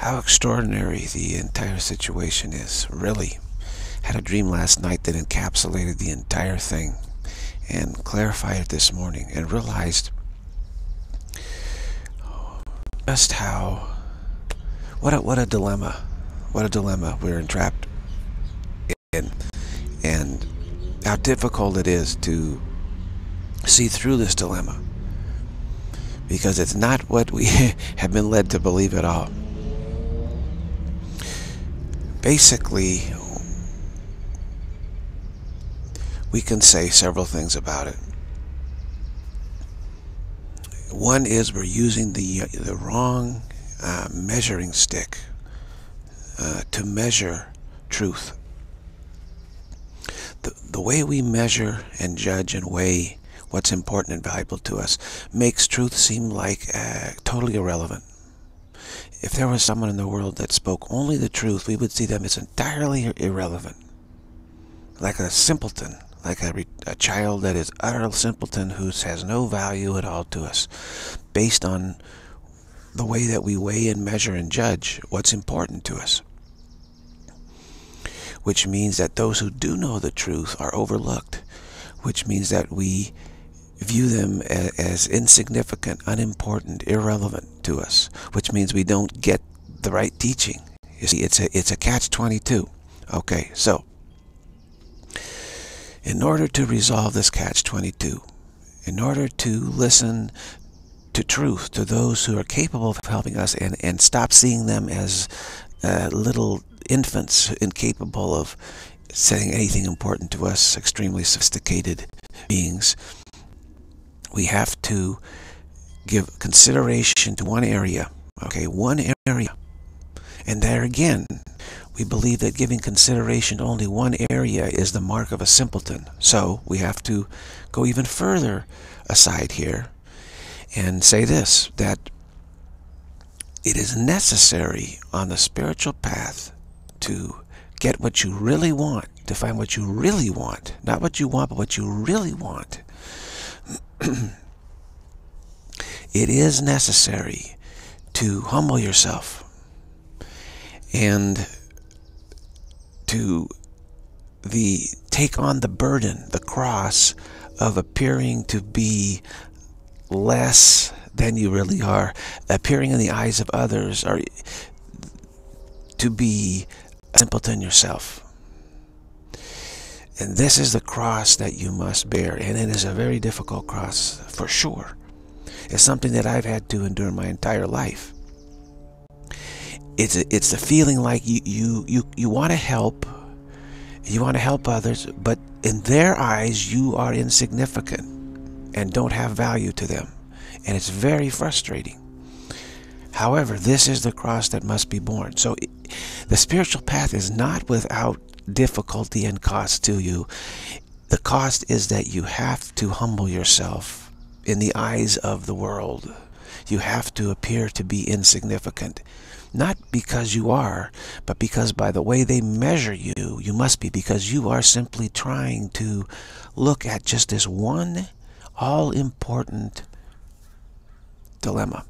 how extraordinary the entire situation is, really. Had a dream last night that encapsulated the entire thing and clarified it this morning and realized just how what a what a dilemma what a dilemma we're entrapped in and how difficult it is to see through this dilemma because it's not what we have been led to believe at all basically we can say several things about it one is we're using the the wrong uh, measuring stick uh, to measure truth. The, the way we measure and judge and weigh what's important and valuable to us makes truth seem like uh, totally irrelevant. If there was someone in the world that spoke only the truth, we would see them as entirely irrelevant. Like a simpleton, like a, a child that is utter simpleton who has no value at all to us, based on the way that we weigh and measure and judge what's important to us. Which means that those who do know the truth are overlooked, which means that we view them as insignificant, unimportant, irrelevant to us, which means we don't get the right teaching. You see, it's a, it's a catch-22. Okay, so in order to resolve this catch-22, in order to listen to truth, to those who are capable of helping us, and, and stop seeing them as uh, little infants incapable of saying anything important to us, extremely sophisticated beings, we have to give consideration to one area, okay, one area. And there again, we believe that giving consideration to only one area is the mark of a simpleton. So we have to go even further aside here and say this, that it is necessary on the spiritual path to get what you really want, to find what you really want, not what you want, but what you really want. it is necessary to humble yourself and to the take on the burden, the cross of appearing to be less than you really are, appearing in the eyes of others, or to be simpleton yourself. And this is the cross that you must bear, and it is a very difficult cross, for sure. It's something that I've had to endure my entire life. It's a, it's the feeling like you you you you want to help. You want to help others but in their eyes you are insignificant and don't have value to them. And it's very frustrating. However this is the cross that must be borne so the spiritual path is not without difficulty and cost to you the cost is that you have to humble yourself in the eyes of the world you have to appear to be insignificant not because you are, but because by the way they measure you, you must be because you are simply trying to look at just this one all-important dilemma.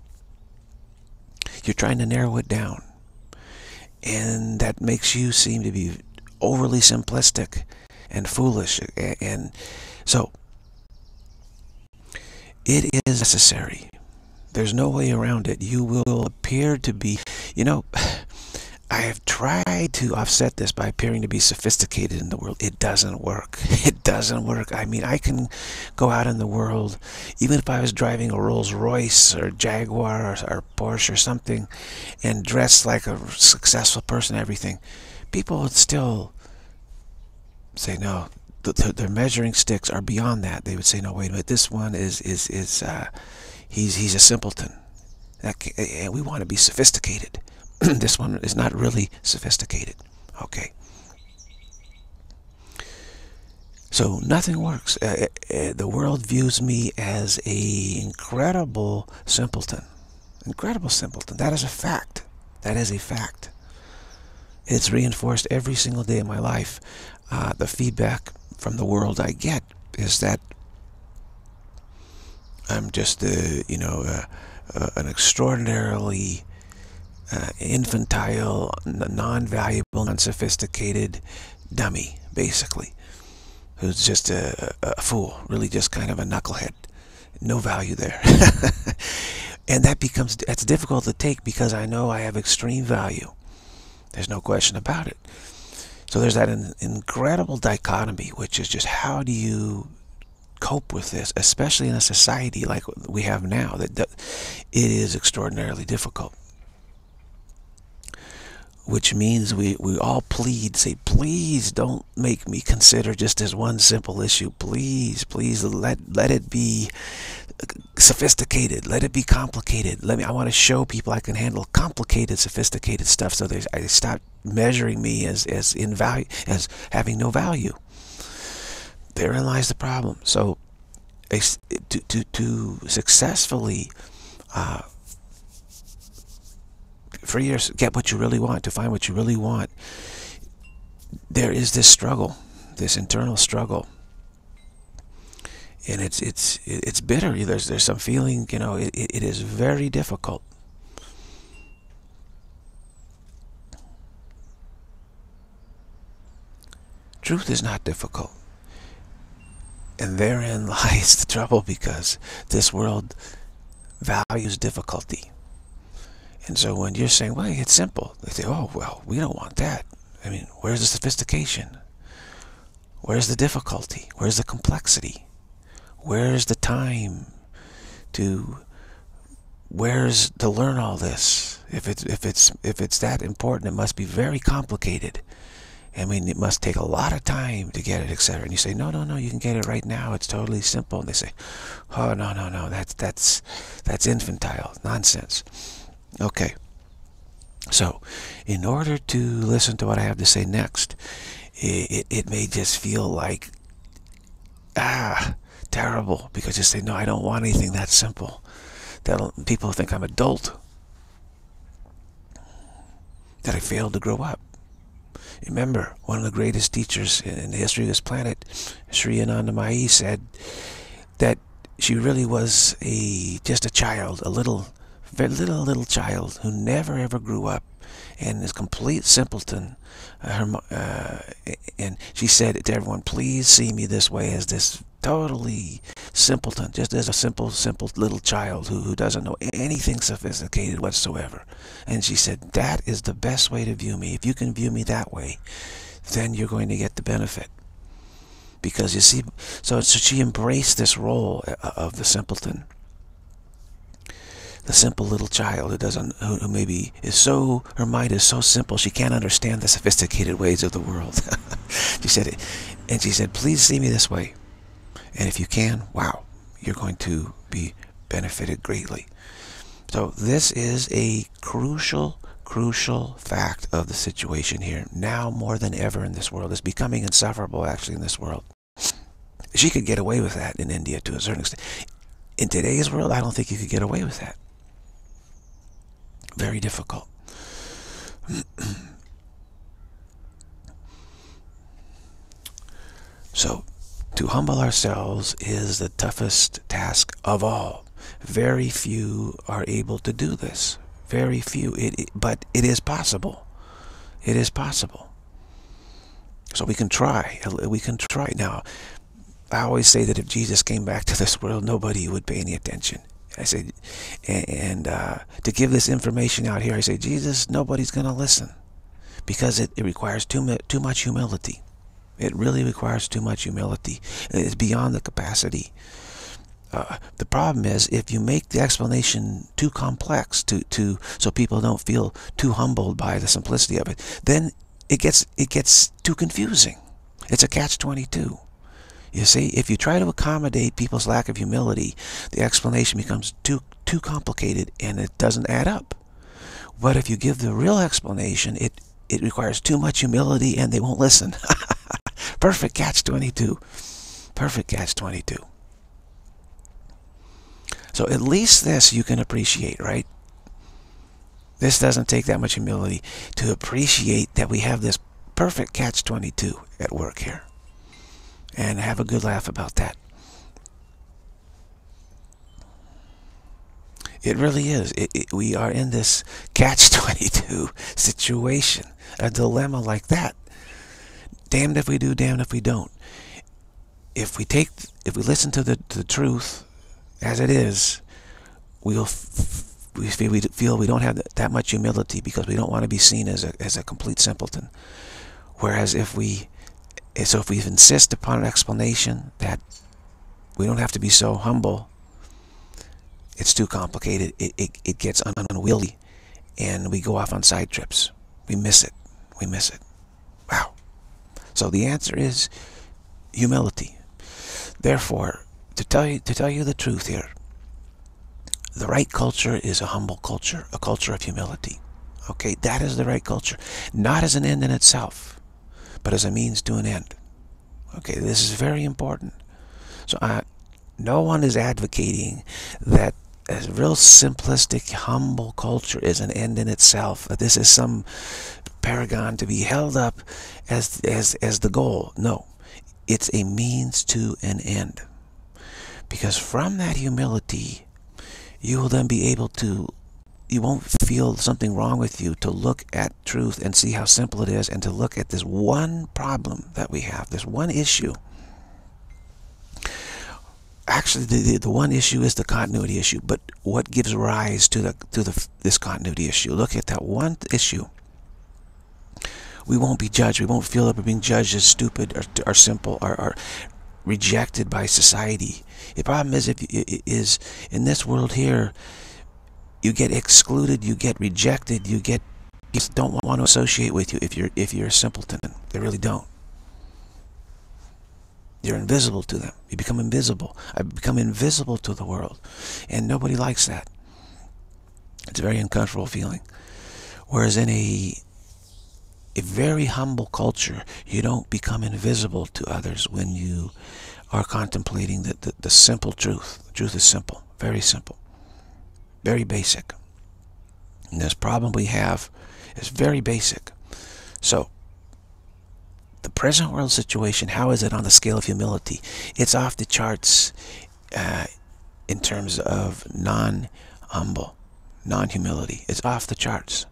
You're trying to narrow it down. And that makes you seem to be overly simplistic and foolish. And so, it is necessary there's no way around it. You will appear to be, you know, I have tried to offset this by appearing to be sophisticated in the world. It doesn't work. It doesn't work. I mean, I can go out in the world, even if I was driving a Rolls Royce or Jaguar or, or Porsche or something, and dress like a successful person, everything, people would still say, no, the, the, their measuring sticks are beyond that. They would say, no, wait a minute, this one is, is, is, uh, he's he's a simpleton. And we want to be sophisticated. this one is not really sophisticated. Okay. So nothing works. Uh, uh, the world views me as a incredible simpleton. Incredible simpleton. That is a fact. That is a fact. It's reinforced every single day of my life. Uh, the feedback from the world I get is that I'm just you know, an extraordinarily uh, infantile, non-valuable, unsophisticated dummy, basically, who's just a, a fool, really just kind of a knucklehead. No value there. and that becomes, that's difficult to take because I know I have extreme value. There's no question about it. So there's that in, incredible dichotomy, which is just how do you cope with this, especially in a society like we have now, that, that it is extraordinarily difficult. Which means we, we all plead, say, please don't make me consider just this one simple issue. Please, please let, let it be sophisticated. Let it be complicated. Let me. I want to show people I can handle complicated, sophisticated stuff. So they, I stop measuring me as as in value, as having no value. Therein lies the problem. So, to to to successfully uh, free your get what you really want, to find what you really want, there is this struggle, this internal struggle and it's it's it's bitter. There's there's some feeling, you know, it, it is very difficult. Truth is not difficult. And therein lies the trouble because this world values difficulty. And so when you're saying, well, it's simple, they say, oh, well, we don't want that. I mean, where's the sophistication? Where's the difficulty? Where's the complexity? Where's the time to where's to learn all this? If it's if it's if it's that important, it must be very complicated. I mean, it must take a lot of time to get it, etc. And you say, no, no, no, you can get it right now. It's totally simple. And they say, oh, no, no, no, that's that's that's infantile nonsense. Okay. So, in order to listen to what I have to say next, it, it, it may just feel like, ah, terrible because you say, no, I don't want anything that simple. That people think I'm adult. That I failed to grow up. Remember, one of the greatest teachers in the history of this planet, Sri Anandamayi, said that she really was a just a child, a little, little, little child who never ever grew up and is complete simpleton. Uh, her, uh, and she said to everyone, please see me this way as this totally simpleton, just as a simple, simple little child who, who doesn't know anything sophisticated whatsoever. And she said, that is the best way to view me. If you can view me that way, then you're going to get the benefit. Because you see, so, so she embraced this role uh, of the simpleton. The simple little child who doesn't, who, who maybe is so, her mind is so simple, she can't understand the sophisticated ways of the world. she said it, and she said, please see me this way. And if you can, wow, you're going to be benefited greatly. So this is a crucial, crucial fact of the situation here. Now more than ever in this world. It's becoming insufferable actually in this world. She could get away with that in India to a certain extent. In today's world, I don't think you could get away with that. Very difficult. so to humble ourselves is the toughest task of all. Very few are able to do this. Very few. It, it, but it is possible. It is possible. So we can try. We can try. Now, I always say that if Jesus came back to this world, nobody would pay any attention. I say, and, and uh, to give this information out here, I say, Jesus, nobody's going to listen because it, it requires too, too much humility. It really requires too much humility. It's beyond the capacity. Uh, the problem is if you make the explanation too complex to, to so people don't feel too humbled by the simplicity of it, then it gets it gets too confusing. It's a catch-22. You see, if you try to accommodate people's lack of humility, the explanation becomes too too complicated and it doesn't add up. But if you give the real explanation, it it requires too much humility and they won't listen. Perfect catch 22. Perfect catch 22. So at least this you can appreciate, right? This doesn't take that much humility to appreciate that we have this perfect catch 22 at work here. And have a good laugh about that. It really is. It, it, we are in this catch-22 situation, a dilemma like that. Damned if we do, damned if we don't. If we take, if we listen to the, the truth as it is, we'll we feel, we feel we don't have that much humility because we don't want to be seen as a, as a complete simpleton. Whereas if we, so if we insist upon an explanation that we don't have to be so humble, it's too complicated, it, it, it gets unwieldy, and we go off on side trips. We miss it. We miss it. Wow. So the answer is humility. Therefore, to tell you to tell you the truth here, the right culture is a humble culture, a culture of humility. Okay, that is the right culture. Not as an end in itself, but as a means to an end. Okay, this is very important. So I, no one is advocating that a real simplistic, humble culture is an end in itself. That this is some paragon to be held up as, as, as the goal. No, it's a means to an end. Because from that humility, you will then be able to you won't feel something wrong with you to look at truth and see how simple it is and to look at this one problem that we have, this one issue. Actually, the, the one issue is the continuity issue, but what gives rise to the to the this continuity issue? Look at that one issue. We won't be judged. We won't feel that we're being judged as stupid or, or simple or, or rejected by society. The problem is if is in this world here, you get excluded, you get rejected, you get people don't want to associate with you if you're if you're a simpleton. They really don't. You're invisible to them. You become invisible. I become invisible to the world. And nobody likes that. It's a very uncomfortable feeling. Whereas in a a very humble culture, you don't become invisible to others when you are contemplating the, the, the simple truth. The truth is simple, very simple, very basic. And this problem we have is very basic. So, the present world situation, how is it on the scale of humility? It's off the charts uh, in terms of non-humble, non-humility. It's off the charts.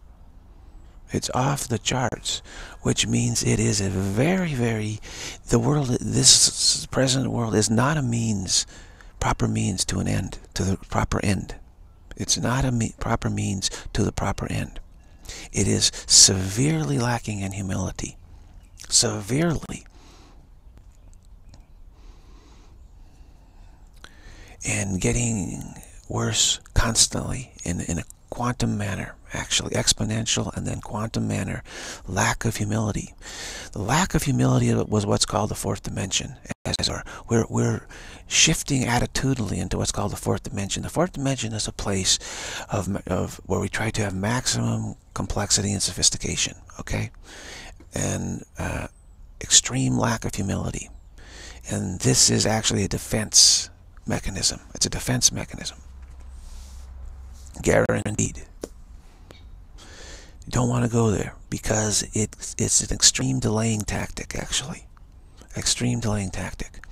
It's off the charts, which means it is a very, very, the world, this present world is not a means, proper means to an end, to the proper end. It's not a me proper means to the proper end. It is severely lacking in humility. Severely. And getting worse constantly in, in a quantum manner actually exponential and then quantum manner lack of humility. The lack of humility was what's called the fourth dimension as our we're, we're shifting attitudinally into what's called the fourth dimension. The fourth dimension is a place of, of where we try to have maximum complexity and sophistication okay? And uh, extreme lack of humility. And this is actually a defense mechanism. It's a defense mechanism. Guaranteed don't want to go there because it's, it's an extreme delaying tactic, actually. Extreme delaying tactic.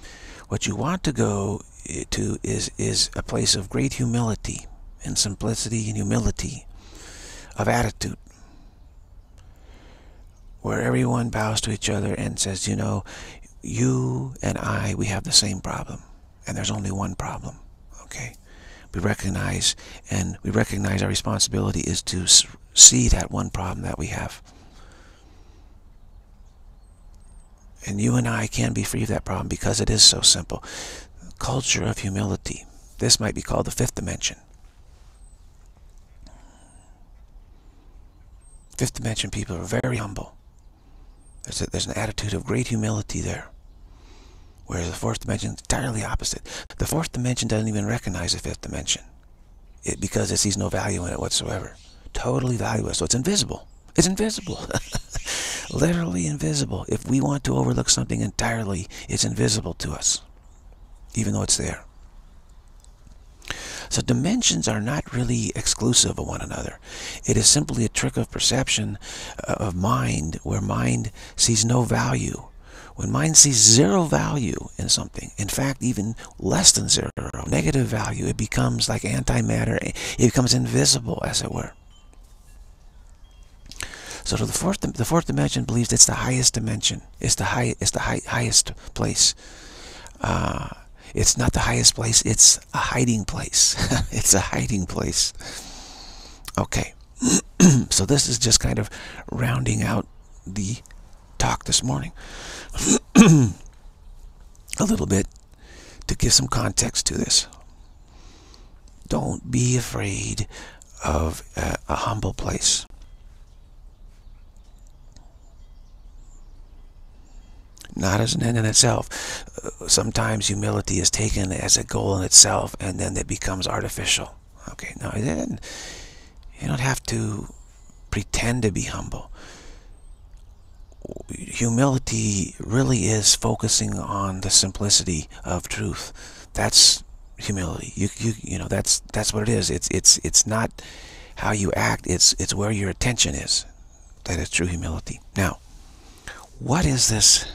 What you want to go eh, to is, is a place of great humility and simplicity and humility of attitude where everyone bows to each other and says, you know, you and I, we have the same problem. And there's only one problem, okay? We recognize, and we recognize our responsibility is to see that one problem that we have. And you and I can be free of that problem because it is so simple. Culture of humility. This might be called the fifth dimension. Fifth dimension people are very humble. There's, a, there's an attitude of great humility there. Whereas the fourth dimension is entirely opposite. The fourth dimension doesn't even recognize the fifth dimension it, because it sees no value in it whatsoever totally valueless. So it's invisible. It's invisible. Literally invisible. If we want to overlook something entirely, it's invisible to us, even though it's there. So dimensions are not really exclusive of one another. It is simply a trick of perception uh, of mind where mind sees no value, When mind sees zero value in something, in fact, even less than zero, negative value, it becomes like antimatter. It becomes invisible, as it were. So the fourth, the fourth dimension believes it's the highest dimension. It's the high, it's the high, highest place. Uh, it's not the highest place. It's a hiding place. it's a hiding place. Okay. so this is just kind of rounding out the talk this morning. a little bit to give some context to this. Don't be afraid of a, a humble place. Not as an end in itself. Uh, sometimes humility is taken as a goal in itself and then it becomes artificial. Okay, no, then you don't have to pretend to be humble humility really is focusing on the simplicity of truth. That's humility. You you you know that's that's what it is. It's it's it's not how you act. It's it's where your attention is. That is true humility. Now, what is this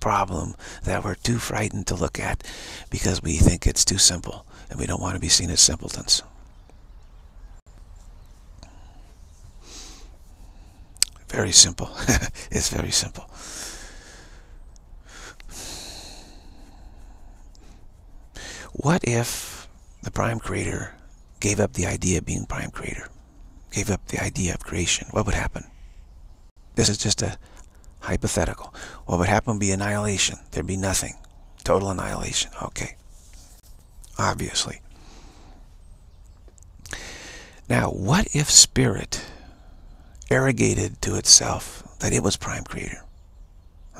problem that we're too frightened to look at because we think it's too simple and we don't want to be seen as simpletons? Very simple. it's very simple. What if the prime creator gave up the idea of being prime creator? Gave up the idea of creation? What would happen? This is just a hypothetical. What would happen would be annihilation. There'd be nothing. Total annihilation. Okay. Obviously. Now, what if spirit arrogated to itself that it was prime creator.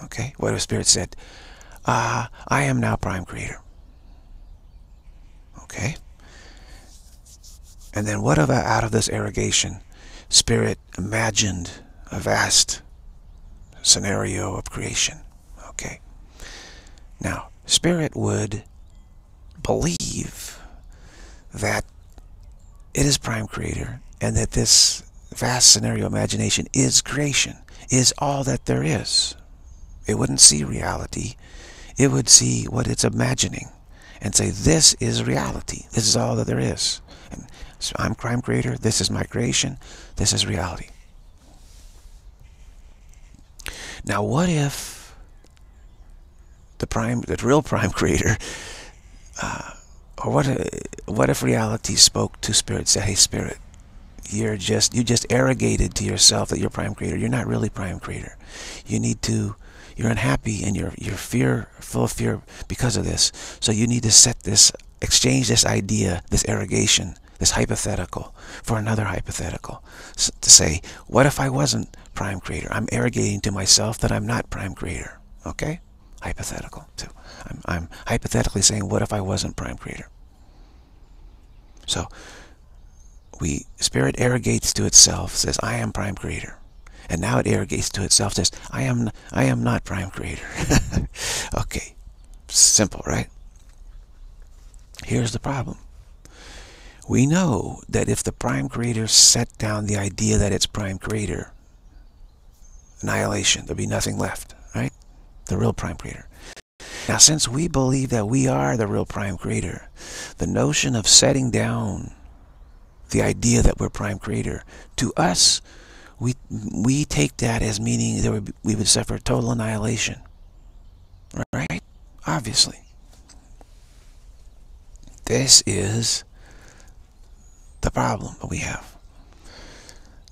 Okay? What if Spirit said, uh, I am now prime creator. Okay? And then what if out of this arrogation, Spirit imagined a vast scenario of creation? Okay? Now, Spirit would believe that it is prime creator and that this vast scenario imagination is creation, is all that there is. It wouldn't see reality. It would see what it's imagining and say, this is reality. This is all that there is. And so I'm prime creator. This is my creation. This is reality. Now, what if the prime, the real prime creator, uh, or what, what if reality spoke to spirit, say, hey, spirit, you're just you just arrogated to yourself that you're prime creator. You're not really prime creator. You need to you're unhappy and you're you're fear full of fear because of this. So you need to set this exchange this idea, this arrogation, this hypothetical for another hypothetical. To say, what if I wasn't prime creator? I'm arrogating to myself that I'm not prime creator. Okay? Hypothetical too. I'm I'm hypothetically saying what if I wasn't prime creator? So we spirit arrogates to itself, says, I am prime creator. And now it arrogates to itself, says, I am I am not prime creator. okay. Simple, right? Here's the problem. We know that if the prime creator set down the idea that it's prime creator, annihilation, there'll be nothing left, right? The real prime creator. Now, since we believe that we are the real prime creator, the notion of setting down the idea that we're prime creator. To us, we we take that as meaning that we would suffer total annihilation. Right? Obviously. This is the problem that we have.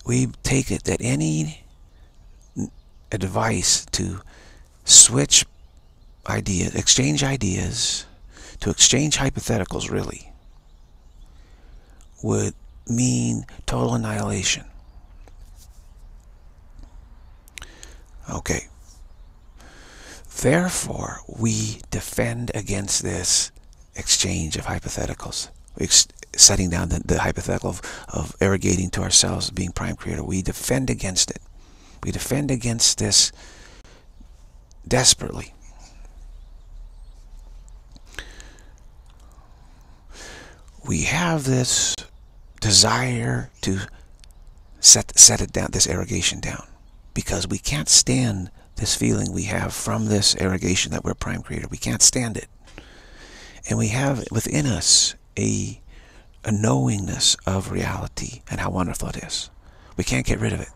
We take it that any advice to switch ideas, exchange ideas, to exchange hypotheticals really, would mean total annihilation. Okay. Therefore, we defend against this exchange of hypotheticals. setting down the, the hypothetical of, of arrogating to ourselves being prime creator. We defend against it. We defend against this desperately. We have this desire to set set it down, this arrogation down, because we can't stand this feeling we have from this arrogation that we're prime creator. We can't stand it. And we have within us a, a knowingness of reality and how wonderful it is. We can't get rid of it.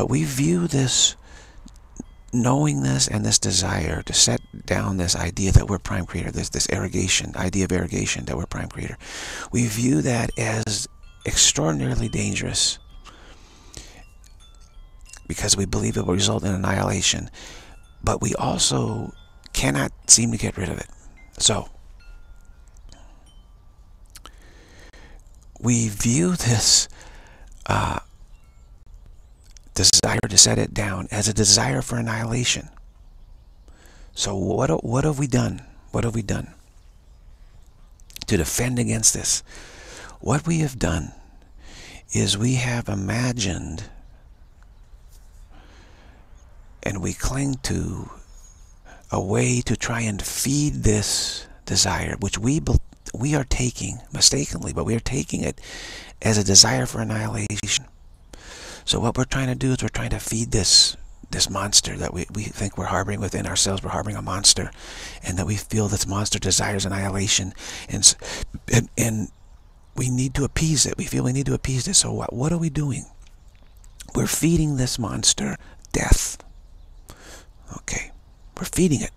But we view this knowingness and this desire to set down this idea that we're prime creator, this, this arrogation, idea of arrogation that we're prime creator, we view that as extraordinarily dangerous because we believe it will result in annihilation, but we also cannot seem to get rid of it. So, we view this uh, desire to set it down as a desire for annihilation. So what, what have we done? What have we done to defend against this? What we have done is we have imagined and we cling to a way to try and feed this desire, which we we are taking mistakenly, but we are taking it as a desire for annihilation. So what we're trying to do is we're trying to feed this this monster that we, we think we're harboring within ourselves. We're harboring a monster, and that we feel this monster desires annihilation, and and, and we need to appease it. We feel we need to appease it. So what, what are we doing? We're feeding this monster death. Okay, we're feeding it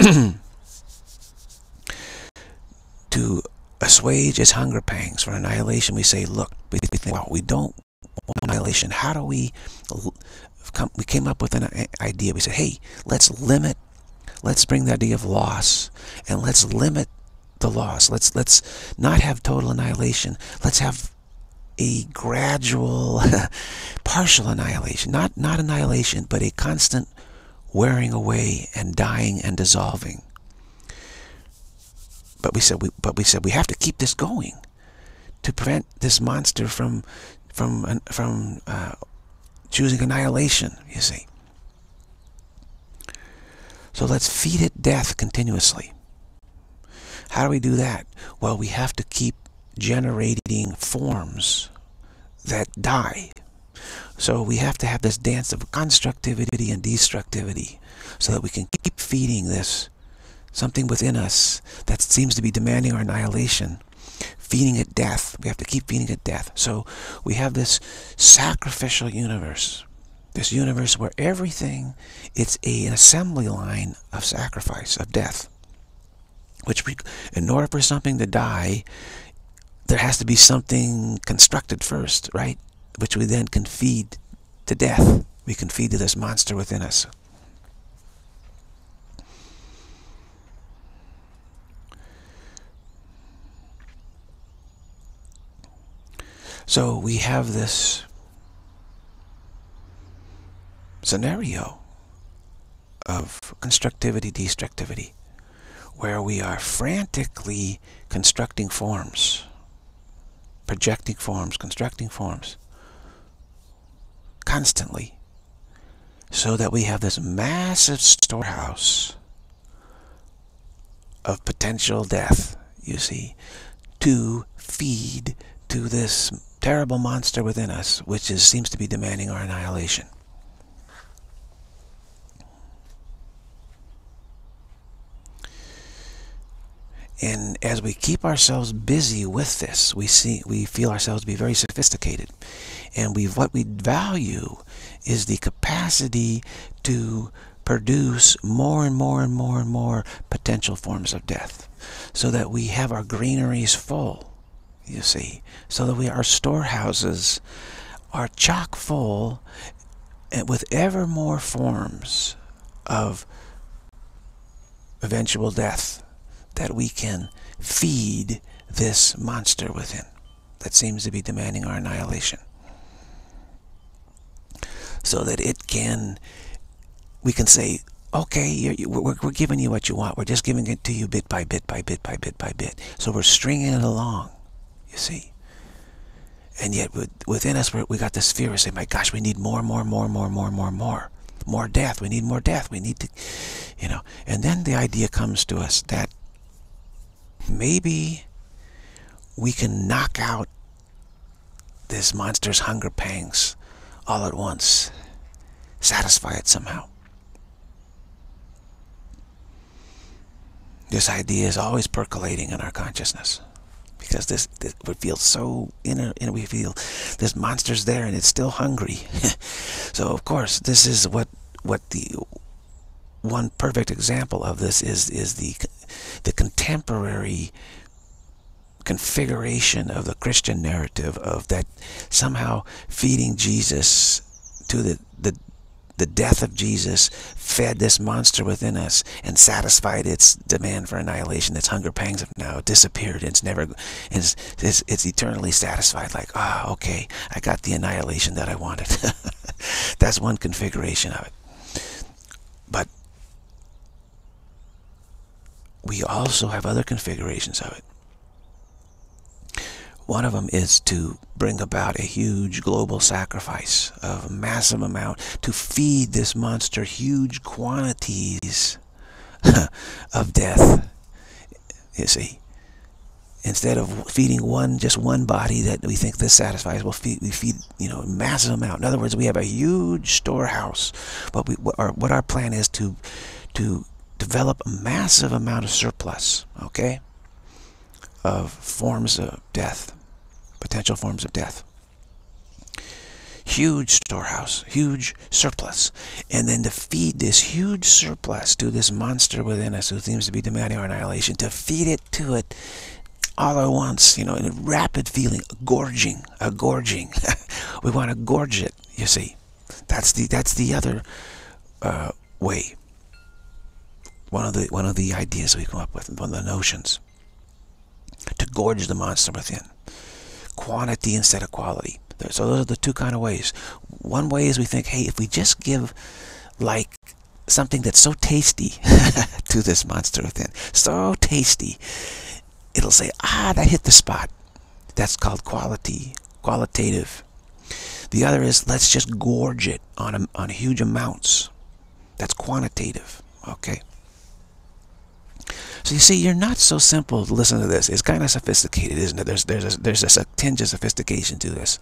to assuage its hunger pangs for annihilation. We say, look, we think, well, we don't annihilation. How do we come? We came up with an idea. We said, hey, let's limit. Let's bring the idea of loss, and let's limit the loss. Let's let's not have total annihilation. Let's have a gradual, partial annihilation. Not not annihilation, but a constant wearing away and dying and dissolving. But we said we but we said we have to keep this going to prevent this monster from from from uh, choosing annihilation. You see. So let's feed it death continuously. How do we do that? Well, we have to keep generating forms that die. So we have to have this dance of constructivity and destructivity so that we can keep feeding this something within us that seems to be demanding our annihilation feeding it death we have to keep feeding it death so we have this sacrificial universe this universe where everything it's a, an assembly line of sacrifice of death which we, in order for something to die, there has to be something constructed first, right? Which we then can feed to death. We can feed to this monster within us. So we have this scenario of constructivity, destructivity where we are frantically constructing forms, projecting forms, constructing forms, constantly, so that we have this massive storehouse of potential death, you see, to feed to this terrible monster within us, which is, seems to be demanding our annihilation. And as we keep ourselves busy with this, we see we feel ourselves to be very sophisticated. And we what we value is the capacity to produce more and more and more and more potential forms of death. So that we have our granaries full, you see. So that we our storehouses are chock full eh, with ever more forms of eventual death that we can feed this monster within that seems to be demanding our annihilation. So that it can, we can say, okay, you, we're, we're giving you what you want. We're just giving it to you bit by bit by bit by bit by bit. So we're stringing it along, you see. And yet within us, we got this fear of saying, my gosh, we need more, more, more, more, more, more, more. More death. We need more death. We need to, you know. And then the idea comes to us that maybe we can knock out this monster's hunger pangs all at once. satisfy it somehow. This idea is always percolating in our consciousness because this, this we feel so inner and we feel this monster's there and it's still hungry. So of course this is what what the one perfect example of this is is the the contemporary configuration of the Christian narrative of that somehow feeding Jesus to the the the death of Jesus fed this monster within us and satisfied its demand for annihilation. Its hunger pangs have now disappeared. It's never, it's, it's, it's eternally satisfied. Like, ah, okay, I got the annihilation that I wanted. That's one configuration of it. But we also have other configurations of it. One of them is to bring about a huge global sacrifice of a massive amount to feed this monster huge quantities of death. You see, instead of feeding one, just one body that we think this satisfies, we'll feed, we feed, you know, a massive amount. In other words, we have a huge storehouse. But we, what our, what our plan is to, to develop a massive amount of surplus, okay, of forms of death potential forms of death. Huge storehouse, huge surplus. And then to feed this huge surplus to this monster within us who seems to be demanding our annihilation, to feed it to it all at once, you know, in a rapid feeling, a gorging, a gorging. we want to gorge it, you see. That's the that's the other uh, way. One of the one of the ideas we come up with, one of the notions. To gorge the monster within quantity instead of quality. So those are the two kind of ways. One way is we think, hey, if we just give like something that's so tasty to this monster within, so tasty, it'll say, ah, that hit the spot. That's called quality, qualitative. The other is let's just gorge it on, a, on huge amounts. That's quantitative, okay? So you see, you're not so simple to listen to this. It's kind of sophisticated, isn't it? There's there's a, there's a tinge of sophistication to this.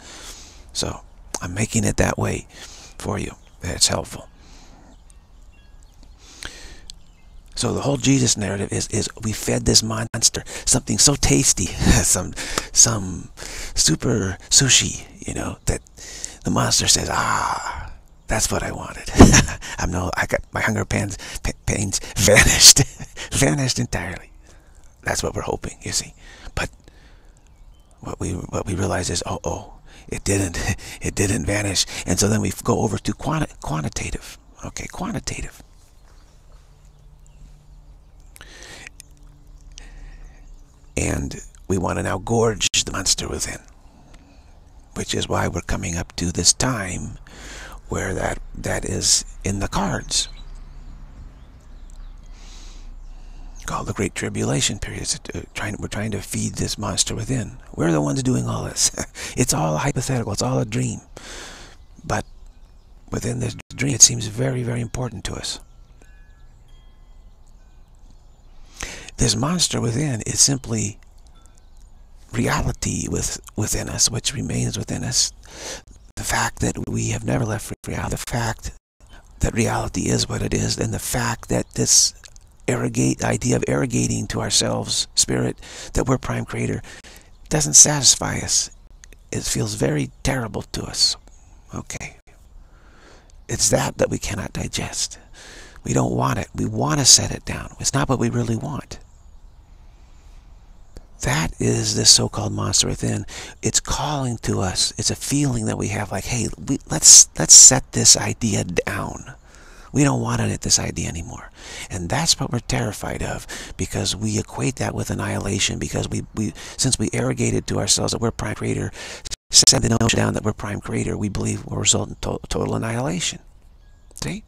So I'm making it that way for you. It's helpful. So the whole Jesus narrative is is we fed this monster something so tasty, some some super sushi, you know, that the monster says, ah, that's what I wanted. I'm no, I got my hunger pains, pains vanished, vanished entirely. That's what we're hoping, you see. But what we what we realize is, oh, oh, it didn't, it didn't vanish, and so then we go over to quanti quantitative. Okay, quantitative. And we want to now gorge the monster within, which is why we're coming up to this time where that that is in the cards called the Great Tribulation period. Uh, trying, we're trying to feed this monster within. We're the ones doing all this. it's all hypothetical. It's all a dream. But within this dream, it seems very, very important to us. This monster within is simply reality with, within us, which remains within us the fact that we have never left reality, the fact that reality is what it is, and the fact that this arrogate idea of arrogating to ourselves, spirit, that we're prime creator, doesn't satisfy us. It feels very terrible to us. Okay. It's that that we cannot digest. We don't want it. We want to set it down. It's not what we really want. That is this so-called monster within. It's calling to us. It's a feeling that we have like, hey, we, let's let's set this idea down. We don't want it, this idea anymore. And that's what we're terrified of because we equate that with annihilation because we, we since we arrogated to ourselves that we're prime creator, set the notion down that we're prime creator, we believe will result in to total annihilation. See?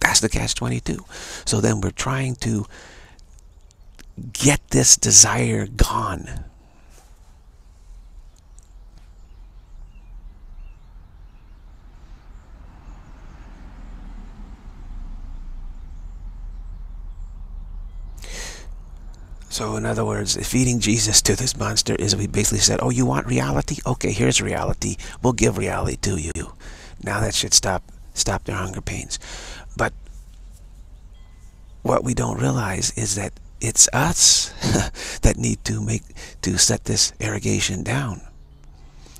That's the catch-22. So then we're trying to get this desire gone. So in other words, feeding Jesus to this monster is we basically said, oh, you want reality? Okay, here's reality. We'll give reality to you. Now that should stop stop their hunger pains. But what we don't realize is that it's us that need to make to set this arrogation down.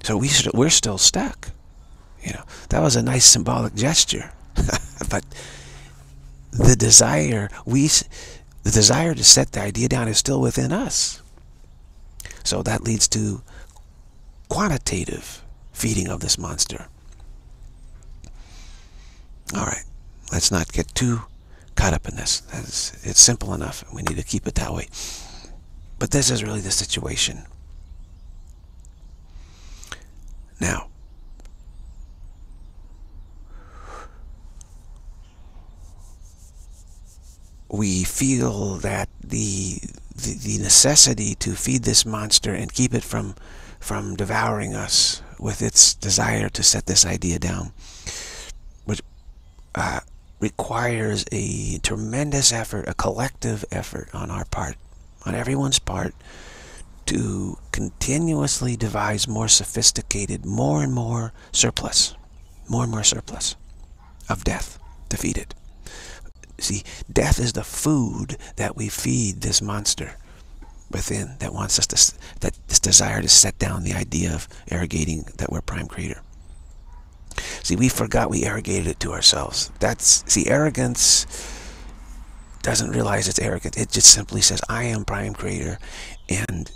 So we we're still stuck. You know, that was a nice symbolic gesture, but the desire we the desire to set the idea down is still within us. So that leads to quantitative feeding of this monster. All right, let's not get too caught up in this. It's, simple enough. We need to keep it that way. But this is really the situation. Now, we feel that the, the, the necessity to feed this monster and keep it from from devouring us with its desire to set this idea down, which uh, requires a tremendous effort, a collective effort on our part, on everyone's part, to continuously devise more sophisticated, more and more surplus, more and more surplus of death to feed it. See, death is the food that we feed this monster within that wants us to, that this desire to set down the idea of arrogating that we're prime creator. See, we forgot we arrogated it to ourselves. That's, see, arrogance doesn't realize it's arrogant. It just simply says, I am prime creator. And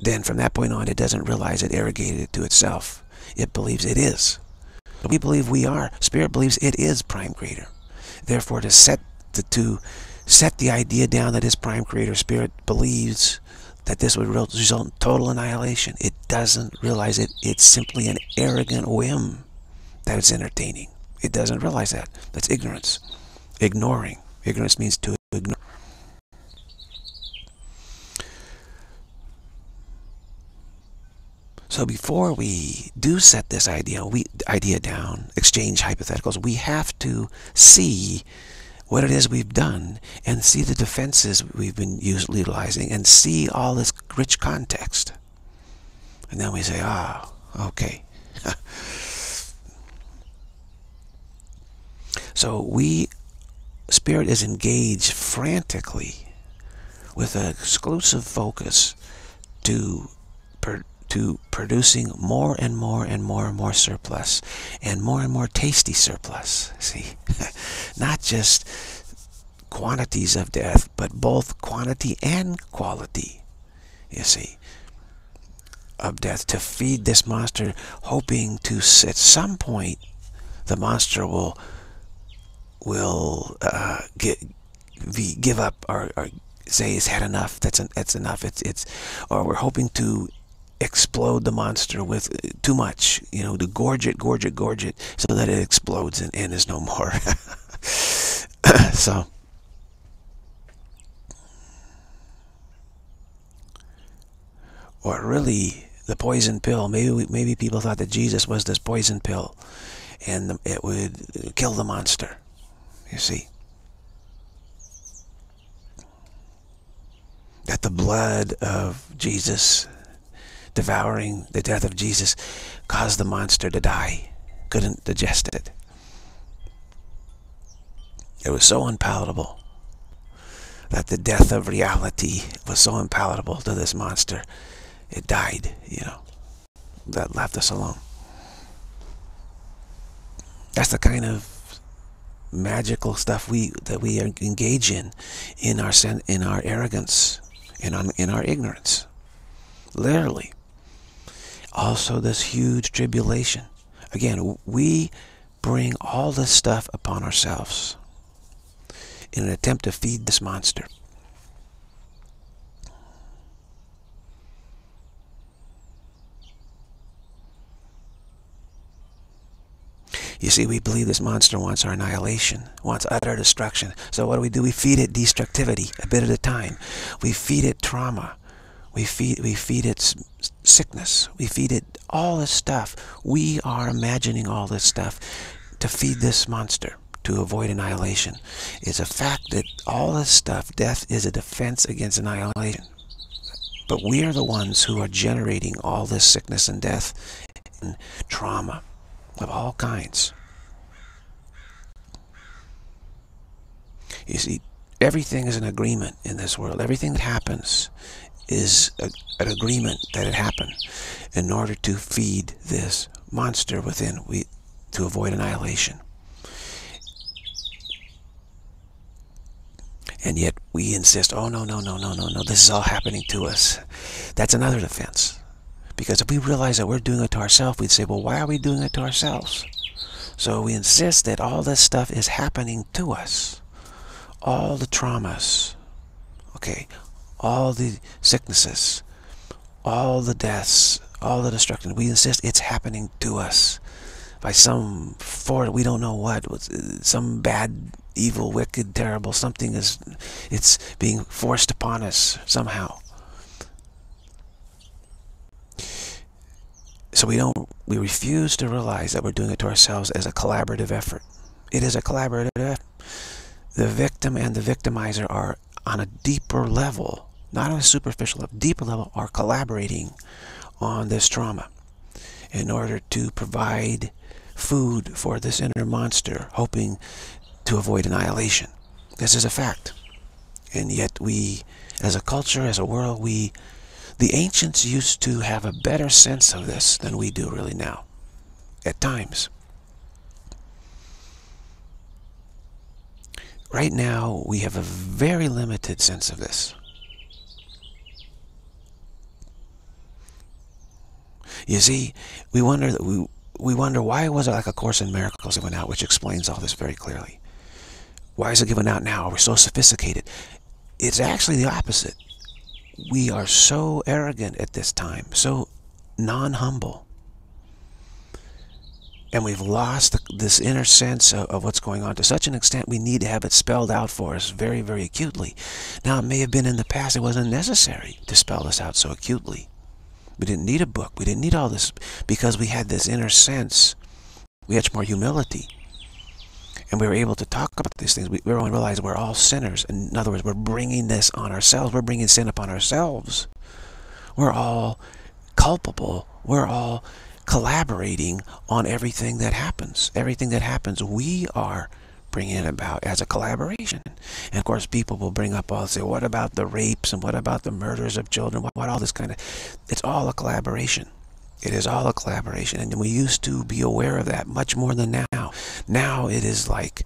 then from that point on, it doesn't realize it arrogated it to itself. It believes it is. We believe we are. Spirit believes it is prime creator. Therefore, to set the to set the idea down that it's prime creator spirit believes that this would result in total annihilation. It doesn't realize it. It's simply an arrogant whim that it's entertaining. It doesn't realize that. That's ignorance. Ignoring. Ignorance means to ignore. So before we do set this idea, we idea down, exchange hypotheticals, we have to see what it is we've done and see the defenses we've been utilizing and see all this rich context. And then we say, ah, okay. So we, Spirit is engaged frantically with an exclusive focus to to producing more and more and more and more surplus and more and more tasty surplus. See, not just quantities of death, but both quantity and quality. You see, of death to feed this monster, hoping to at some point the monster will will uh, get give up or, or say it's had enough. That's an, that's enough. It's it's or we're hoping to explode the monster with uh, too much. You know, to gorge it, gorge it, gorge it, so that it explodes and, and is no more. so. Or really, the poison pill. Maybe maybe people thought that Jesus was this poison pill, and it would kill the monster you see. That the blood of Jesus, devouring the death of Jesus, caused the monster to die. Couldn't digest it. It was so unpalatable that the death of reality was so unpalatable to this monster. It died, you know. That left us alone. That's the kind of magical stuff we that we engage in in our in our arrogance in in our ignorance. Literally. Also this huge tribulation. Again we bring all this stuff upon ourselves in an attempt to feed this monster You see, we believe this monster wants our annihilation, wants utter destruction. So what do we do? We feed it destructivity a bit at a time. We feed it trauma. We feed, we feed it sickness. We feed it all this stuff. We are imagining all this stuff to feed this monster to avoid annihilation. It's a fact that all this stuff, death is a defense against annihilation. But we are the ones who are generating all this sickness and death and trauma of all kinds. You see, everything is an agreement in this world. Everything that happens is a, an agreement that it happened in order to feed this monster within we to avoid annihilation. And yet we insist, oh no, no, no, no, no, no, this is all happening to us. That's another defense. Because if we realize that we're doing it to ourselves, we'd say, well, why are we doing it to ourselves? So we insist that all this stuff is happening to us. All the traumas, okay, all the sicknesses, all the deaths, all the destruction. We insist it's happening to us by some for we don't know what, uh, some bad, evil, wicked, terrible something is it's being forced upon us somehow. So we don't we refuse to realize that we're doing it to ourselves as a collaborative effort. It is a collaborative effort. The victim and the victimizer are on a deeper level, not on a superficial level, deeper level, are collaborating on this trauma in order to provide food for this inner monster, hoping to avoid annihilation. This is a fact. And yet we, as a culture, as a world, we, the ancients used to have a better sense of this than we do really now, at times. Right now, we have a very limited sense of this. You see, we wonder that we we wonder why was it like a Course in Miracles that went out, which explains all this very clearly. Why is it given out now? We're so sophisticated. It's actually the opposite. We are so arrogant at this time, so non-humble. And we've lost this inner sense of, of, what's going on to such an extent we need to have it spelled out for us very, very acutely. Now, it may have been in the past it wasn't necessary to spell this out so acutely. We didn't need a book. We didn't need all this because we had this inner sense. We had more humility. And we were able to talk about these things. We, we realized we're all sinners. In other words, we're bringing this on ourselves. We're bringing sin upon ourselves. We're all culpable. We're all collaborating on everything that happens. Everything that happens, we are bringing it about as a collaboration. And of course, people will bring up all say, what about the rapes and what about the murders of children? What, what all this kind of, it's all a collaboration. It is all a collaboration. And we used to be aware of that much more than now. Now it is like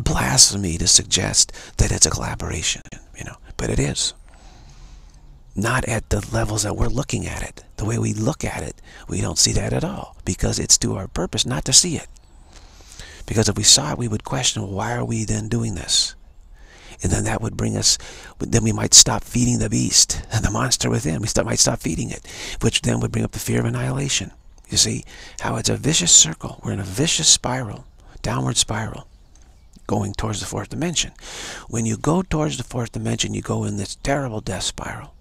blasphemy to suggest that it's a collaboration, you know, but it is. Not at the levels that we're looking at it. The way we look at it, we don't see that at all because it's to our purpose not to see it. Because if we saw it, we would question, why are we then doing this? And then that would bring us, then we might stop feeding the beast and the monster within. We might stop feeding it, which then would bring up the fear of annihilation. You see how it's a vicious circle. We're in a vicious spiral, downward spiral, going towards the fourth dimension. When you go towards the fourth dimension, you go in this terrible death spiral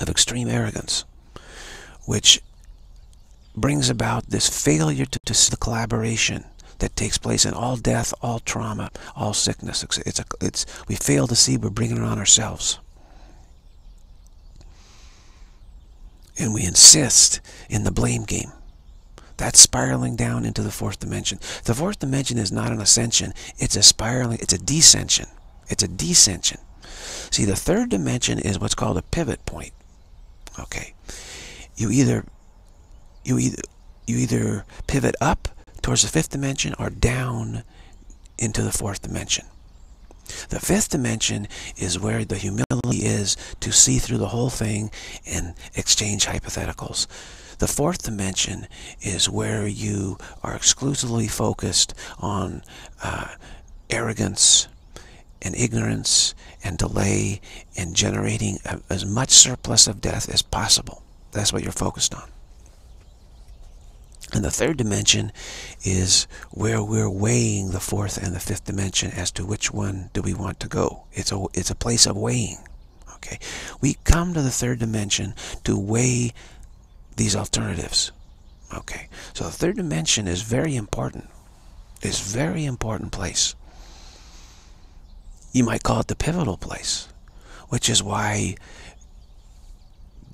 of extreme arrogance, which brings about this failure to, to the collaboration that takes place in all death, all trauma, all sickness. It's, a, it's we fail to see we're bringing it on ourselves. And we insist in the blame game. That's spiraling down into the fourth dimension. The fourth dimension is not an ascension. It's a spiraling, it's a descension. It's a descension. See, the third dimension is what's called a pivot point. Okay. You either you either you either pivot up towards the fifth dimension or down into the fourth dimension. The fifth dimension is where the humility is to see through the whole thing and exchange hypotheticals. The fourth dimension is where you are exclusively focused on uh, arrogance and ignorance and delay and generating a, as much surplus of death as possible. That's what you're focused on. And the third dimension is where we're weighing the fourth and the fifth dimension as to which one do we want to go. It's a, it's a place of weighing. Okay, We come to the third dimension to weigh these alternatives. Okay, so the third dimension is very important. It's very important place. You might call it the pivotal place, which is why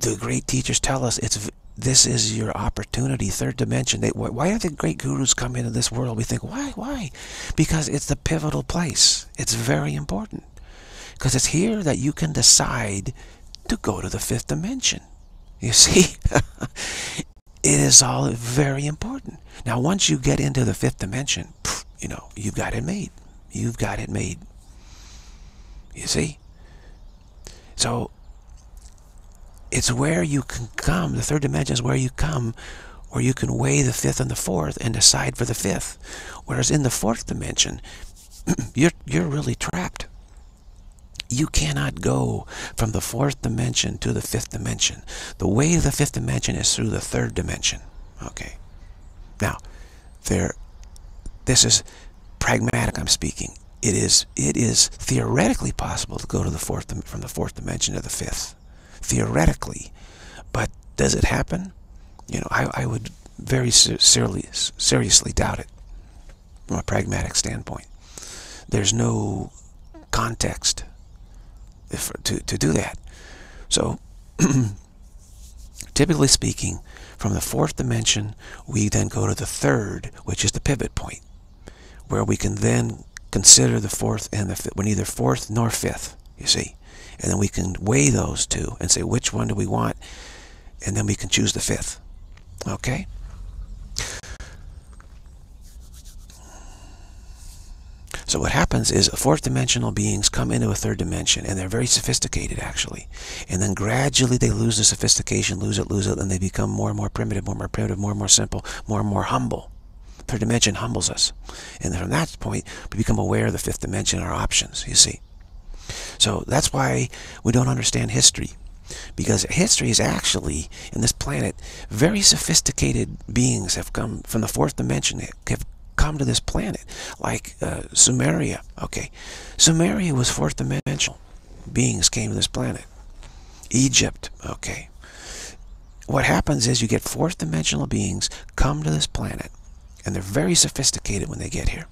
the great teachers tell us it's this is your opportunity, third dimension. They, why do the great gurus come into this world? We think, why, why? Because it's the pivotal place. It's very important. Because it's here that you can decide to go to the fifth dimension. You see, it is all very important. Now, once you get into the fifth dimension, you know, you've got it made. You've got it made. You see? So, it's where you can come. The third dimension is where you come, where you can weigh the fifth and the fourth and decide for the fifth. Whereas in the fourth dimension, you're, you're really trapped. You cannot go from the fourth dimension to the fifth dimension. The way to the fifth dimension is through the third dimension. Okay. Now, there, this is pragmatic. I'm speaking. It is it is theoretically possible to go to the fourth from the fourth dimension to the fifth, theoretically, but does it happen? You know, I, I would very seriously seriously doubt it from a pragmatic standpoint. There's no context if, to, to do that. So, typically speaking, from the fourth dimension, we then go to the third, which is the pivot point, where we can then consider the fourth and the fifth. We're neither fourth nor fifth, you see. And then we can weigh those two and say, which one do we want? And then we can choose the fifth. Okay? So what happens is fourth dimensional beings come into a third dimension and they're very sophisticated actually. And then gradually they lose the sophistication, lose it, lose it, and they become more and more primitive, more and more primitive, more and more simple, more and more humble. Third dimension humbles us. And then from that point, we become aware of the fifth dimension, our options, you see. So that's why we don't understand history. Because history is actually, in this planet, very sophisticated beings have come from the fourth dimension, have come to this planet, like uh, Sumeria. Okay, Sumeria was fourth dimensional. Beings came to this planet. Egypt. Okay. What happens is you get fourth dimensional beings come to this planet, and they're very sophisticated when they get here.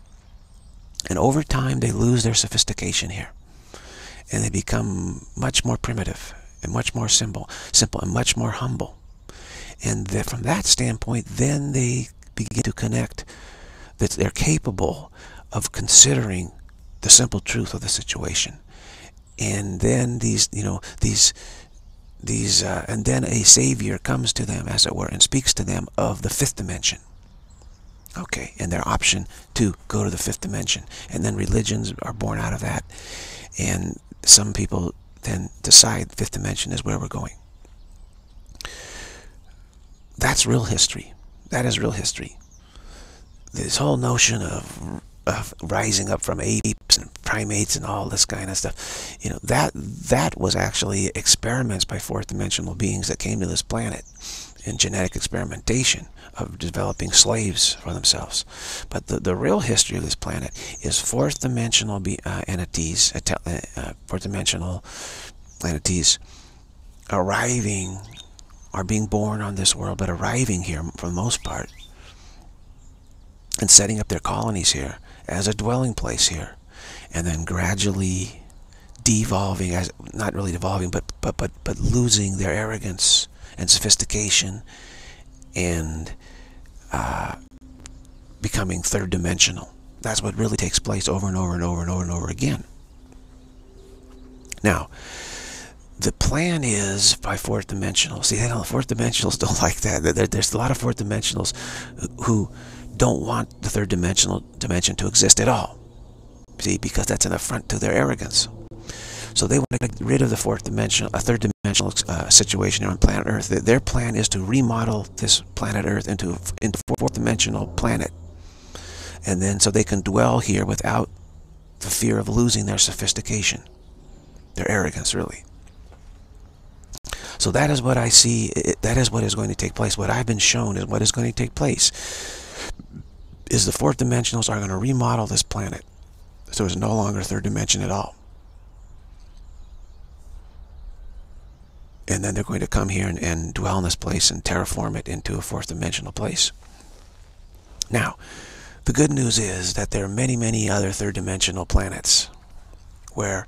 And over time, they lose their sophistication here, and they become much more primitive and much more simple, simple and much more humble. And from that standpoint, then they begin to connect that they're capable of considering the simple truth of the situation. And then these, you know, these, these, uh, and then a savior comes to them, as it were, and speaks to them of the fifth dimension. Okay, and their option to go to the fifth dimension. And then religions are born out of that. And some people then decide fifth dimension is where we're going. That's real history. That is real history this whole notion of of rising up from apes and primates and all this kind of stuff, you know, that that was actually experiments by fourth dimensional beings that came to this planet in genetic experimentation of developing slaves for themselves. But the, the real history of this planet is fourth dimensional uh, entities, uh, uh fourth dimensional entities arriving, are being born on this world, but arriving here for the most part and setting up their colonies here as a dwelling place here and then gradually devolving as not really devolving but but but but losing their arrogance and sophistication and uh, becoming third dimensional that's what really takes place over and over and over and over and over again now the plan is by fourth dimensional see the fourth dimensionals don't like that there, there's a lot of fourth dimensionals who don't want the third dimensional dimension to exist at all. See, because that's an affront to their arrogance. So they want to get rid of the fourth dimensional, a third dimensional uh, situation on planet Earth. Their plan is to remodel this planet Earth into into fourth dimensional planet, and then so they can dwell here without the fear of losing their sophistication, their arrogance, really. So that is what I see. It, that is what is going to take place. What I've been shown is what is going to take place is the fourth dimensionals are going to remodel this planet. So it's no longer third dimension at all. And then they're going to come here and, and dwell in this place and terraform it into a fourth dimensional place. Now, the good news is that there are many, many other third dimensional planets where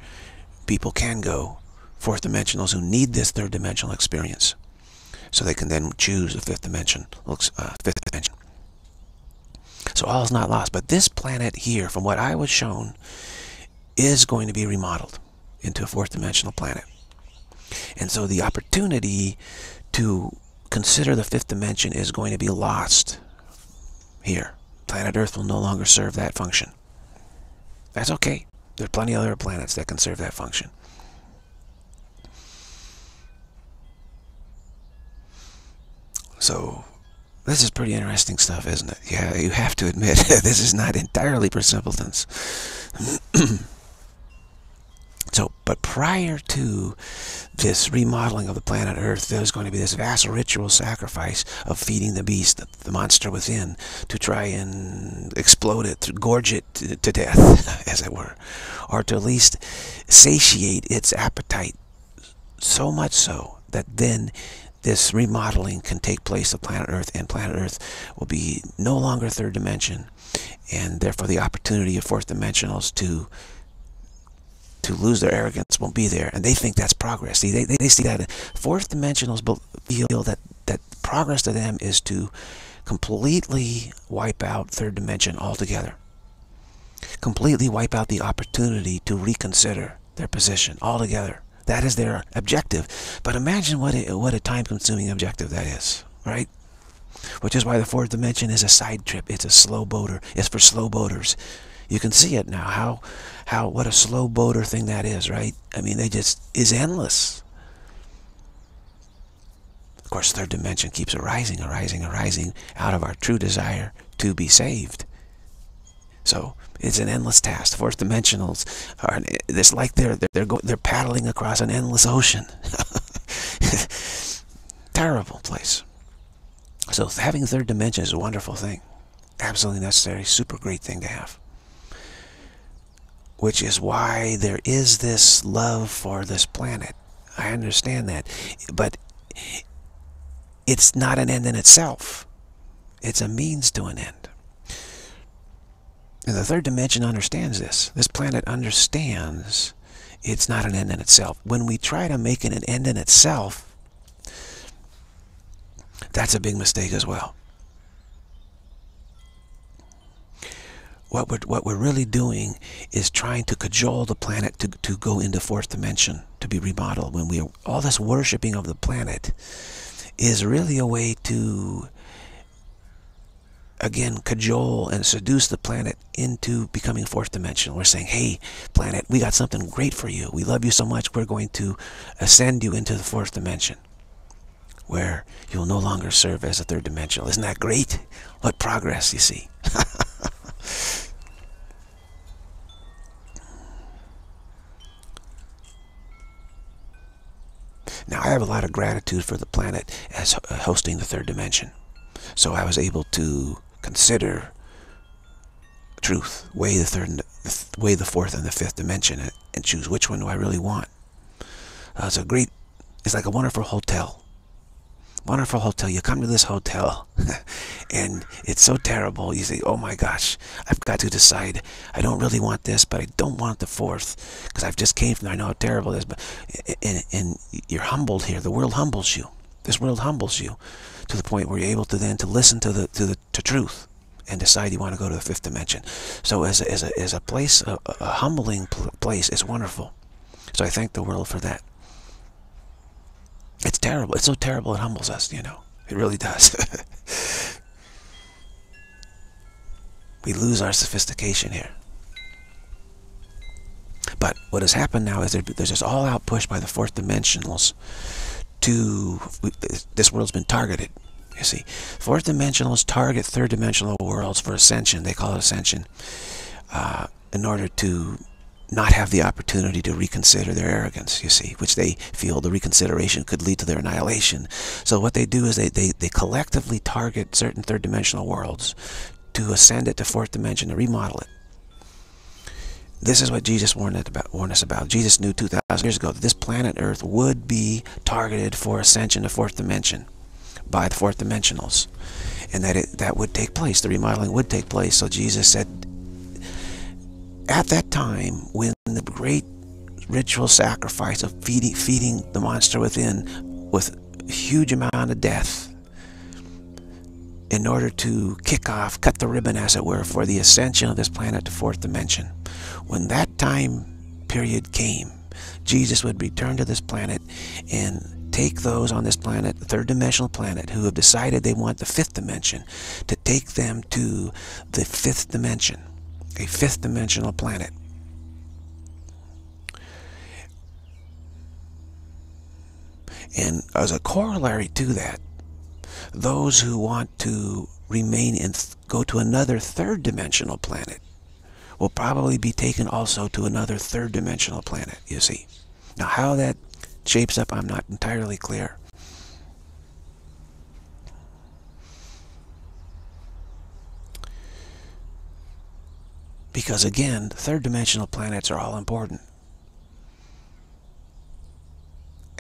people can go, fourth dimensionals who need this third dimensional experience. so they can then choose the fifth dimension. Looks uh, fifth dimension. So all is not lost. But this planet here, from what I was shown, is going to be remodeled into a fourth dimensional planet. And so the opportunity to consider the fifth dimension is going to be lost here. Planet Earth will no longer serve that function. That's okay. There are plenty of other planets that can serve that function. So this is pretty interesting stuff, isn't it? Yeah, you have to admit, this is not entirely for simpletons. so, but prior to this remodeling of the planet Earth, there's going to be this vast ritual sacrifice of feeding the beast, the, the monster within, to try and explode it, to gorge it to, to death, as it were, or to at least satiate its appetite so much so that then this remodeling can take place of planet Earth, and planet Earth will be no longer third dimension, and therefore the opportunity of fourth dimensionals to lose their arrogance won't be there, and they think that's progress. See, they, they, they see that fourth dimensionals feel that that progress to them is to completely wipe out third dimension altogether. Completely wipe out the opportunity to reconsider their position altogether. That is their objective. But imagine what a, what a time-consuming objective that is, right? Which is why the fourth dimension is a side trip. It's a slow boater. It's for slow boaters. You can see it now. How, how, what a slow boater thing that is, right? I mean, they just is endless. Of course, third dimension keeps arising, arising, arising out of our true desire to be saved. So it's an endless task. Fourth dimensionals are it's like they're they're go, they're paddling across an endless ocean. Terrible place. So having third dimension is a wonderful thing. Absolutely necessary, super great thing to have. Which is why there is this love for this planet. I understand that. But it's not an end in itself. It's a means to an end. And the third dimension understands this. This planet understands it's not an end in itself. When we try to make it an end in itself, that's a big mistake as well. What we're, what we're really doing is trying to cajole the planet to, to go into fourth dimension, to be remodeled. When we all this worshiping of the planet is really a way to again cajole and seduce the planet into becoming fourth dimensional. We're saying, hey, planet, we got something great for you. We love you so much, we're going to ascend you into the fourth dimension where you'll no longer serve as a third dimensional. Isn't that great? What progress, you see. now, I have a lot of gratitude for the planet as hosting the third dimension. So I was able to consider truth, weigh the third, and weigh the fourth and the fifth dimension, and choose which one do I really want. Uh, it's a great, it's like a wonderful hotel. Wonderful hotel. You come to this hotel, and it's so terrible. You say, "Oh my gosh, I've got to decide. I don't really want this, but I don't want the fourth because I've just came from there. I know how terrible it is." But and and you're humbled here. The world humbles you. This world humbles you to the point where you're able to then to listen to the to the to truth and decide you want to go to the fifth dimension. So as a, as a, as a place, a, a humbling place, it's wonderful. So I thank the world for that. It's terrible. It's so terrible it humbles us, you know. It really does. we lose our sophistication here. But what has happened now is there, there's this all-out push by the fourth dimensionals to this world's been targeted you see fourth dimensionals target third dimensional worlds for ascension they call it ascension uh, in order to not have the opportunity to reconsider their arrogance, you see, which they feel the reconsideration could lead to their annihilation. So what they do is they, they, they collectively target certain third dimensional worlds to ascend it to fourth dimension, to remodel it. This is what Jesus warned, about, warned us about. Jesus knew 2,000 years ago that this planet Earth would be targeted for ascension to fourth dimension by the fourth dimensionals. And that it, that would take place. The remodeling would take place. So Jesus said, at that time, when the great ritual sacrifice of feeding, feeding the monster within with a huge amount of death in order to kick off, cut the ribbon as it were, for the ascension of this planet to fourth dimension. When that time period came, Jesus would return to this planet and take those on this planet, the third dimensional planet, who have decided they want the fifth dimension, to take them to the fifth dimension, a fifth dimensional planet. And as a corollary to that, those who want to remain and go to another third dimensional planet will probably be taken also to another third dimensional planet, you see. Now how that shapes up, I'm not entirely clear. Because again, third dimensional planets are all important.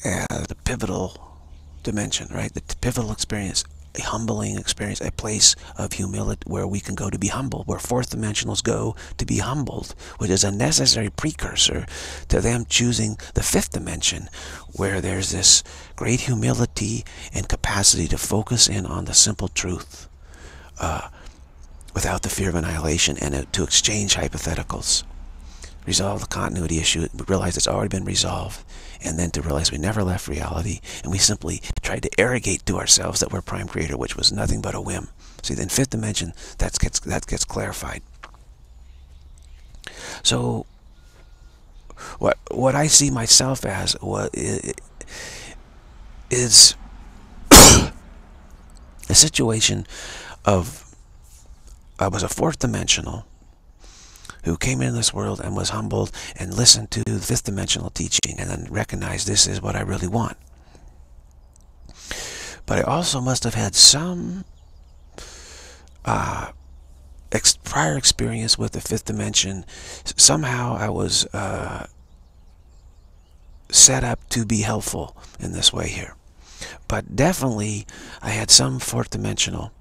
As the pivotal dimension, right? The pivotal experience a humbling experience, a place of humility where we can go to be humble, where fourth dimensionals go to be humbled, which is a necessary precursor to them choosing the fifth dimension, where there's this great humility and capacity to focus in on the simple truth uh, without the fear of annihilation and uh, to exchange hypotheticals. Resolve the continuity issue, realize it's already been resolved, and then to realize we never left reality and we simply tried to arrogate to ourselves that we're prime creator, which was nothing but a whim. See, then fifth dimension, that gets, that gets clarified. So, what what I see myself as what is a situation of I was a fourth dimensional who came into this world and was humbled and listened to the fifth dimensional teaching and then recognized this is what I really want. But I also must have had some uh, ex prior experience with the fifth dimension. Somehow I was uh, set up to be helpful in this way here. But definitely I had some fourth dimensional,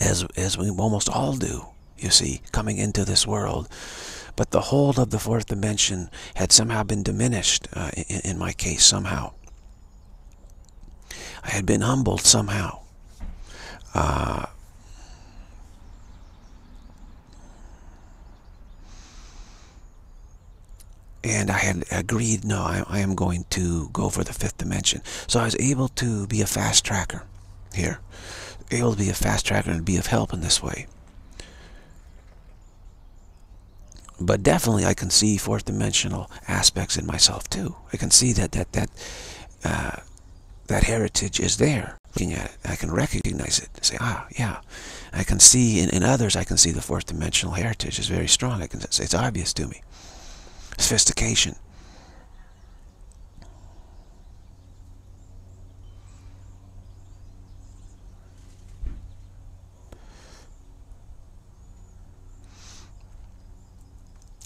as, as we almost all do, you see, coming into this world. But the hold of the fourth dimension had somehow been diminished uh, in, in my case, somehow. I had been humbled somehow. Uh, and I had agreed, no, I, I, am going to go for the fifth dimension. So I was able to be a fast tracker here, able to be a fast tracker and be of help in this way. but definitely I can see fourth dimensional aspects in myself too. I can see that that that uh, that heritage is there. Looking at it, I can recognize it. Say, ah, yeah. I can see in, in others. I can see the fourth dimensional heritage is very strong. I can say it's obvious to me. Sophistication.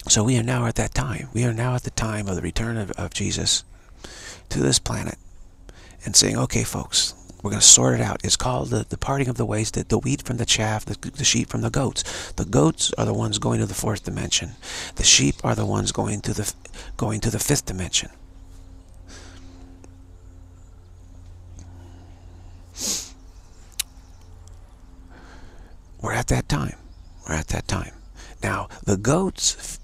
So we are now at that time. We are now at the time of the return of, of Jesus to this planet and saying, okay, folks, we're going to sort it out. It's called the, the parting of the ways, the, the wheat from the chaff, the, the sheep from the goats. The goats are the ones going to the fourth dimension. The sheep are the ones going to the, going to the fifth dimension. We're at that time. We're at that time. Now, the goats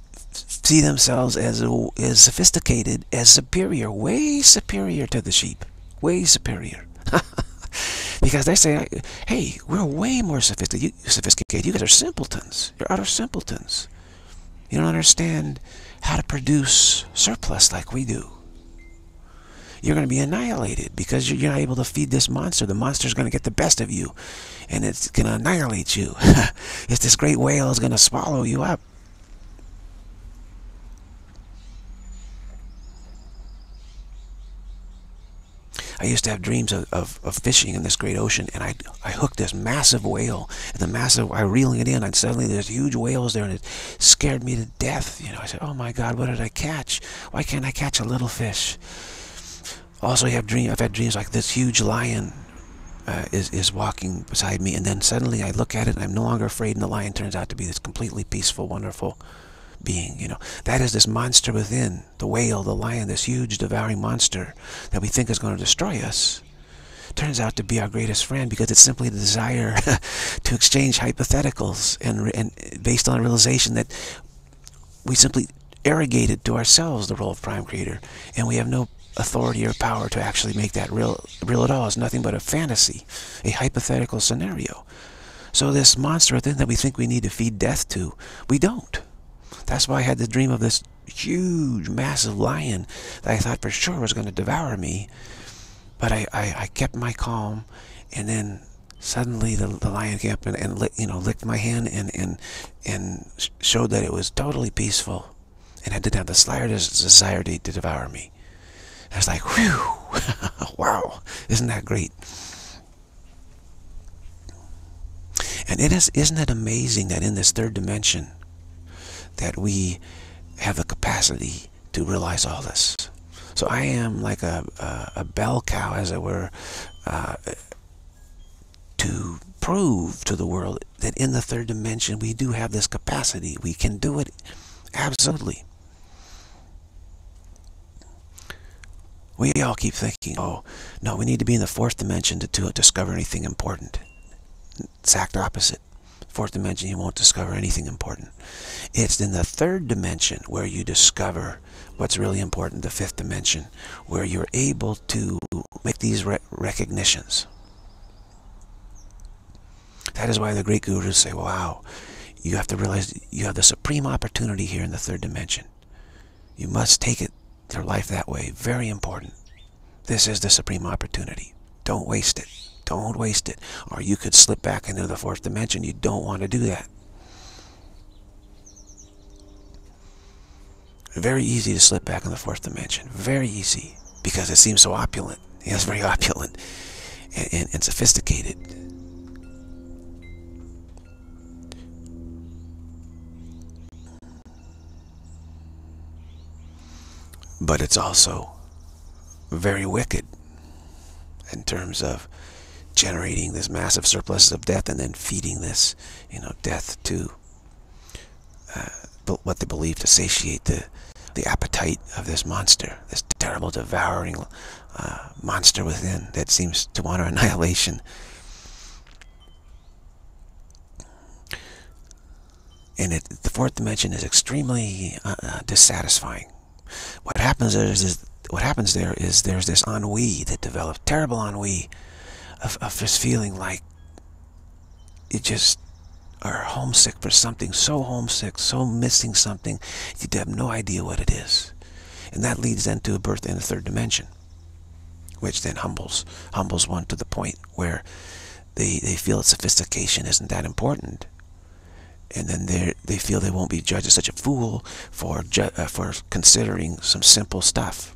see themselves as, as sophisticated, as superior, way superior to the sheep. Way superior. because they say, hey, we're way more sophisticated. You, guys are simpletons. You're utter simpletons. You don't understand how to produce surplus like we do. You're going to be annihilated because you're not able to feed this monster. The monster's going to get the best of you, and it's going to annihilate you. it's this great whale is going to swallow you up. I used to have dreams of, of, of, fishing in this great ocean, and I I hooked this massive whale, and the massive, I reeling it in, and suddenly there's huge whales there, and it scared me to death. You know, I said, oh my God, what did I catch? Why can't I catch a little fish? Also, I have dream, I've had dreams like this huge lion uh, is, is walking beside me, and then suddenly I look at it, and I'm no longer afraid, and the lion turns out to be this completely peaceful, wonderful being, you know. That is this monster within, the whale, the lion, this huge devouring monster that we think is going to destroy us. Turns out to be our greatest friend because it's simply the desire to exchange hypotheticals and, and based on the realization that we simply arrogated to ourselves the role of prime creator and we have no authority or power to actually make that real real at all. It's nothing but a fantasy, a hypothetical scenario. So this monster within that we think we need to feed death to, we don't. That's why I had the dream of this huge, massive lion that I thought for sure was going to devour me. But I, I, I kept my calm, and then suddenly the, the lion came up and, and you know licked my hand and and and showed that it was totally peaceful, and I didn't have the slightest desire to, to devour me. I was like, whew, wow, isn't that great? And it is, isn't it amazing that in this third dimension, that we have the capacity to realize all this. So I am like a, a, a bell cow, as it were, uh, to prove to the world that in the third dimension we do have this capacity. We can do it absolutely. We all keep thinking, oh, no, we need to be in the fourth dimension to, to discover anything important exact opposite. Fourth dimension, you won't discover anything important. It's in the third dimension where you discover what's really important, the fifth dimension, where you're able to make these re recognitions. That is why the great gurus say, wow, you have to realize you have the supreme opportunity here in the third dimension. You must take it, your life that way. Very important. This is the supreme opportunity. Don't waste it. Don't waste it. Or you could slip back into the fourth dimension. You don't want to do that. Very easy to slip back in the fourth dimension. Very easy. Because it seems so opulent. Yeah, it's very opulent and, and, and sophisticated. But it's also very wicked in terms of generating this massive surplus of death and then feeding this, you know, death to uh, what they believe to satiate the, the appetite of this monster, this terrible devouring uh, monster within that seems to want our annihilation. And it, the fourth dimension is extremely uh, uh dissatisfying. What happens is, is what happens there is there's this ennui that develops, terrible ennui of, of just feeling like you just are homesick for something, so homesick, so missing something, you have no idea what it is. And that leads then to a birth in the third dimension, which then humbles humbles one to the point where they, they feel that sophistication isn't that important. And then they they feel they won't be judged as such a fool for, uh, for considering some simple stuff.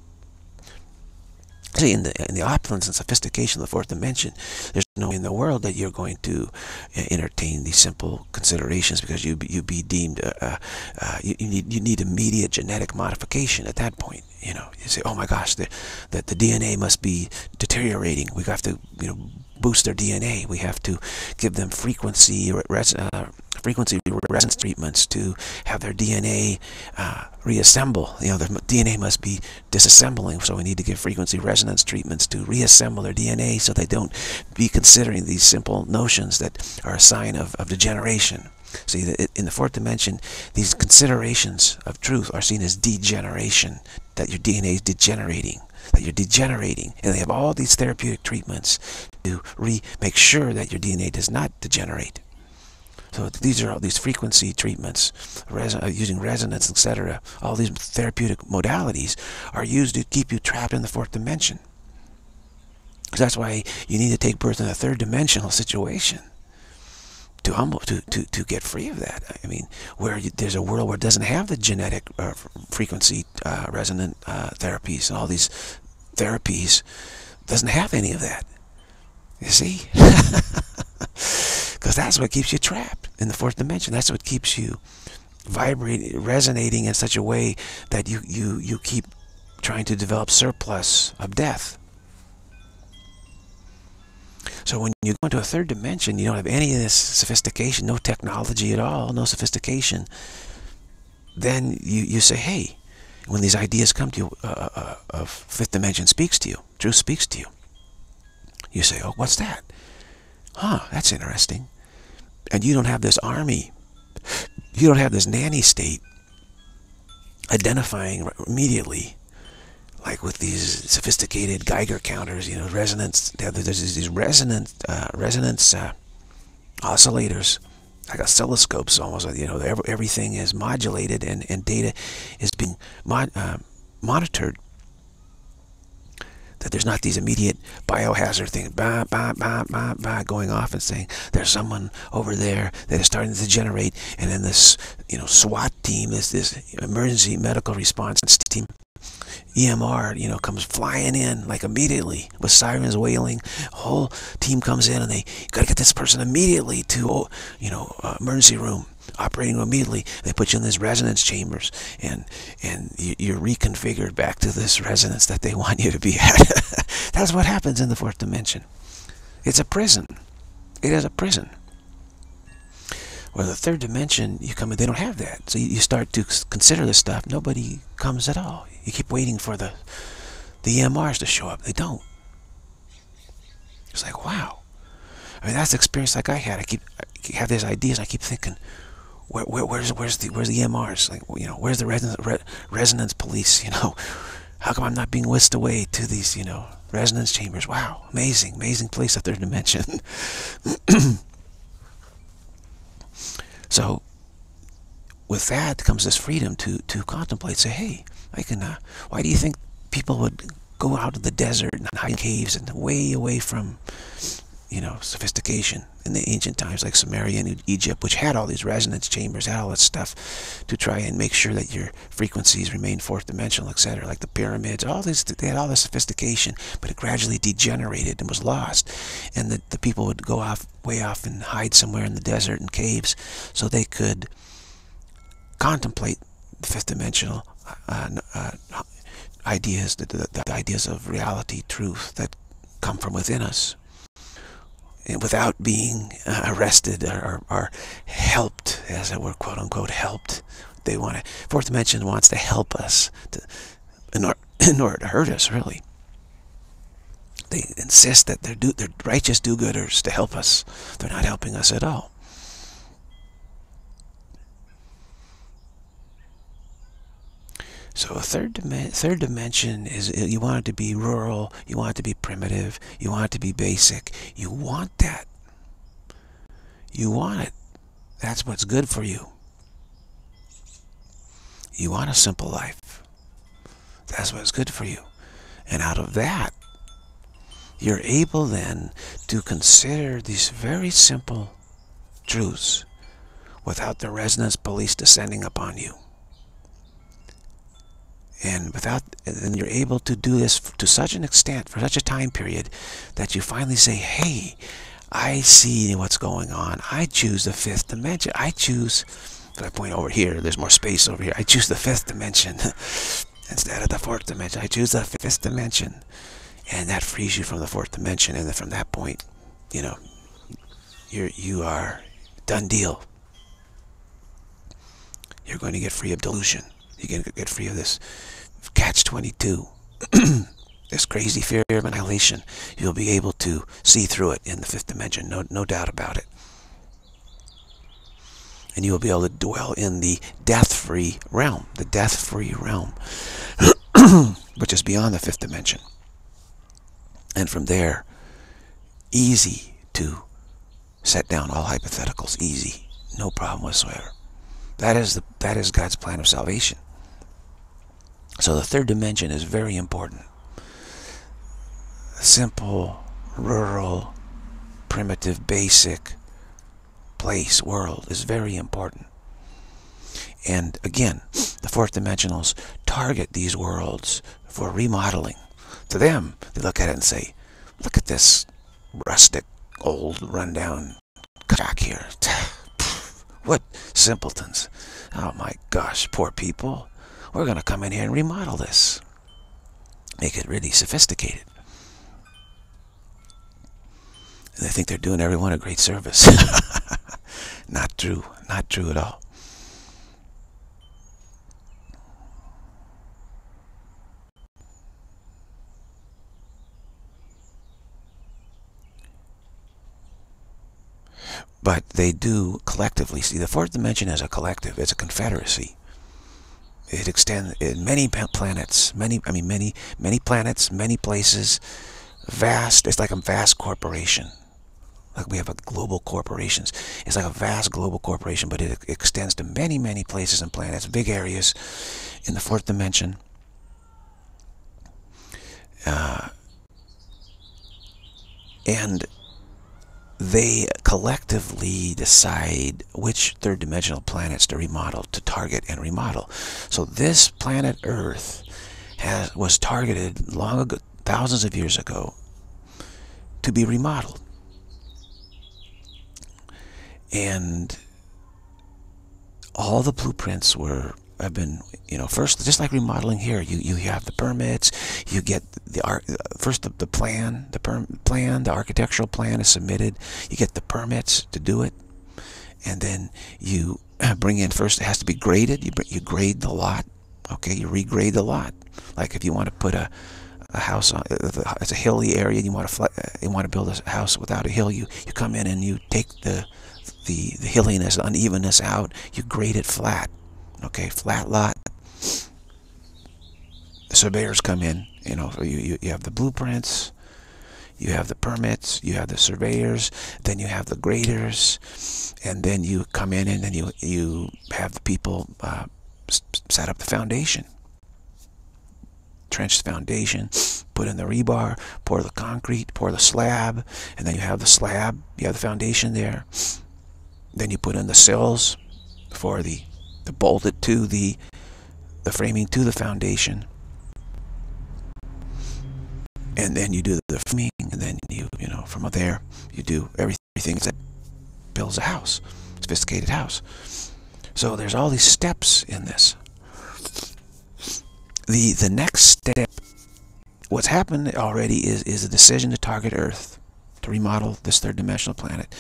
In the, in the opulence and sophistication of the fourth dimension, there's no way in the world that you're going to uh, entertain these simple considerations because you you be deemed uh, uh, uh, you, you, need you need immediate genetic modification at that point. You know, you say, oh my gosh, the the, the DNA must be deteriorating. We have to you know boost their DNA. We have to give them frequency uh, frequency resonance treatments to have their DNA uh, reassemble. You know, the DNA must be disassembling, so we need to give frequency resonance treatments to reassemble their DNA so they don't be considering these simple notions that are a sign of, of degeneration. See, in the fourth dimension, these considerations of truth are seen as degeneration, that your DNA is degenerating, that you're degenerating. And they have all these therapeutic treatments to re make sure that your DNA does not degenerate. So these are all these frequency treatments, res uh, using resonance, etc. All these therapeutic modalities are used to keep you trapped in the fourth dimension. That's why you need to take birth in a third dimensional situation to humble to, to, to get free of that. I mean, where you, there's a world where it doesn't have the genetic uh, frequency uh, resonant uh, therapies and all these therapies doesn't have any of that. You see? Because that's what keeps you trapped in the fourth dimension. That's what keeps you vibrating, resonating in such a way that you, you, you keep trying to develop surplus of death. So when you go into a third dimension, you don't have any of this sophistication, no technology at all, no sophistication. then you, you say, hey, when these ideas come to you, uh, uh, uh, fifth dimension speaks to you, truth speaks to you, you say, oh, what's that? Huh, that's interesting. And you don't have this army, you don't have this nanny state identifying immediately like with these sophisticated Geiger counters, you know, resonance. There's these resonance uh, resonance uh, oscillators, like oscilloscopes, almost. You know, everything is modulated and and data is being mod, uh, monitored. That there's not these immediate biohazard things, bah, bah, bah, bah, bah, going off and saying there's someone over there that is starting to generate, and then this, you know, SWAT team, this this emergency medical response team EMR, you know, comes flying in like immediately with sirens wailing. Whole team comes in and they got to get this person immediately to, you know, uh, emergency room, operating immediately. They put you in these resonance chambers and and you're reconfigured back to this resonance that they want you to be at. That's what happens in the fourth dimension. It's a prison. It is a prison. Well, the third dimension, you come in, they don't have that. So you, start to consider this stuff. Nobody comes at all. You keep waiting for the the EMRs to show up. They don't. It's like, wow. I mean, that's the experience like I had. I keep I have these ideas. I keep thinking, where, where, where's where's the where's the EMRs? Like, you know, where's the resonance, re, resonance police? You know, how come I'm not being whisked away to these, you know, resonance chambers? Wow, amazing, amazing place, a third dimension. So with that comes this freedom to, to contemplate, say, hey, I can, uh, why do you think people would go out to the desert and hide in caves and way away from you know, sophistication in the ancient times like Sumeria and Egypt, which had all these resonance chambers, had all that stuff to try and make sure that your frequencies remain fourth dimensional, etc. Like the pyramids, all these, they had all this sophistication, but it gradually degenerated and was lost. And the, the people would go off, way off and hide somewhere in the desert and caves so they could contemplate the fifth dimensional uh, uh, ideas, the, the, the ideas of reality, truth that come from within us without being uh, arrested or, or, helped, as it were, quote unquote, helped. They want to, fourth dimension wants to help us to, in, or, in order to hurt us, really. They insist that they're, do, they're righteous do-gooders to help us. They're not helping us at all. So a third, third dimension is uh, you want it to be rural, you want it to be primitive, you want it to be basic. You want that. You want it. That's what's good for you. You want a simple life. That's what's good for you. And out of that, you're able then to consider these very simple truths without the resonance police descending upon you and without and you're able to do this to such an extent for such a time period that you finally say hey I see what's going on. I choose the fifth dimension. I choose if I point over here there's more space over here. I choose the fifth dimension instead of the fourth dimension. I choose the fifth dimension. And that frees you from the fourth dimension. And then from that point you know you're you are done deal. You're going to get free of delusion going to get free of this catch-22. this crazy fear of annihilation. You'll be able to see through it in the fifth dimension. No, no doubt about it. And you will be able to dwell in the death-free realm. The death-free realm. which is beyond the fifth dimension. And from there, easy to set down all hypotheticals. Easy. No problem whatsoever. That is, the, that is God's plan of salvation. So the third dimension is very important. Simple, rural, primitive, basic place, world is very important. And again, the fourth dimensionals target these worlds for remodeling. To them, they look at it and say, look at this rustic, old, rundown shack here. What simpletons. Oh my gosh, poor people we're going to come in here and remodel this. Make it really sophisticated. And they think they're doing everyone a great service. not true. Not true at all. But they do collectively. See, the fourth dimension as a collective. It's a confederacy. It extends in many planets, many I mean many many planets, many places. Vast. It's like a vast corporation. Like we have a global corporations. It's like a vast global corporation, but it extends to many many places and planets, big areas in the fourth dimension. Uh, and they collectively decide which third dimensional planets to remodel, to target and remodel. So this planet Earth has, was targeted long ago, thousands of years ago, to be remodeled. And all the blueprints were have been, you know, first, just like remodeling here, you, you have the permits, you get the art, first the, the plan, the per, plan, the architectural plan is submitted, you get the permits to do it, and then you bring in, first it has to be graded, you, you grade the lot, okay, you regrade the lot. Like if you want to put a, a house on, it's a hilly area, you want to, uh, you want to build a house without a hill, you, you come in and you take the, the, the hilliness, the unevenness out, you grade it flat okay, flat lot. The surveyors come in, you know, you, you, you have the blueprints, you have the permits, you have the surveyors, then you have the graders, and then you come in and then you, you have the people uh, set up the foundation. Trench the foundation, put in the rebar, pour the concrete, pour the slab, and then you have the slab, you have the foundation there. Then you put in the sills for the to bolt it to the the framing to the foundation. And then you do the framing and then you you know from there you do everything that builds a house sophisticated house. So there's all these steps in this. The the next step what's happened already is is a decision to target earth to remodel this third dimensional planet.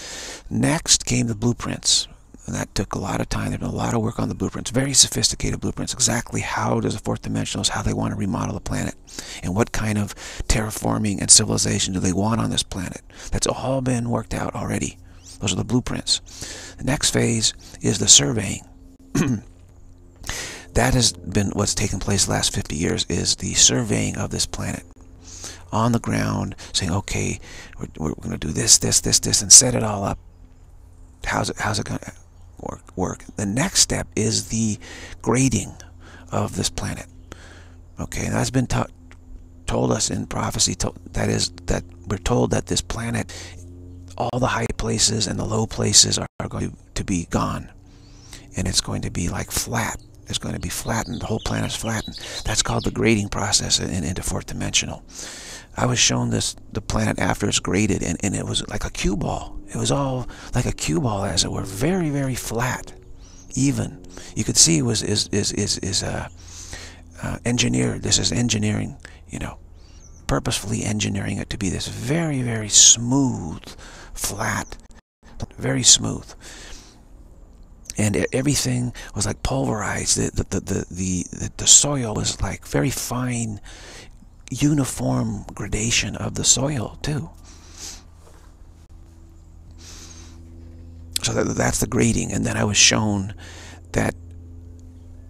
Next came the blueprints and that took a lot of time. There's been a lot of work on the blueprints, very sophisticated blueprints. Exactly how does the fourth dimensionals, how they want to remodel the planet, and what kind of terraforming and civilization do they want on this planet. That's all been worked out already. Those are the blueprints. The next phase is the surveying. that has been what's taken place the last 50 years is the surveying of this planet on the ground saying okay we're, we're going to do this this this this and set it all up how's it how's it going to work. work. The next step is the grading of this planet. Okay, that's been told us in prophecy. that is that we're told that this planet, all the high places and the low places are, are going to be gone, and it's going to be like flat. It's going to be flattened. The whole planet's flattened. That's called the grading process in, into fourth dimensional. I was shown this the planet after it's graded, and, and it was like a cue ball. It was all like a cue ball, as it were, very, very flat, even. You could see it was is is is is uh, uh, engineered. This is engineering, you know, purposefully engineering it to be this very, very smooth, flat, very smooth and everything was like pulverized. The the the the, the soil was like very fine uniform gradation of the soil too. So that, that's the grading. And then I was shown that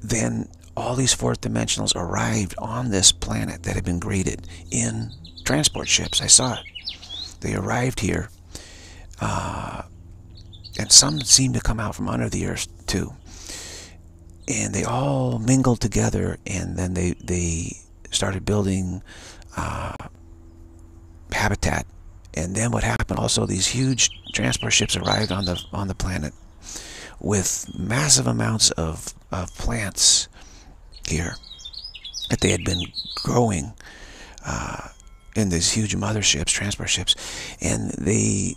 then all these fourth dimensionals arrived on this planet that had been graded in transport ships. I saw it. They arrived here. Uh, and some seemed to come out from under the earth too. And they all mingled together and then they, they started building uh, habitat. And then what happened? Also, these huge transport ships arrived on the on the planet with massive amounts of, of plants here that they had been growing uh, in these huge motherships, transport ships, and they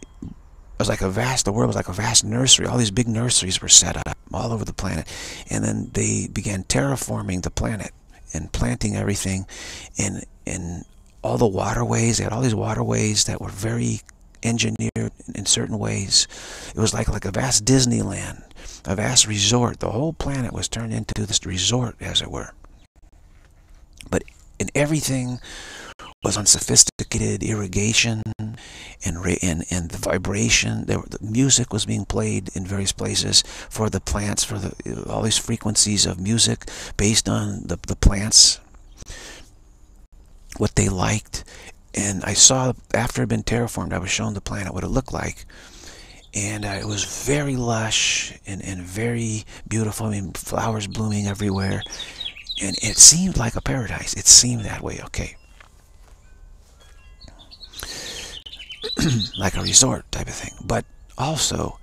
it was like a vast, the world was like a vast nursery. All these big nurseries were set up all over the planet. And then they began terraforming the planet and planting everything in in all the waterways. They had all these waterways that were very engineered in certain ways. It was like like a vast Disneyland, a vast resort. The whole planet was turned into this resort, as it were. But in everything was on sophisticated irrigation and and and the vibration. There, the music was being played in various places for the plants, for the all these frequencies of music based on the the plants, what they liked. And I saw after it had been terraformed, I was shown the planet what it looked like and uh, it was very lush and, and very beautiful. I mean, flowers blooming everywhere, and it seemed like a paradise. It seemed that way, okay. like a resort type of thing. But also,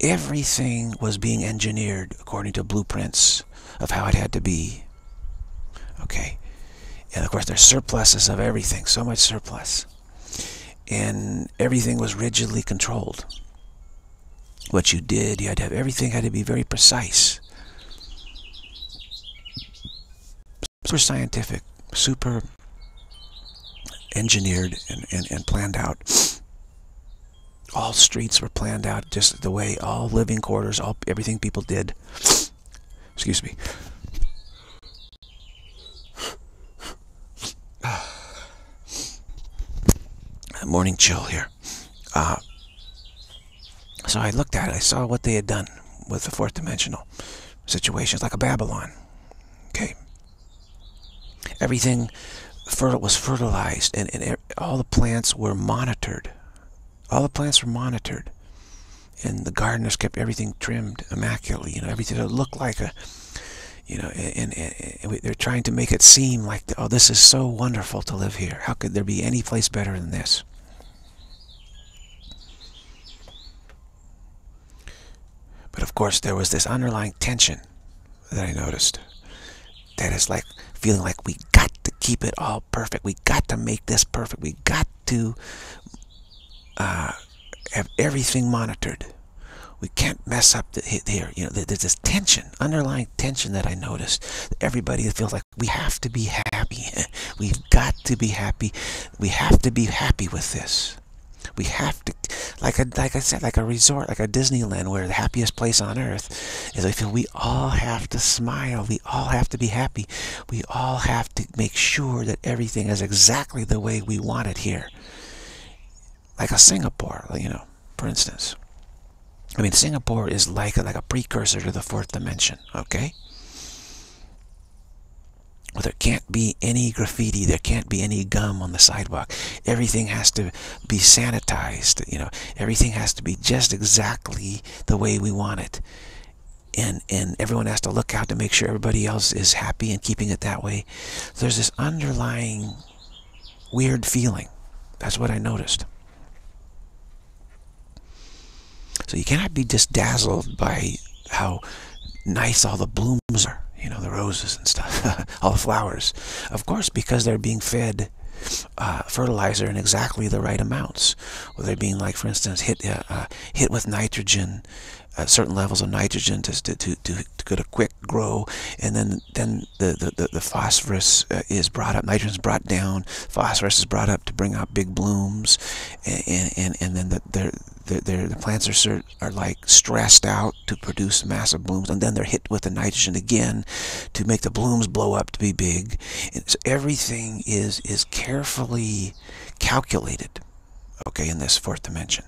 everything was being engineered according to blueprints of how it had to be. Okay. And of course, there's surpluses of everything, so much surplus. And everything was rigidly controlled. What you did, you had to have everything had to be very precise. Super scientific, super engineered and, and, and planned out all streets were planned out just the way all living quarters, all everything people did. Excuse me. Morning chill here. Uh, so I looked at it. I saw what they had done with the fourth dimensional situations, like a Babylon. Okay. Everything fertile was fertilized, and, and all the plants were monitored all the plants were monitored. And the gardeners kept everything trimmed immaculately, you know, everything that looked like a, you know, and, and, and, they're trying to make it seem like, oh, this is so wonderful to live here. How could there be any place better than this? But of course, there was this underlying tension that I noticed. That is like feeling like we got to keep it all perfect. We got to make this perfect. We got to have everything monitored. We can't mess up the, here. You know, there's this tension, underlying tension that I noticed. Everybody feels like we have to be happy. We've got to be happy. We have to be happy with this. We have to, like a, like I said, like a resort, like a Disneyland, where the happiest place on earth is. I feel we all have to smile. We all have to be happy. We all have to make sure that everything is exactly the way we want it here like a Singapore, you know, for instance. I mean, Singapore is like a, like a precursor to the fourth dimension, okay? Well, there can't be any graffiti, there can't be any gum on the sidewalk. Everything has to be sanitized, you know. Everything has to be just exactly the way we want it. And, and everyone has to look out to make sure everybody else is happy and keeping it that way. There's this underlying weird feeling. That's what I noticed. So you cannot be just dazzled by how nice all the blooms are, you know, the roses and stuff, all the flowers. Of course, because they're being fed uh, fertilizer in exactly the right amounts. Well, they're being, like, for instance, hit uh, uh, hit with nitrogen uh, certain levels of nitrogen to, to, to, to get a quick grow and then then the, the, the the phosphorus uh, is brought up nitrogen is brought down phosphorus is brought up to bring out big blooms and and, and then the, the, the, plants are are like stressed out to produce massive blooms and then they're hit with the nitrogen again to make the blooms blow up to be big. And so everything is is carefully calculated okay in this fourth dimension.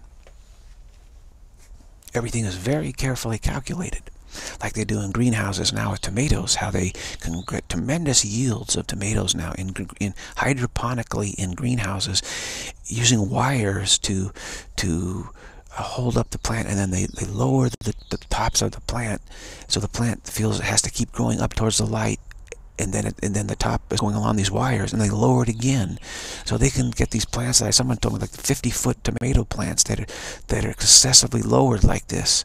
Everything is very carefully calculated, like they do in greenhouses now with tomatoes, how they can get tremendous yields of tomatoes now in, in hydroponically in greenhouses using wires to to Uh, hold up the plant and then they, they lower the, the tops of the plant so the plant feels it has to keep growing up towards the light and then it, and then the top is going along these wires and they lower it again. So they can get these plants that I, someone told me like 50 foot tomato plants that are that are excessively lowered like this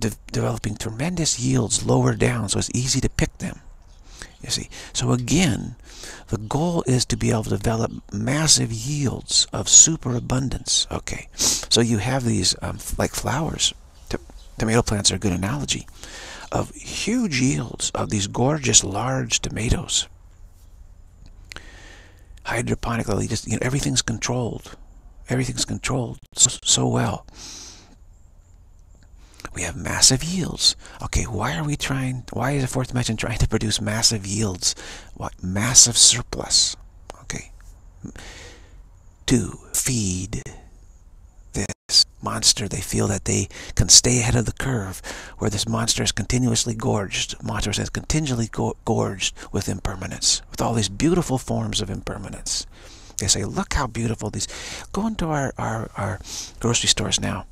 de developing tremendous yields lower down so it's easy to pick them you see. So again the goal is to be able to develop massive yields of superabundance okay so you have these um, like flowers tomato plants are a good analogy of huge yields of these gorgeous large tomatoes. Hydroponically, just you know, everything's controlled. Everything's controlled so, so well. We have massive yields. Okay, why are we trying, why is the fourth dimension trying to produce massive yields? What, massive surplus. Okay, to feed this monster. They feel that they can stay ahead of the curve where this monster is continuously gorged. Monster is continually gorged with impermanence, with all these beautiful forms of impermanence. They say, look how beautiful these... Go into our, our, our grocery stores now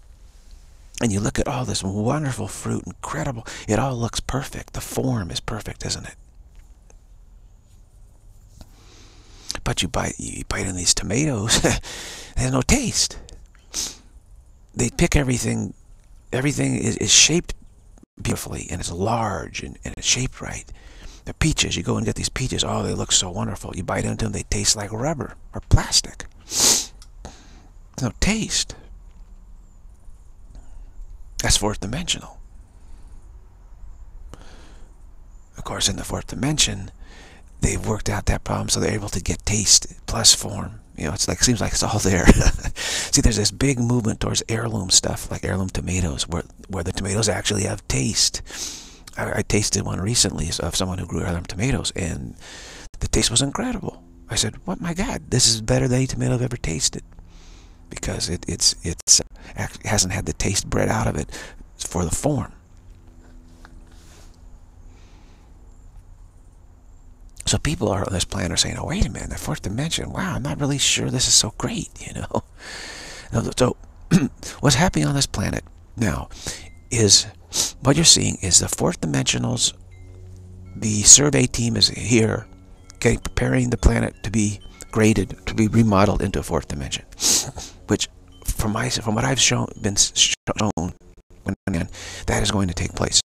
and you look at all this wonderful fruit, incredible. It all looks perfect. The form is perfect, isn't it? But you bite, you bite in these tomatoes, there's no taste. They pick everything, everything is, is shaped beautifully, and it's large, and, and it's shaped right. The peaches, you go and get these peaches, oh, they look so wonderful. You bite into them, they taste like rubber or plastic. There's no taste. That's fourth dimensional. Of course, in the fourth dimension, they've worked out that problem so they're able to get taste plus form. You know, it's like seems like it's all there. See, there's this big movement towards heirloom stuff, like heirloom tomatoes, where where the tomatoes actually have taste. I, I tasted one recently of someone who grew heirloom tomatoes, and the taste was incredible. I said, "What? My God, this is better than any tomato I've ever tasted," because it, it's it's it hasn't had the taste bred out of it for the form. So people are on this planet are saying, oh, wait a minute, the fourth dimension, wow, I'm not really sure this is so great, you know. So what's happening on this planet now is what you're seeing is the fourth dimensionals, the survey team is here getting preparing the planet to be graded, to be remodeled into a fourth dimension, which from my from what I've shown been shown that is going to take place.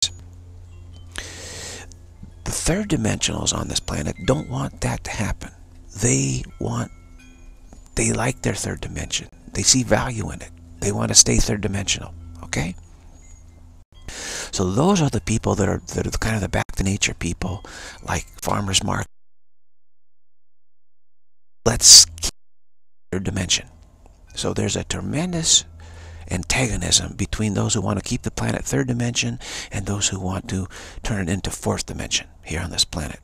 The third dimensionals on this planet don't want that to happen. They want, they like their third dimension. They see value in it. They want to stay third dimensional. Okay? So those are the people that are, that are kind of the back to nature people, like farmers market. Let's keep third dimension. So there's a tremendous antagonism between those who want to keep the planet third dimension and those who want to turn it into fourth dimension here on this planet.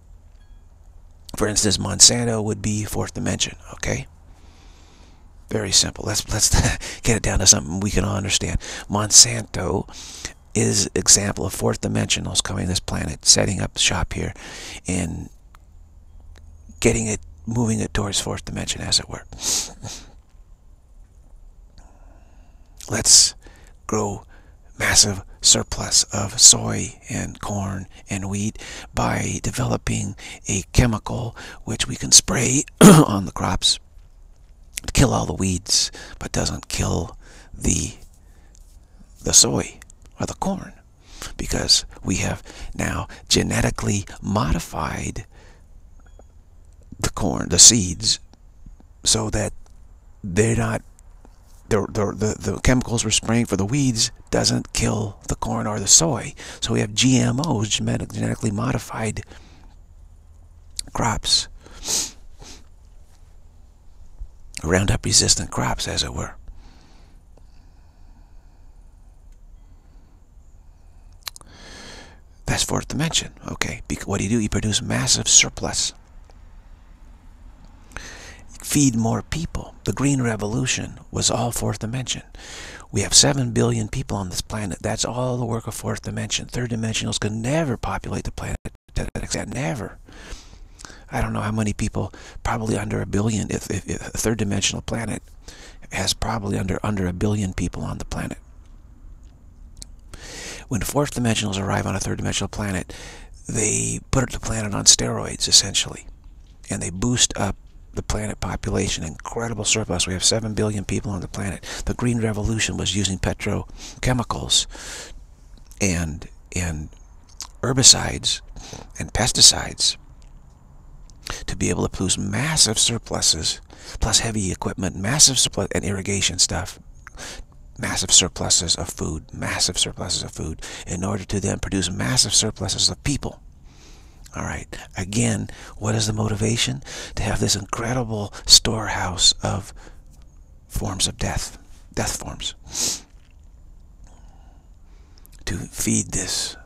For instance, Monsanto would be fourth dimension, okay? Very simple. Let's let's get it down to something we can all understand. Monsanto is example of fourth dimensionals coming to this planet, setting up shop here, and getting it, moving it towards fourth dimension, as it were. Let's grow massive surplus of soy and corn and wheat by developing a chemical which we can spray on the crops. To kill all the weeds but doesn't kill the the soy or the corn because we have now genetically modified the corn the seeds so that they're not the, the, the, the chemicals we're spraying for the weeds doesn't kill the corn or the soy. So we have GMOs, genetically modified crops. Roundup resistant crops, as it were. That's fourth dimension. Okay, what do you do? You produce massive surplus feed more people. The Green Revolution was all fourth dimension. We have 7 billion people on this planet. That's all the work of fourth dimension. Third dimensionals could never populate the planet to that extent. Never. I don't know how many people, probably under a billion. If, if, if a third dimensional planet has probably under under a billion people on the planet. When fourth dimensionals arrive on a third dimensional planet, they put the planet on steroids, essentially. And they boost up the planet population, incredible surplus. We have 7 billion people on the planet. The Green Revolution was using petrochemicals and, and herbicides and pesticides to be able to produce massive surpluses, plus heavy equipment, massive surplus and irrigation stuff, massive surpluses of food, massive surpluses of food, in order to then produce massive surpluses of people. All right. Again, what is the motivation? To have this incredible storehouse of forms of death, death forms. To feed this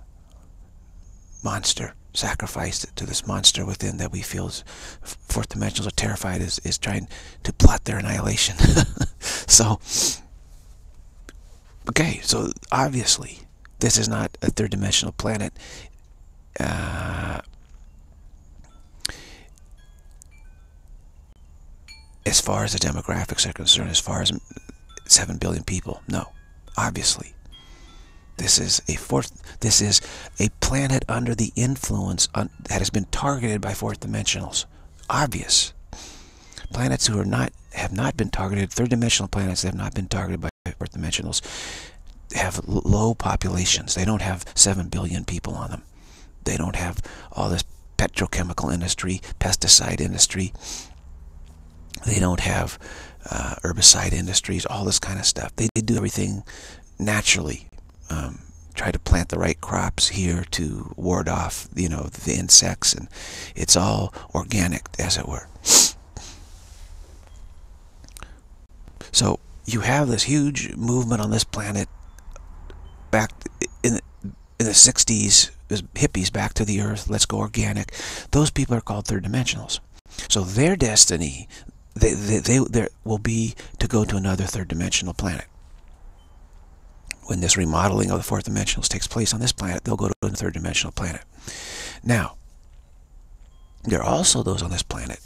monster sacrificed to this monster within that we feel is fourth dimensionals are terrified is, is trying to plot their annihilation. so, okay, so obviously this is not a third dimensional planet. Uh, as far as the demographics are concerned, as far as 7 billion people, no, obviously. This is a fourth. This is a planet under the influence on, that has been targeted by fourth dimensionals. Obvious. Planets who are not have not been targeted. Third dimensional planets that have not been targeted by fourth dimensionals have low populations. They don't have seven billion people on them. They don't have all this petrochemical industry, pesticide industry. They don't have uh, herbicide industries, all this kind of stuff. They, they do everything naturally um, try to plant the right crops here to ward off, you know, the insects, and it's all organic, as it were. So you have this huge movement on this planet back in in the 60s, hippies back to the earth, let's go organic. Those people are called third dimensionals. So their destiny, they, they, they, they will be to go to another third dimensional planet when this remodeling of the fourth dimensionals takes place on this planet, they'll go to a third dimensional planet. Now, there are also those on this planet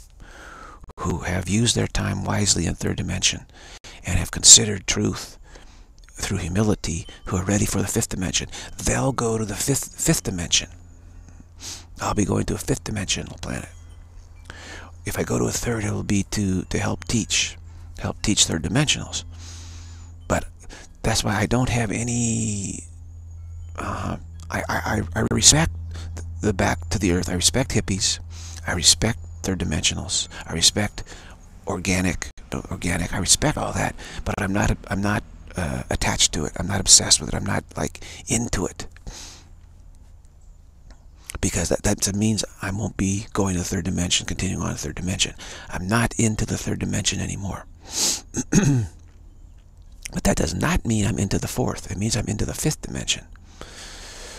who have used their time wisely in third dimension and have considered truth through humility who are ready for the fifth dimension. They'll go to the fifth fifth dimension. I'll be going to a fifth dimensional planet. If I go to a third, it'll be to, to help teach, help teach third dimensionals. But that's why I don't have any. Uh, I, I, I respect the back to the earth. I respect hippies. I respect third dimensionals. I respect organic, organic. I respect all that, but I'm not. I'm not uh, attached to it. I'm not obsessed with it. I'm not like into it because that, that means I won't be going to the third dimension, continuing on the third dimension. I'm not into the third dimension anymore. But that does not mean I'm into the fourth. It means I'm into the fifth dimension.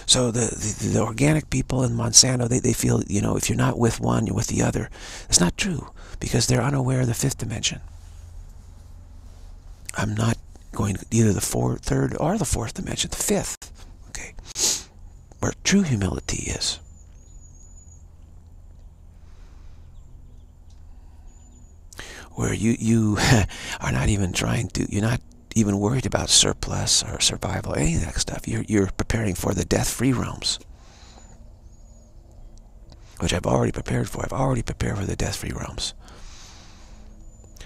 So the, the, the, organic people in Monsanto, they, they feel, you know, if you're not with one, you're with the other. It's not true because they're unaware of the fifth dimension. I'm not going to either the fourth, third or the fourth dimension, the fifth, okay, where true humility is. Where you, you are not even trying to, you're not even worried about surplus or survival, any of that stuff. You're, you're preparing for the death-free realms, which I've already prepared for. I've already prepared for the death-free realms.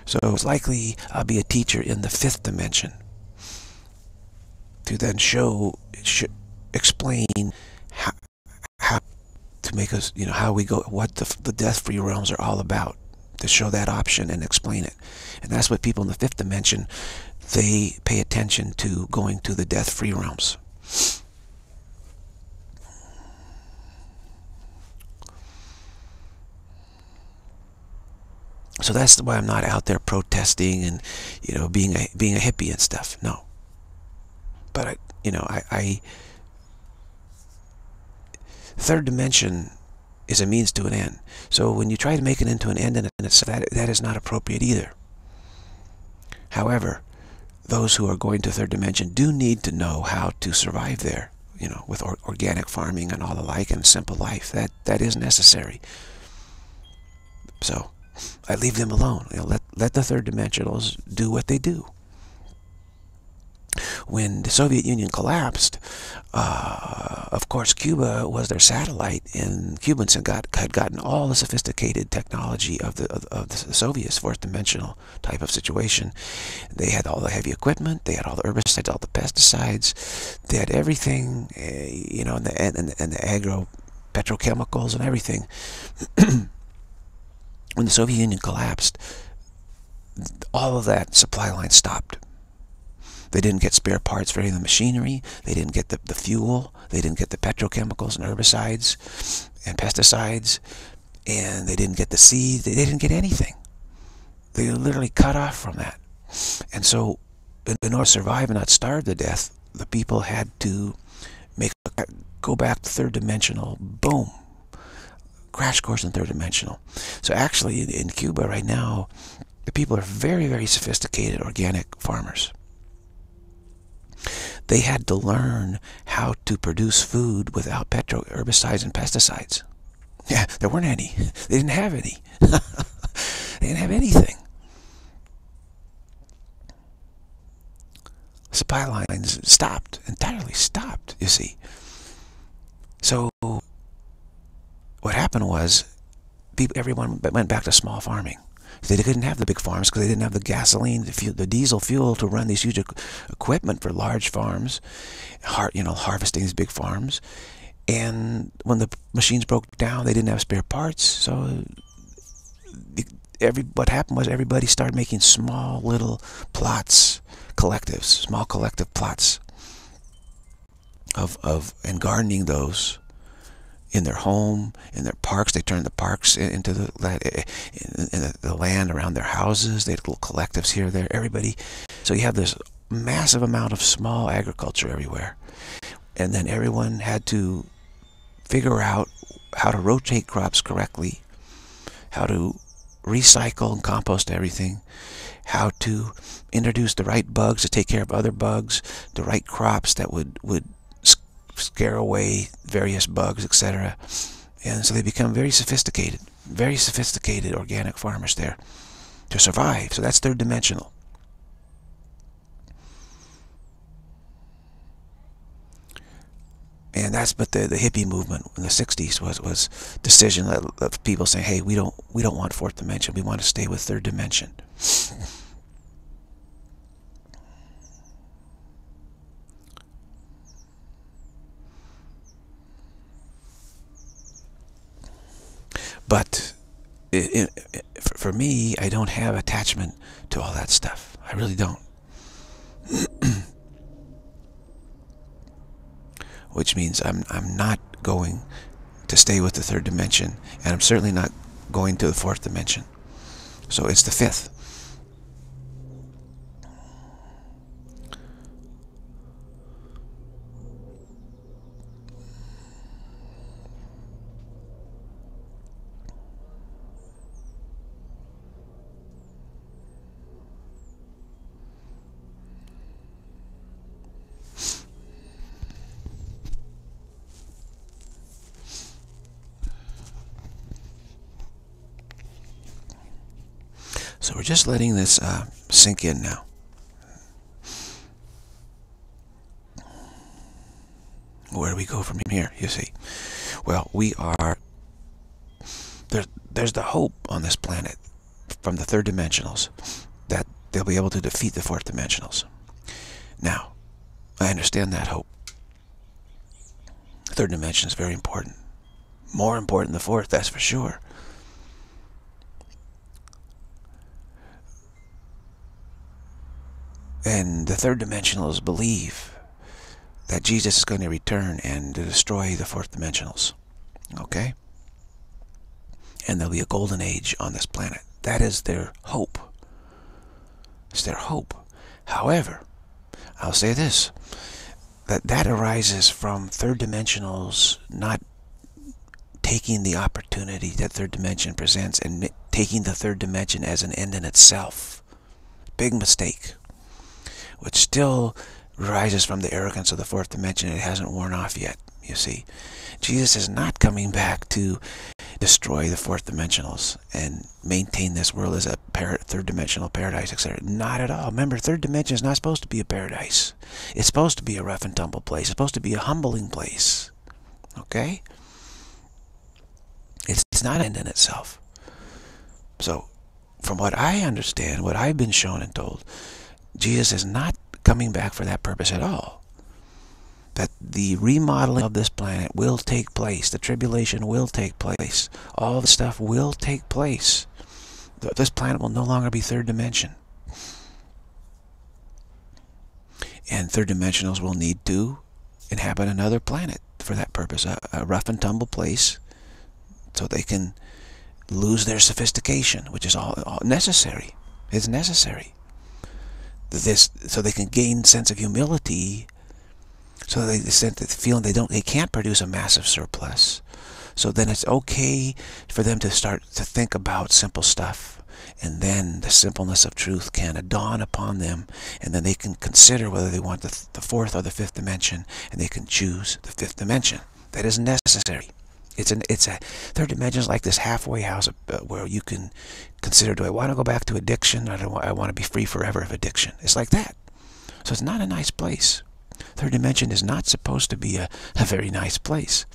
So it's likely I'll be a teacher in the fifth dimension to then show, sh explain how, how to make us, you know, how we go, what the, the death-free realms are all about, to show that option and explain it. And that's what people in the fifth dimension they pay attention to going to the death-free realms. So that's why I'm not out there protesting and, you know, being a being a hippie and stuff. No. But I, you know, I, I third dimension is a means to an end. So when you try to make it into an end in itself, that that is not appropriate either. However, those who are going to third dimension do need to know how to survive there, you know, with or organic farming and all the like and simple life. That that is necessary. So I leave them alone. You know, let let the third dimensionals do what they do when the Soviet Union collapsed, uh, of course, Cuba was their satellite, and Cubans had, got, had gotten all the sophisticated technology of the, of, of the Soviets, fourth dimensional type of situation. They had all the heavy equipment, they had all the herbicides, all the pesticides, they had everything, uh, you know, and the, and, and the agro petrochemicals and everything. when the Soviet Union collapsed, all of that supply line stopped they didn't get spare parts for any of the machinery. They didn't get the, the fuel. They didn't get the petrochemicals and herbicides and pesticides. And they didn't get the seed. They didn't get anything. They were literally cut off from that. And so in, in order to survive and not starve to death, the people had to make go back to third dimensional, boom, crash course in third dimensional. So actually, in Cuba right now, the people are very, very sophisticated organic farmers. They had to learn how to produce food without petro herbicides and pesticides. Yeah, there weren't any. They didn't have any. they didn't have anything. Supply lines stopped, entirely stopped, you see. So what happened was everyone went back to small farming. They didn't have the big farms because they didn't have the gasoline, the, fuel, the diesel fuel to run these huge equipment for large farms, you know, harvesting these big farms. And when the machines broke down, they didn't have spare parts. So every what happened was everybody started making small little plots, collectives, small collective plots of of and gardening those in their home, in their parks. They turned the parks into the, in the, land around their houses. They had little collectives here, there, everybody. So you have this massive amount of small agriculture everywhere. And then everyone had to figure out how to rotate crops correctly, how to recycle and compost everything, how to introduce the right bugs to take care of other bugs, the right crops that would, would scare away various bugs, etc. And so they become very sophisticated, very sophisticated organic farmers there to survive. So that's third dimensional. And that's but the, the hippie movement in the 60s was was decision of people saying, hey, we don't we don't want fourth dimension. We want to stay with third dimension. But it, it, for me, I don't have attachment to all that stuff. I really don't. Which means I'm, I'm not going to stay with the third dimension, and I'm certainly not going to the fourth dimension. So it's the fifth. Just letting this uh, sink in now. Where do we go from here, you see? Well, we are... There's, there's the hope on this planet from the third dimensionals that they'll be able to defeat the fourth dimensionals. Now, I understand that hope. Third dimension is very important. More important than the fourth, that's for sure. And the third dimensionals believe that Jesus is going to return and destroy the fourth dimensionals. Okay? And there'll be a golden age on this planet. That is their hope. It's their hope. However, I'll say this, that that arises from third dimensionals not taking the opportunity that third dimension presents and taking the third dimension as an end in itself. Big mistake which still rises from the arrogance of the fourth dimension. It hasn't worn off yet, you see. Jesus is not coming back to destroy the fourth dimensionals and maintain this world as a third dimensional paradise, etc. Not at all. Remember, third dimension is not supposed to be a paradise. It's supposed to be a rough and tumble place. It's supposed to be a humbling place. Okay? It's, it's not an end in itself. So, from what I understand, what I've been shown and told, Jesus is not coming back for that purpose at all. That the remodeling of this planet will take place. The tribulation will take place. All the stuff will take place. This planet will no longer be third dimension. And third dimensionals will need to inhabit another planet for that purpose. A, a rough and tumble place so they can lose their sophistication, which is all, all necessary. It's necessary this so they can gain sense of humility so they sense the feeling they don't they can't produce a massive surplus So then it's okay for them to start to think about simple stuff. And then the simpleness of truth can dawn upon them. And then they can consider whether they want the, the fourth or the fifth dimension. And they can choose the fifth dimension. That is necessary. It's an it's a third dimension is like this halfway house uh, where you can consider: Do I want to go back to addiction? I don't. I want to be free forever of addiction. It's like that. So it's not a nice place. Third dimension is not supposed to be a, a very nice place.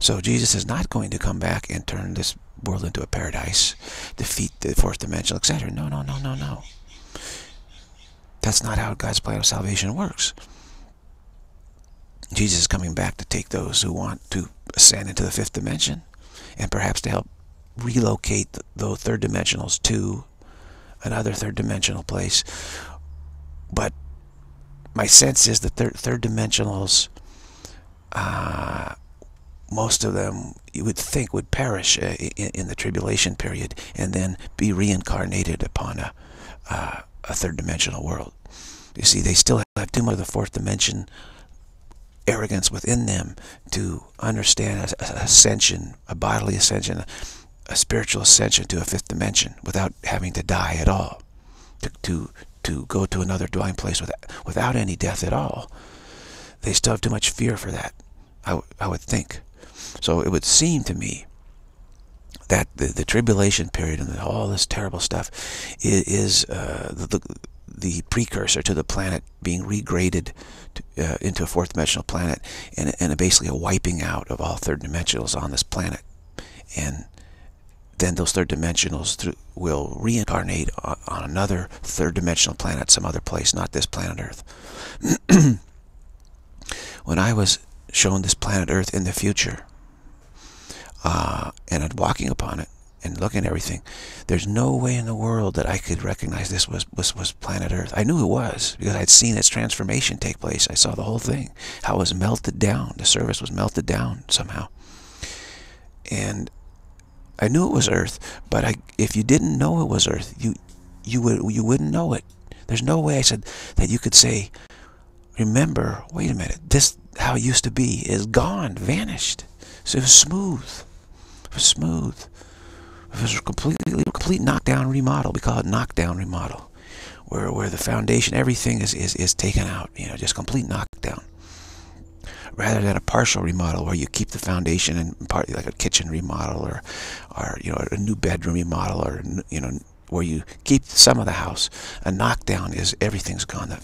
So Jesus is not going to come back and turn this world into a paradise, defeat the fourth dimension, etc. No, no, no, no, no. That's not how God's plan of salvation works. Jesus is coming back to take those who want to ascend into the fifth dimension and perhaps to help relocate those third dimensionals to another third dimensional place. But my sense is that third, third dimensionals, uh, most of them you would think would perish uh, in, in, the tribulation period and then be reincarnated upon a, uh, a third dimensional world. You see, they still have too much of the fourth dimension arrogance within them to understand ascension, a bodily ascension, a spiritual ascension to a fifth dimension without having to die at all, to, to, to go to another dwelling place without, without any death at all. They still have too much fear for that, I, I would think. So it would seem to me that the, the tribulation period and all this terrible stuff is, is uh, the, the, precursor to the planet being regraded uh, into a fourth dimensional planet and, and basically a wiping out of all third dimensionals on this planet. And then those third dimensionals through, will reincarnate on, on another third dimensional planet, some other place, not this planet Earth. when I was shown this planet Earth in the future, uh, and I'm walking upon it, and looking at everything, there's no way in the world that I could recognize this was, was, was planet Earth. I knew it was because I'd seen its transformation take place. I saw the whole thing, how it was melted down. The surface was melted down somehow. And I knew it was Earth, but I, if you didn't know it was Earth, you, you, would, you wouldn't know it. There's no way I said that you could say, remember, wait a minute, this, how it used to be, is gone, vanished. So it was smooth. It was smooth. It was a completely complete knockdown remodel. We call it knockdown remodel, where where the foundation, everything is is is taken out. You know, just complete knockdown. Rather than a partial remodel where you keep the foundation and part like a kitchen remodel or or you know a new bedroom remodel or you know where you keep some of the house. A knockdown is everything's gone. The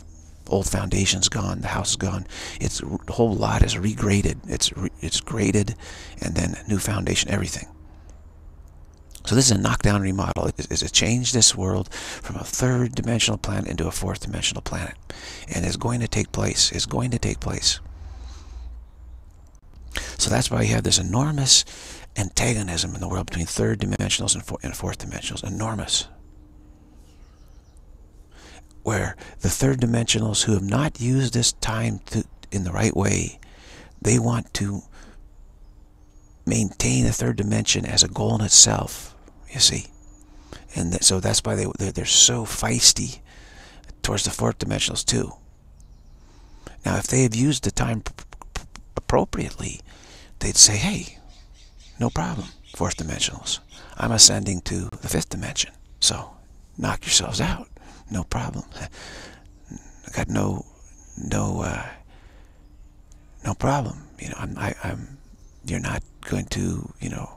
old foundation's gone. The house is gone. It's the whole lot is regraded. It's re, it's graded, and then new foundation. Everything. So this is a knockdown remodel. It's a change this world from a third dimensional planet into a fourth dimensional planet. And it's going to take place. It's going to take place. So that's why you have this enormous antagonism in the world between third dimensionals and, four, and fourth dimensionals. Enormous. Where the third dimensionals who have not used this time to, in the right way, they want to maintain the third dimension as a goal in itself you see. And that, so that's why they, they're, they're so feisty towards the fourth dimensionals too. Now, if they had used the time appropriately, they'd say, hey, no problem, fourth dimensionals. I'm ascending to the fifth dimension. So knock yourselves out. No problem. I got no, no, uh, no problem. You know, I'm, I, I'm, you're not going to, you know,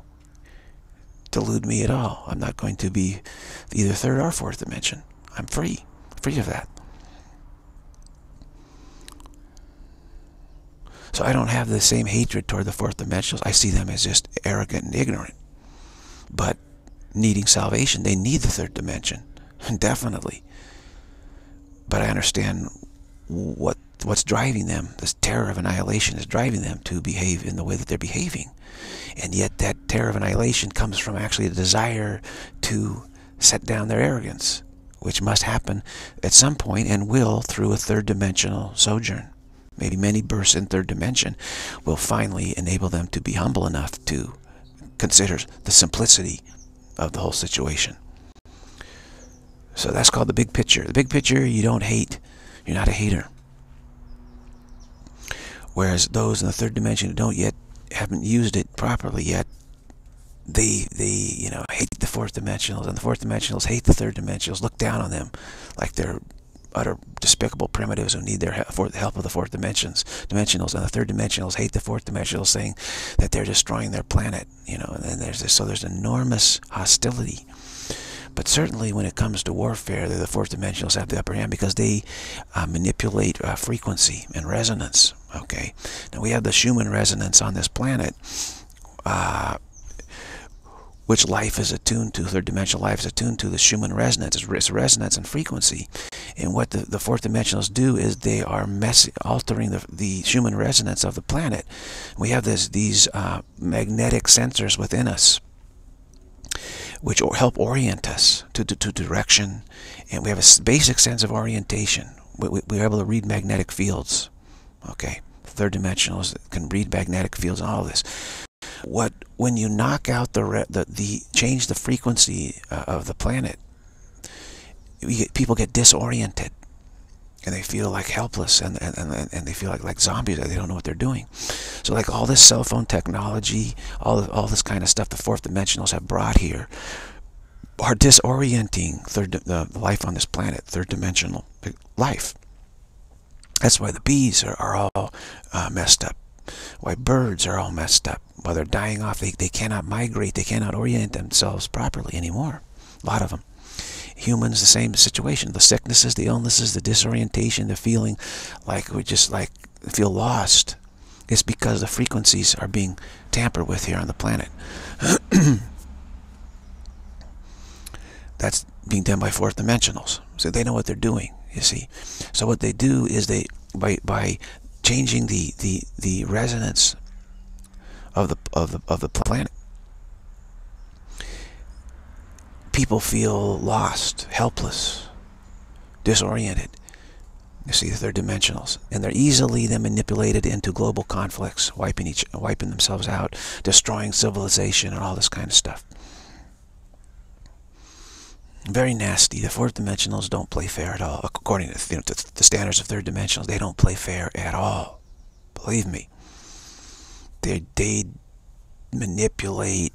delude me at all. I'm not going to be either third or fourth dimension. I'm free, free of that. So I don't have the same hatred toward the fourth dimensionals. I see them as just arrogant and ignorant. But needing salvation, they need the third dimension, definitely. But I understand what what's driving them. This terror of annihilation is driving them to behave in the way that they're behaving. And yet that terror of annihilation comes from actually a desire to set down their arrogance, which must happen at some point and will through a third dimensional sojourn. Maybe many births in third dimension will finally enable them to be humble enough to consider the simplicity of the whole situation. So that's called the big picture. The big picture, you don't hate. You're not a hater. Whereas those in the third dimension who don't yet haven't used it properly yet, they they you know hate the fourth dimensionals, and the fourth dimensionals hate the third dimensionals, look down on them like they're utter despicable primitives who need their help, for the help of the fourth dimensions dimensionals and the third dimensionals hate the fourth dimensionals saying that they're destroying their planet you know and then there's this so there's enormous hostility but certainly when it comes to warfare the fourth dimensionals have the upper hand because they uh, manipulate uh, frequency and resonance okay now we have the Schumann resonance on this planet uh, which life is attuned to, third dimensional life is attuned to the Schumann resonance, it's resonance and frequency. And what the, the fourth dimensionals do is they are messy, altering the, the Schumann resonance of the planet. We have this, these uh, magnetic sensors within us which help orient us to, to, to, direction. And we have a basic sense of orientation. We, we, we're able to read magnetic fields. Okay, third dimensionals can read magnetic fields and all this what when you knock out the the, the change the frequency uh, of the planet get, people get disoriented and they feel like helpless and, and, and, and they feel like, like zombies they don't know what they're doing so like all this cell phone technology all, all this kind of stuff the fourth dimensionals have brought here are disorienting third the life on this planet third dimensional life that's why the bees are, are all uh, messed up why birds are all messed up while they're dying off. They, they cannot migrate. They cannot orient themselves properly anymore. A lot of them. Humans, the same situation. The sicknesses, the illnesses, the disorientation, the feeling like we just like feel lost. It's because the frequencies are being tampered with here on the planet. That's being done by fourth dimensionals. So they know what they're doing, you see. So what they do is they, by, by changing the, the, the resonance of the of the of the planet. People feel lost, helpless, disoriented. You see, they're dimensionals, and they're easily then manipulated into global conflicts, wiping each, wiping themselves out, destroying civilization, and all this kind of stuff. Very nasty. The fourth dimensionals don't play fair at all, according to, you know, to the standards of third dimensionals. They don't play fair at all. Believe me they they manipulate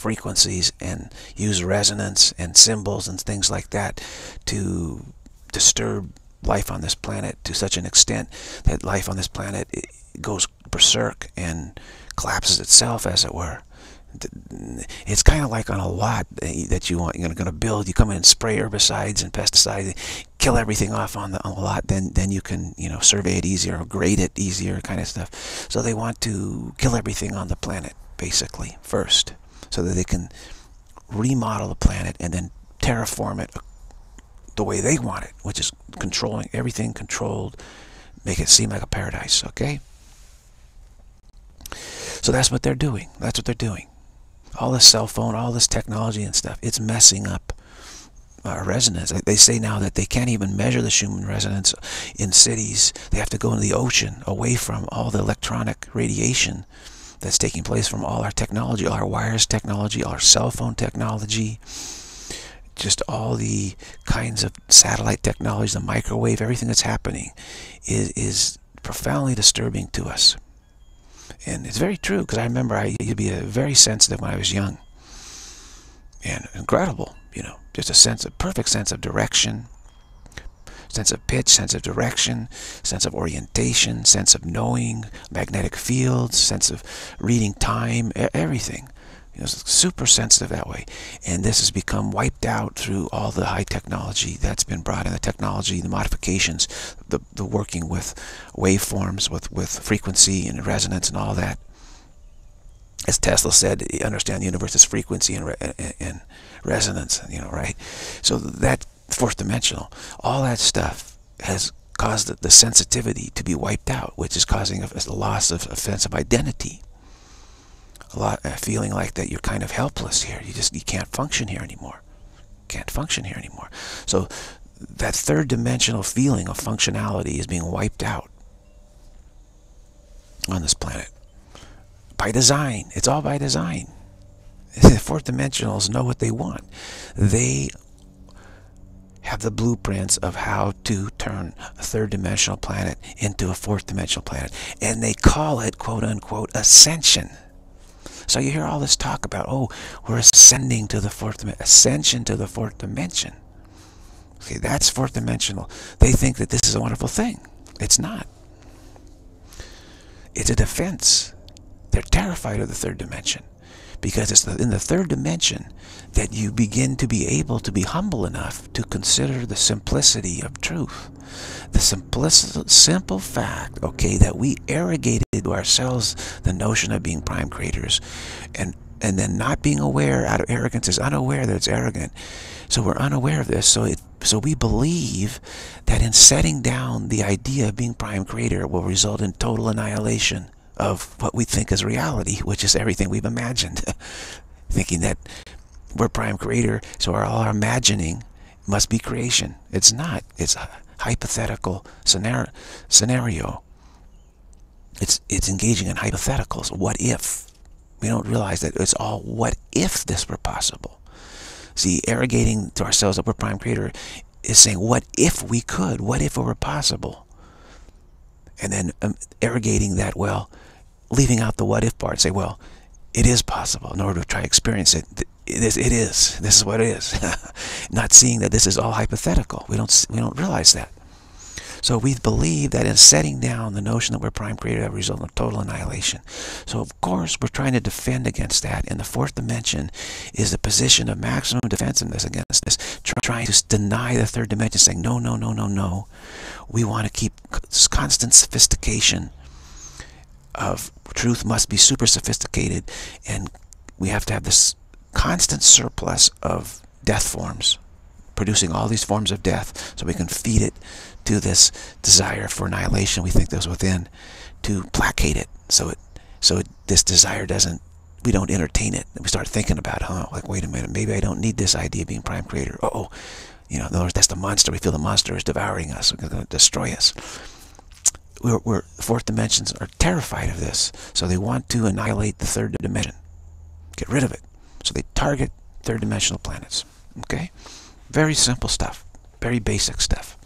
frequencies and use resonance and symbols and things like that to disturb life on this planet to such an extent that life on this planet goes berserk and collapses itself as it were. It's kind of like on a lot that you want you're going to build. You come in and spray herbicides and pesticides kill everything off on the, on the lot then then you can you know survey it easier or grade it easier kind of stuff. So they want to kill everything on the planet basically first so that they can remodel the planet and then terraform it the way they want it which is controlling everything controlled make it seem like a paradise okay so that's what they're doing that's what they're doing all this cell phone, all this technology and stuff, it's messing up our resonance. They say now that they can't even measure the Schumann resonance in cities. They have to go into the ocean away from all the electronic radiation that's taking place from all our technology, all our wires technology, all our cell phone technology, just all the kinds of satellite technology, the microwave, everything that's happening is, is profoundly disturbing to us. And it's very true because I remember I used to be a very sensitive when I was young. And incredible, you know, just a sense of perfect sense of direction, sense of pitch, sense of direction, sense of orientation, sense of knowing, magnetic fields, sense of reading time, everything. You know, super sensitive that way. And this has become wiped out through all the high technology that's been brought in, the technology, the modifications, the, the working with waveforms, with, with frequency and resonance and all that. As Tesla said, understand the universe is frequency and, re and resonance, you know, right? So that fourth dimensional, all that stuff has caused the, the sensitivity to be wiped out, which is causing a, a loss of a sense of identity a lot a feeling like that you're kind of helpless here. You just you can't function here anymore. Can't function here anymore. So that third dimensional feeling of functionality is being wiped out on this planet. By design. It's all by design. The fourth dimensionals know what they want. They have the blueprints of how to turn a third dimensional planet into a fourth dimensional planet. And they call it, quote unquote, ascension. So you hear all this talk about, oh, we're ascending to the fourth dimension, ascension to the fourth dimension. Okay, that's fourth dimensional. They think that this is a wonderful thing. It's not. It's a defense. They're terrified of the third dimension because it's in the third dimension that you begin to be able to be humble enough to consider the simplicity of truth. The simple fact, okay, that we arrogated to ourselves the notion of being prime creators and and then not being aware out of arrogance is unaware that it's arrogant. So we're unaware of this. So it so we believe that in setting down the idea of being prime creator will result in total annihilation of what we think is reality, which is everything we've imagined. Thinking that we're prime creator, so our, all our imagining must be creation. It's not. It's a hypothetical scenario. scenario. It's, it's engaging in hypotheticals. What if? We don't realize that it's all what if this were possible. See, arrogating to ourselves that we're prime creator is saying, what if we could? What if it were possible? And then um, arrogating that, well, leaving out the what if part, say, well, it is possible in order to try to experience it. It is. It is. This is what it is. Not seeing that this is all hypothetical. We don't. We don't realize that. So we believe that in setting down the notion that we're prime creator, that result in total annihilation. So of course we're trying to defend against that. And the fourth dimension is the position of maximum defensiveness against this, trying to deny the third dimension, saying no, no, no, no, no. We want to keep constant sophistication of truth must be super sophisticated and we have to have this constant surplus of death forms producing all these forms of death so we can feed it to this desire for annihilation we think there's within to placate it so it so it, this desire doesn't we don't entertain it we start thinking about huh like wait a minute maybe I don't need this idea of being prime creator uh oh you know in other words that's the monster we feel the monster is devouring us it's going to destroy us we're, we're, fourth dimensions are terrified of this. So they want to annihilate the third dimension. Get rid of it. So they target third dimensional planets. Okay? Very simple stuff. Very basic stuff.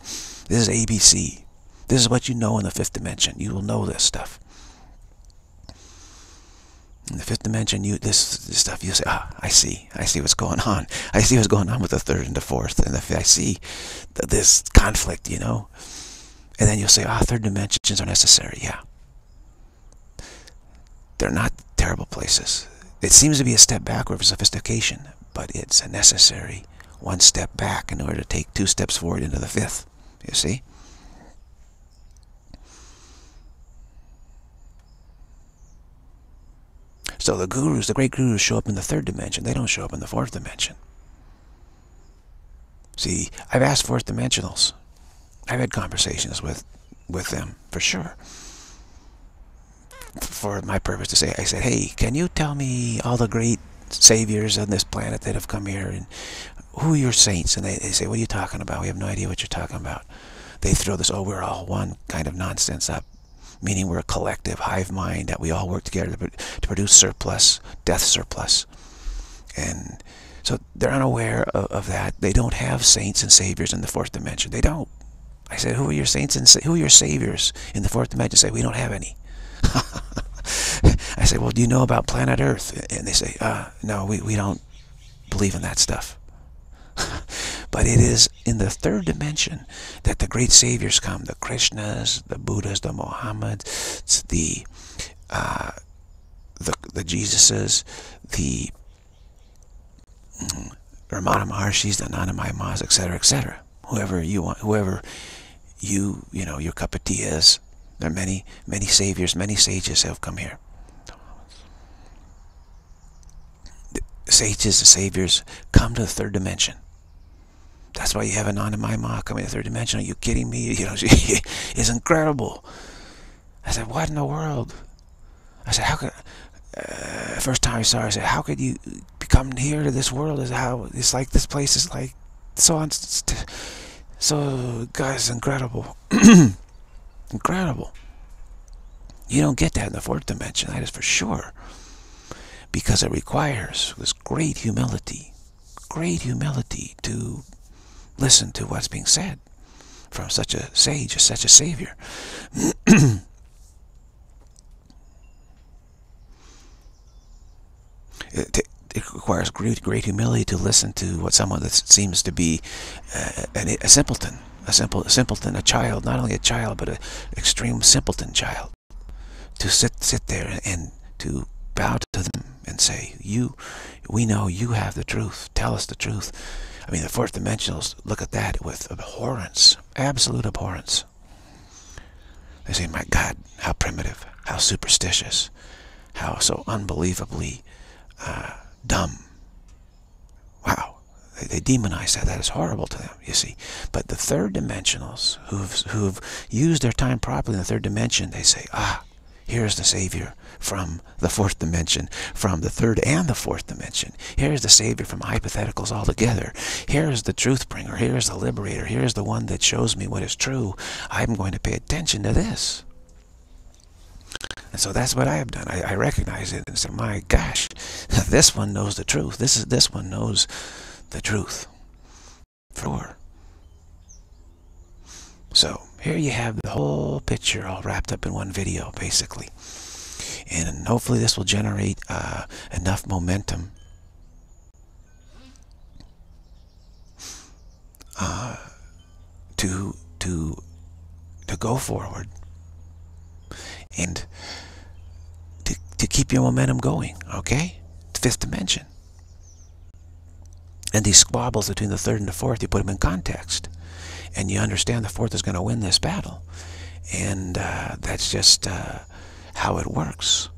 This is ABC. This is what you know in the fifth dimension. You will know this stuff. In the fifth dimension, you this, this stuff you say, ah, I see, I see what's going on. I see what's going on with the third and the fourth, and the, I see this conflict, you know. And then you'll say, ah, third dimensions are necessary. Yeah. They're not terrible places. It seems to be a step backward for sophistication, but it's a necessary one step back in order to take two steps forward into the fifth. You see? So the gurus, the great gurus show up in the third dimension. They don't show up in the fourth dimension. See, I've asked fourth dimensionals I've had conversations with with them for sure. For my purpose to say, I said, hey, can you tell me all the great saviors on this planet that have come here and who are your saints? And they, they say, what are you talking about? We have no idea what you're talking about. They throw this, oh, we're all one kind of nonsense up, meaning we're a collective hive mind that we all work together to, to produce surplus, death surplus. And so they're unaware of, of that. They don't have saints and saviors in the fourth dimension. They don't. I said, who are your saints and who are your saviors in the fourth dimension? Say, we don't have any. I say, well, do you know about planet Earth? And they say, uh, no, we, we don't believe in that stuff. but it is in the third dimension that the great saviors come. The Krishnas, the Buddhas, the Mohammeds, the, uh, the, the Jesuses, the mm, Ramana Maharshis, the Anandamayi Mas, etc., etc. Whoever you want, whoever you, you know, your cup of tea is. There are many, many saviors, many sages have come here. The sages, the saviors, come to the third dimension. That's why you have Anandamayi Ma coming to the third dimension. Are you kidding me? You know, it's incredible. I said, what in the world? I said, how could... Uh, first time I saw her, I said, how could you come here to this world? Is how it's like this place is like so on. So, guys, incredible. incredible. You don't get that in the fourth dimension, that is for sure. Because it requires this great humility, great humility to listen to what's being said from such a sage, such a savior. it, it, requires great, great humility to listen to what someone that seems to be uh, a, a simpleton, a simple a simpleton, a child, not only a child, but an extreme simpleton child. To sit sit there and to bow to them and say, "You, we know you have the truth. Tell us the truth." I mean, the fourth dimensionals look at that with abhorrence, absolute abhorrence. They say, "My God, how primitive, how superstitious, how so unbelievably uh, dumb." Wow, they, they demonize that. That is horrible to them. You see, but the third dimensionals who've who've used their time properly in the third dimension, they say, "Ah." Here's the Savior from the fourth dimension, from the third and the fourth dimension. Here's the Savior from hypotheticals altogether. Here's the truth bringer. Here's the liberator. Here's the one that shows me what is true. I'm going to pay attention to this. And so that's what I have done. I, I recognize it and say, my gosh, this one knows the truth. This is this one knows the truth. For. So here you have the whole picture all wrapped up in one video, basically. And hopefully this will generate uh, enough momentum uh, to to to go forward and to, to keep your momentum going, okay? Fifth dimension. And these squabbles between the third and the fourth, you put them in context and you understand the fourth is going to win this battle. And uh, that's just uh, how it works.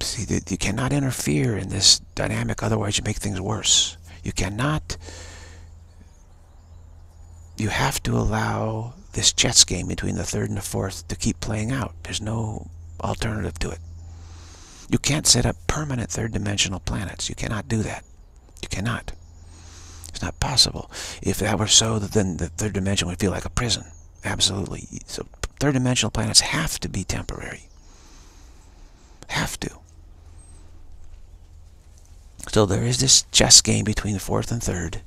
See, you cannot interfere in this dynamic, otherwise you make things worse. You cannot, you have to allow this chess game between the third and the fourth to keep playing out. There's no alternative to it. You can't set up permanent third-dimensional planets. You cannot do that. You cannot. It's not possible. If that were so, then the third dimension would feel like a prison. Absolutely. So third-dimensional planets have to be temporary. Have to. So there is this chess game between the fourth and third,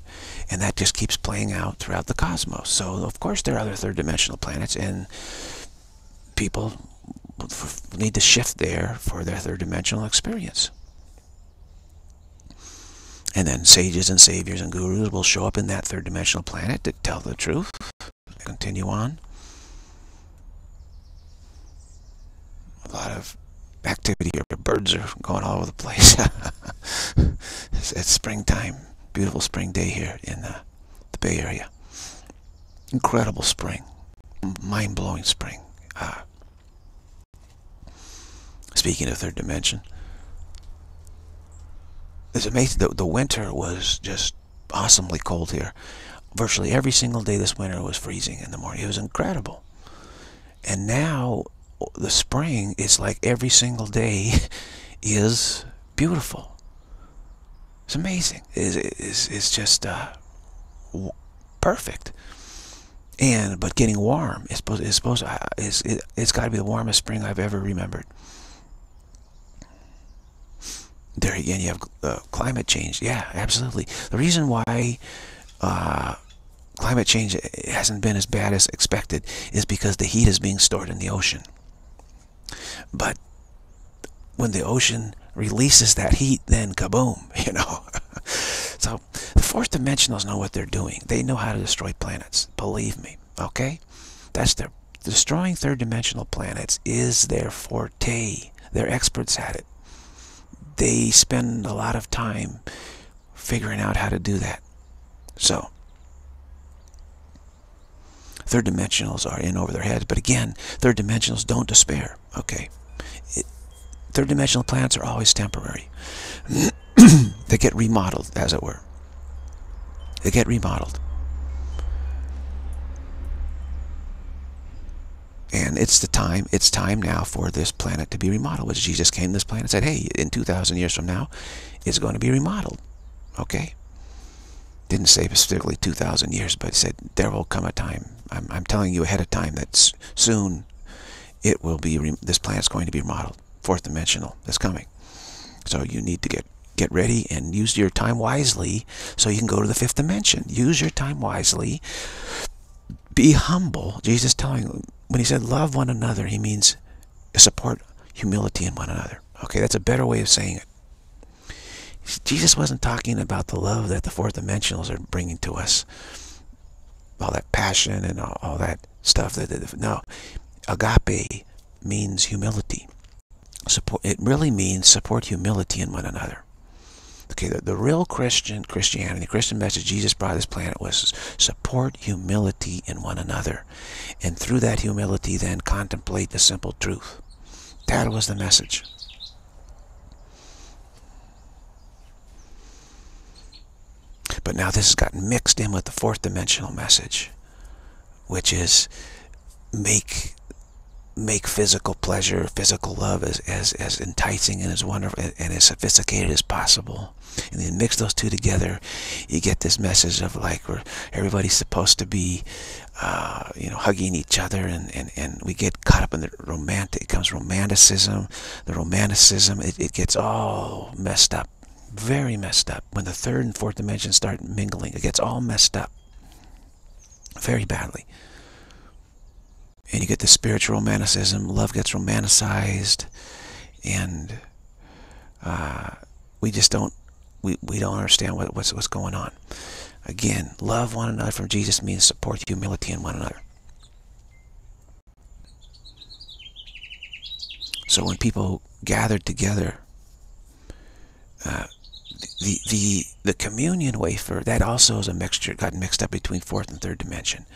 and that just keeps playing out throughout the cosmos. So, of course, there are other third-dimensional planets, and people need to shift there for their third dimensional experience. And then sages and saviors and gurus will show up in that third dimensional planet to tell the truth. Continue on. A lot of activity here. Birds are going all over the place. it's, it's, springtime. Beautiful spring day here in the, the Bay Area. Incredible spring. Mind-blowing spring. Uh, Speaking of third dimension, it's amazing. The, the winter was just awesomely cold here. Virtually every single day this winter was freezing in the morning. It was incredible. And now the spring is like every single day is beautiful. It's amazing. It's, it's, it's just uh, perfect. And but getting warm is supposed is supposed is it, it's got to be the warmest spring I've ever remembered there again you have uh, climate change yeah absolutely the reason why uh, climate change hasn't been as bad as expected is because the heat is being stored in the ocean but when the ocean releases that heat then kaboom you know so the fourth dimensionals know what they're doing they know how to destroy planets believe me okay that's their destroying third dimensional planets is their forte they're experts at it they spend a lot of time figuring out how to do that. So, third dimensionals are in over their heads. But again, third dimensionals don't despair. Okay. It, third dimensional planets are always temporary. they get remodeled, as it were. They get remodeled. And it's the time, it's time now for this planet to be remodeled. As Jesus came to this planet and said, hey, in 2,000 years from now, it's going to be remodeled. Okay? Didn't say specifically 2,000 years, but said, there will come a time. I'm, I'm telling you ahead of time that soon it will be, this planet's going to be remodeled. fourth dimensional that's coming. So you need to get get ready and use your time wisely so you can go to the fifth dimension. Use your time wisely. Be humble. Jesus telling when he said love one another, he means support humility in one another. Okay, that's a better way of saying it. Jesus wasn't talking about the love that the fourth dimensionals are bringing to us. All that passion and all, all that stuff. That, no, agape means humility. Support. It really means support humility in one another. Okay, the, the real Christian Christianity, the Christian message Jesus brought this planet was support humility in one another. And through that humility then contemplate the simple truth. That was the message. But now this has gotten mixed in with the fourth dimensional message, which is make make physical pleasure, physical love as, as, as enticing and as wonderful and as sophisticated as possible. And then mix those two together, you get this message of like where everybody's supposed to be, uh, you know, hugging each other and, and, and we get caught up in the romantic, it comes romanticism. The romanticism, it, it gets all messed up, very messed up. When the third and fourth dimensions start mingling, it gets all messed up very badly and you get the spiritual romanticism. Love gets romanticized, and uh, we just don't we, we don't understand what, what's what's going on. Again, love one another from Jesus means support humility in one another. So when people gathered together, uh, the the the communion wafer that also is a mixture got mixed up between fourth and third dimension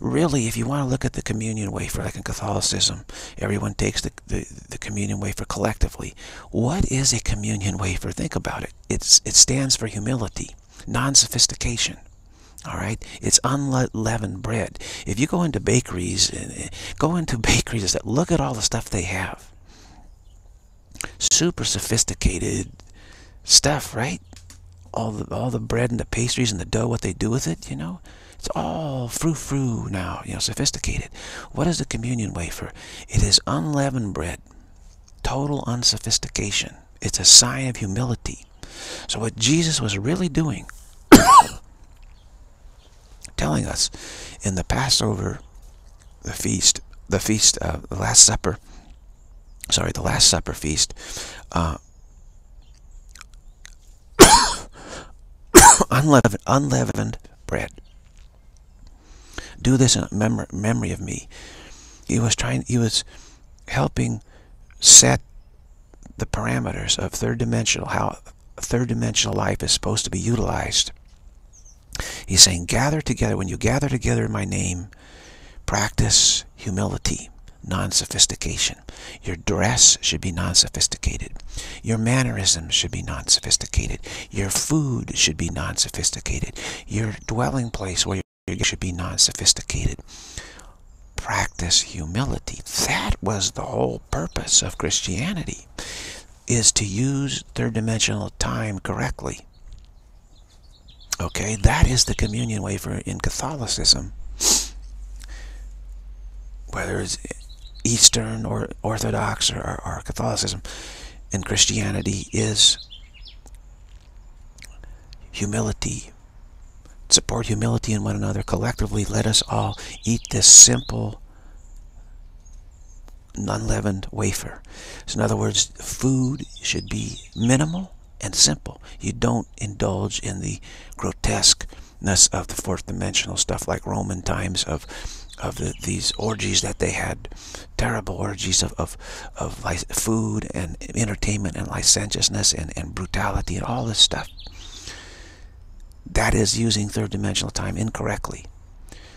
really, if you want to look at the communion wafer, like in Catholicism, everyone takes the, the, the communion wafer collectively. What is a communion wafer? Think about it. It's, it stands for humility, non-sophistication. All right, it's unleavened bread. If you go into bakeries, eh, go into bakeries that look at all the stuff they have. Super sophisticated stuff, right? All the all the bread and the pastries and the dough, what they do with it, you know. It's all frou-frou now, you know, sophisticated. What is the communion wafer? It is unleavened bread, total unsophistication. It's a sign of humility. So what Jesus was really doing, telling us in the Passover, the feast, the feast, uh, the Last Supper, sorry, the Last Supper feast, uh, unleavened, unleavened bread do this in mem memory of me. He was trying, he was helping set the parameters of third dimensional, how third dimensional life is supposed to be utilized. He's saying, gather together. When you gather together in my name, practice humility, non-sophistication. Your dress should be non-sophisticated. Your mannerisms should be non-sophisticated. Your food should be non-sophisticated. Your dwelling place where you should be non-sophisticated. Practice humility. That was the whole purpose of Christianity, is to use third dimensional time correctly. Okay, that is the communion wafer in Catholicism. Whether it's Eastern or Orthodox or, or, or Catholicism, in Christianity is humility, support humility in one another. Collectively, let us all eat this simple, unleavened wafer. So in other words, food should be minimal and simple. You don't indulge in the grotesqueness of the fourth dimensional stuff like Roman times of of the, these orgies that they had, terrible orgies of, of, of food and entertainment and licentiousness and, and brutality and all this stuff. That is using third dimensional time incorrectly.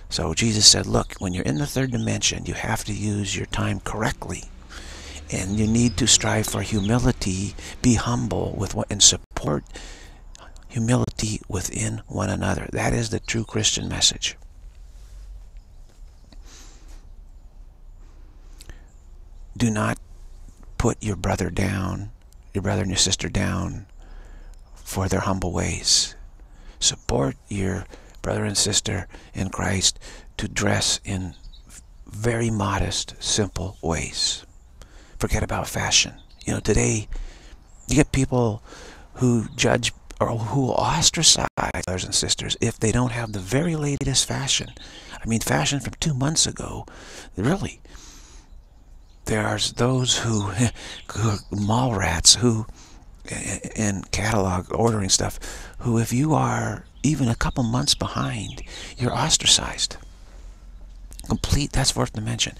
So Jesus said, look, when you're in the third dimension, you have to use your time correctly. And you need to strive for humility, be humble with what, and support humility within one another. That is the true Christian message. Do not put your brother down, your brother and your sister down for their humble ways support your brother and sister in Christ to dress in very modest, simple ways. forget about fashion. You know, today you get people who judge or who ostracize brothers and sisters if they don't have the very latest fashion. I mean, fashion from two months ago, really. There are those who, who mall rats who, in catalog ordering stuff, who if you are even a couple months behind, you're ostracized. Complete, that's worth to mention.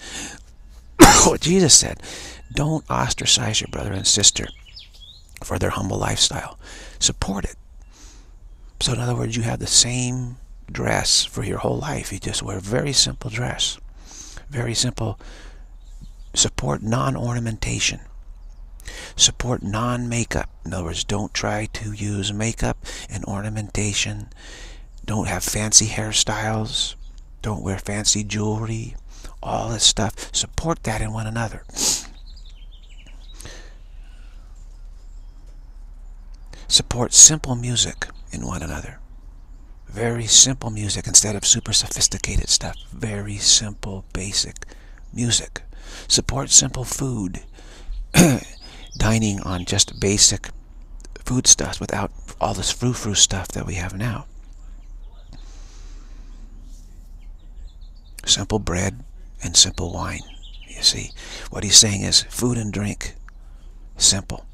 what Jesus said, don't ostracize your brother and sister for their humble lifestyle. Support it. So in other words, you have the same dress for your whole life. You just wear very simple dress. Very simple. Support non-ornamentation. Support non-makeup. In other words, don't try to use makeup and ornamentation. Don't have fancy hairstyles. Don't wear fancy jewelry. All this stuff. Support that in one another. Support simple music in one another. Very simple music instead of super sophisticated stuff. Very simple, basic music. Support simple food. Dining on just basic food stuff without all this frou-frou stuff that we have now. Simple bread and simple wine. You see, what he's saying is food and drink. Simple.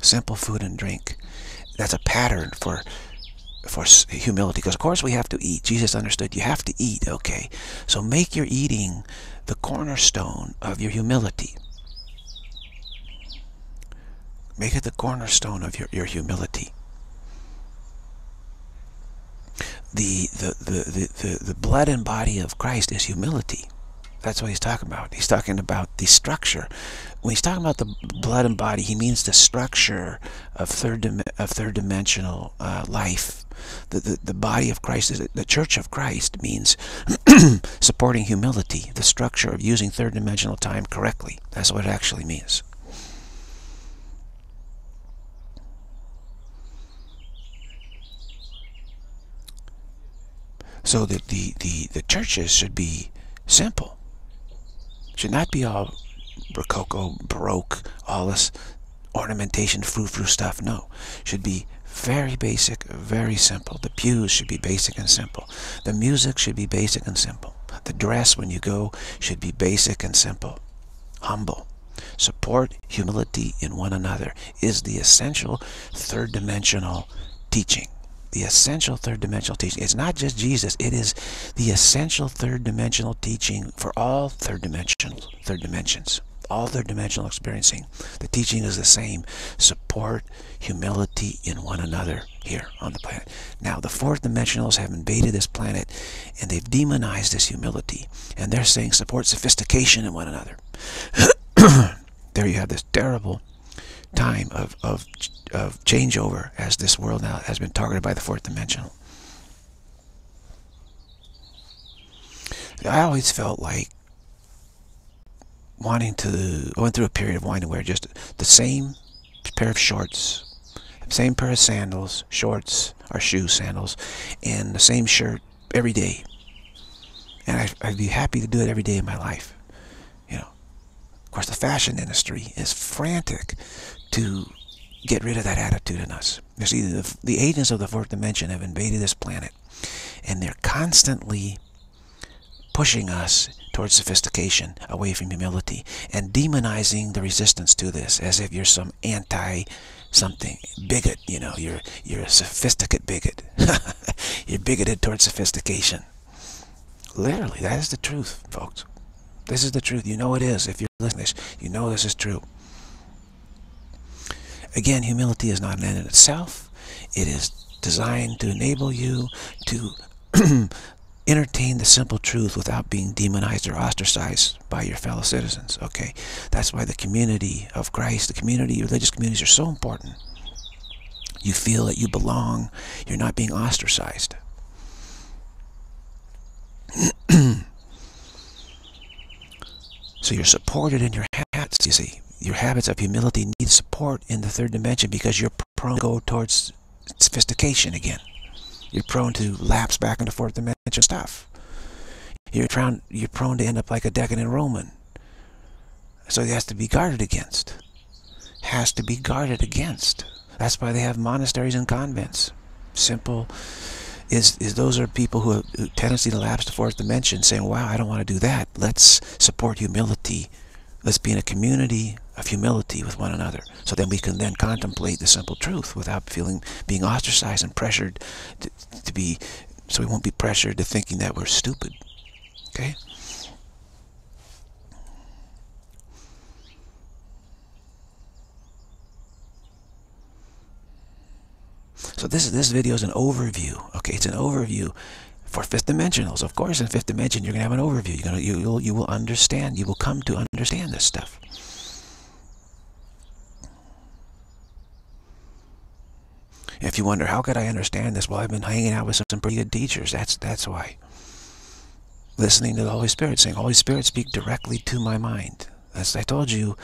Simple food and drink that's a pattern for for humility because of course we have to eat jesus understood you have to eat okay so make your eating the cornerstone of your humility make it the cornerstone of your, your humility the, the, the, the, the blood and body of Christ is humility. That's what he's talking about. He's talking about the structure when he's talking about the blood and body, he means the structure of third of third dimensional uh, life. The, the the body of Christ is the church of Christ means supporting humility, the structure of using third dimensional time correctly. That's what it actually means. So that the, the, the churches should be simple. Should not be all Rococo, Baroque, all this ornamentation, frou-frou stuff. No, should be very basic, very simple. The pews should be basic and simple. The music should be basic and simple. The dress when you go should be basic and simple. Humble. Support humility in one another is the essential third dimensional teaching. The essential third dimensional teaching. It's not just Jesus. It is the essential third dimensional teaching for all third dimensional third dimensions all their dimensional experiencing. The teaching is the same. Support humility in one another here on the planet. Now, the fourth dimensionals have invaded this planet and they've demonized this humility. And they're saying support sophistication in one another. there you have this terrible time of, of, of changeover as this world now has been targeted by the fourth dimensional. I always felt like wanting to, I went through a period of wanting to wear just the same pair of shorts, same pair of sandals, shorts, or shoes, sandals, and the same shirt every day. And I, I'd be happy to do it every day of my life. You know, of course, the fashion industry is frantic to get rid of that attitude in us. You see, the, the agents of the fourth dimension have invaded this planet, and they're constantly pushing us towards sophistication, away from humility, and demonizing the resistance to this as if you're some anti something bigot, you know, you're you're a sophisticated bigot. you're bigoted towards sophistication. Literally, that is the truth, folks. This is the truth. You know it is. If you're listening this, you know this is true. Again, humility is not an end in itself. It is designed to enable you to entertain the simple truth without being demonized or ostracized by your fellow citizens. Okay, that's why the community of Christ, the community, religious communities are so important. You feel that you belong. You're not being ostracized. so you're supported in your habits, you see. Your habits of humility need support in the third dimension because you're prone to go towards sophistication again. You're prone to lapse back into fourth dimension stuff. You're prone, you're prone to end up like a decadent Roman. So it has to be guarded against. Has to be guarded against. That's why they have monasteries and convents. Simple is, is those are people who who tendency to lapse to fourth dimension saying, wow, I don't want to do that. Let's support humility. Let's be in a community of humility with one another. So then we can then contemplate the simple truth without feeling being ostracized and pressured to, to be, so we won't be pressured to thinking that we're stupid. Okay? So this this video is an overview. Okay, it's an overview for fifth dimensionals. Of course, in fifth dimension, you're gonna have an overview. You're gonna you you'll, you will understand. You will come to understand this stuff. If you wonder how could I understand this, well, I've been hanging out with some, some pretty good teachers. That's that's why. Listening to the Holy Spirit, saying, "Holy Spirit, speak directly to my mind." As I told you,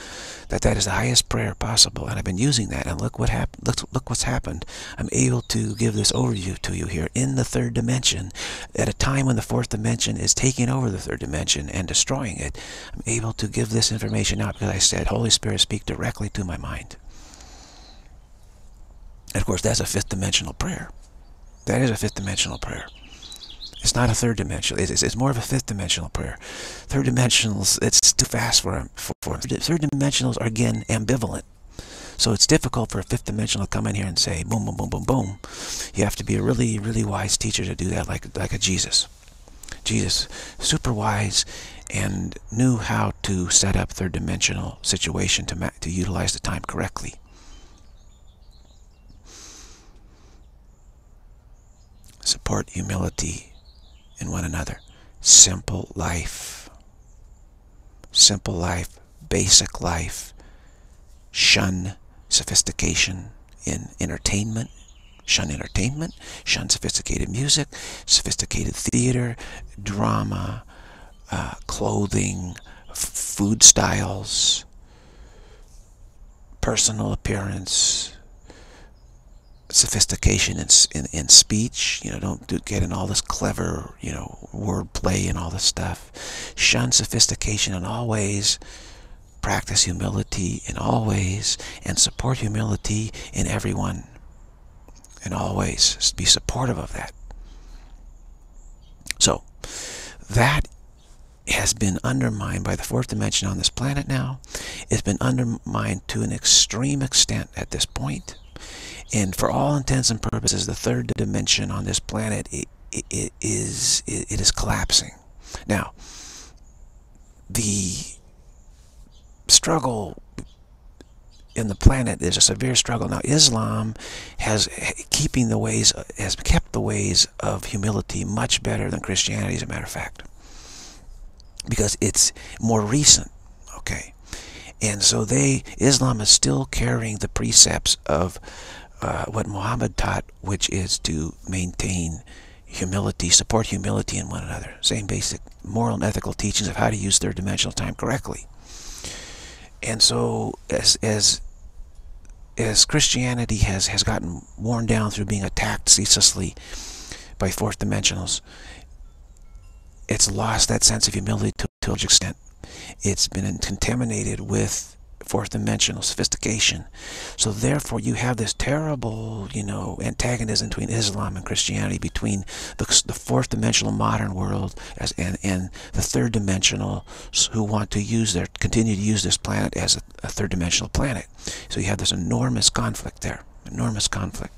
that that is the highest prayer possible, and I've been using that. And look what happened. Look, look what's happened. I'm able to give this overview to you here in the third dimension, at a time when the fourth dimension is taking over the third dimension and destroying it. I'm able to give this information out because I said, "Holy Spirit, speak directly to my mind." And of course, that's a fifth dimensional prayer. That is a fifth dimensional prayer. It's not a third dimensional. It's, it's more of a fifth dimensional prayer. Third dimensionals, it's too fast for, for, for Third dimensionals are, again, ambivalent. So it's difficult for a fifth dimensional to come in here and say, boom, boom, boom, boom, boom. You have to be a really, really wise teacher to do that, like, like a Jesus. Jesus, super wise, and knew how to set up third dimensional situation to, to utilize the time correctly. Support humility in one another. Simple life. Simple life. Basic life. Shun sophistication in entertainment. Shun entertainment. Shun sophisticated music. Sophisticated theater. Drama. Uh, clothing. Food styles. Personal appearance sophistication in, in, in speech. You know, don't do, get in all this clever, you know, wordplay and all this stuff. Shun sophistication in all ways. Practice humility in all ways and support humility in everyone in all ways. Be supportive of that. So, that has been undermined by the fourth dimension on this planet now. It's been undermined to an extreme extent at this point and for all intents and purposes, the third dimension on this planet it, it, it is it, it is collapsing. Now, the struggle in the planet is a severe struggle. Now, Islam has keeping the ways has kept the ways of humility much better than Christianity, as a matter of fact, because it's more recent. Okay, and so they Islam is still carrying the precepts of uh, what Muhammad taught, which is to maintain humility, support humility in one another. Same basic moral and ethical teachings of how to use third dimensional time correctly. And so as as as Christianity has, has gotten worn down through being attacked ceaselessly by fourth dimensionals, it's lost that sense of humility to, to a large extent. It's been contaminated with fourth dimensional sophistication. So therefore you have this terrible, you know, antagonism between Islam and Christianity, between the, the fourth dimensional modern world as, and, and the third dimensional who want to use their, continue to use this planet as a, a third dimensional planet. So you have this enormous conflict there, enormous conflict.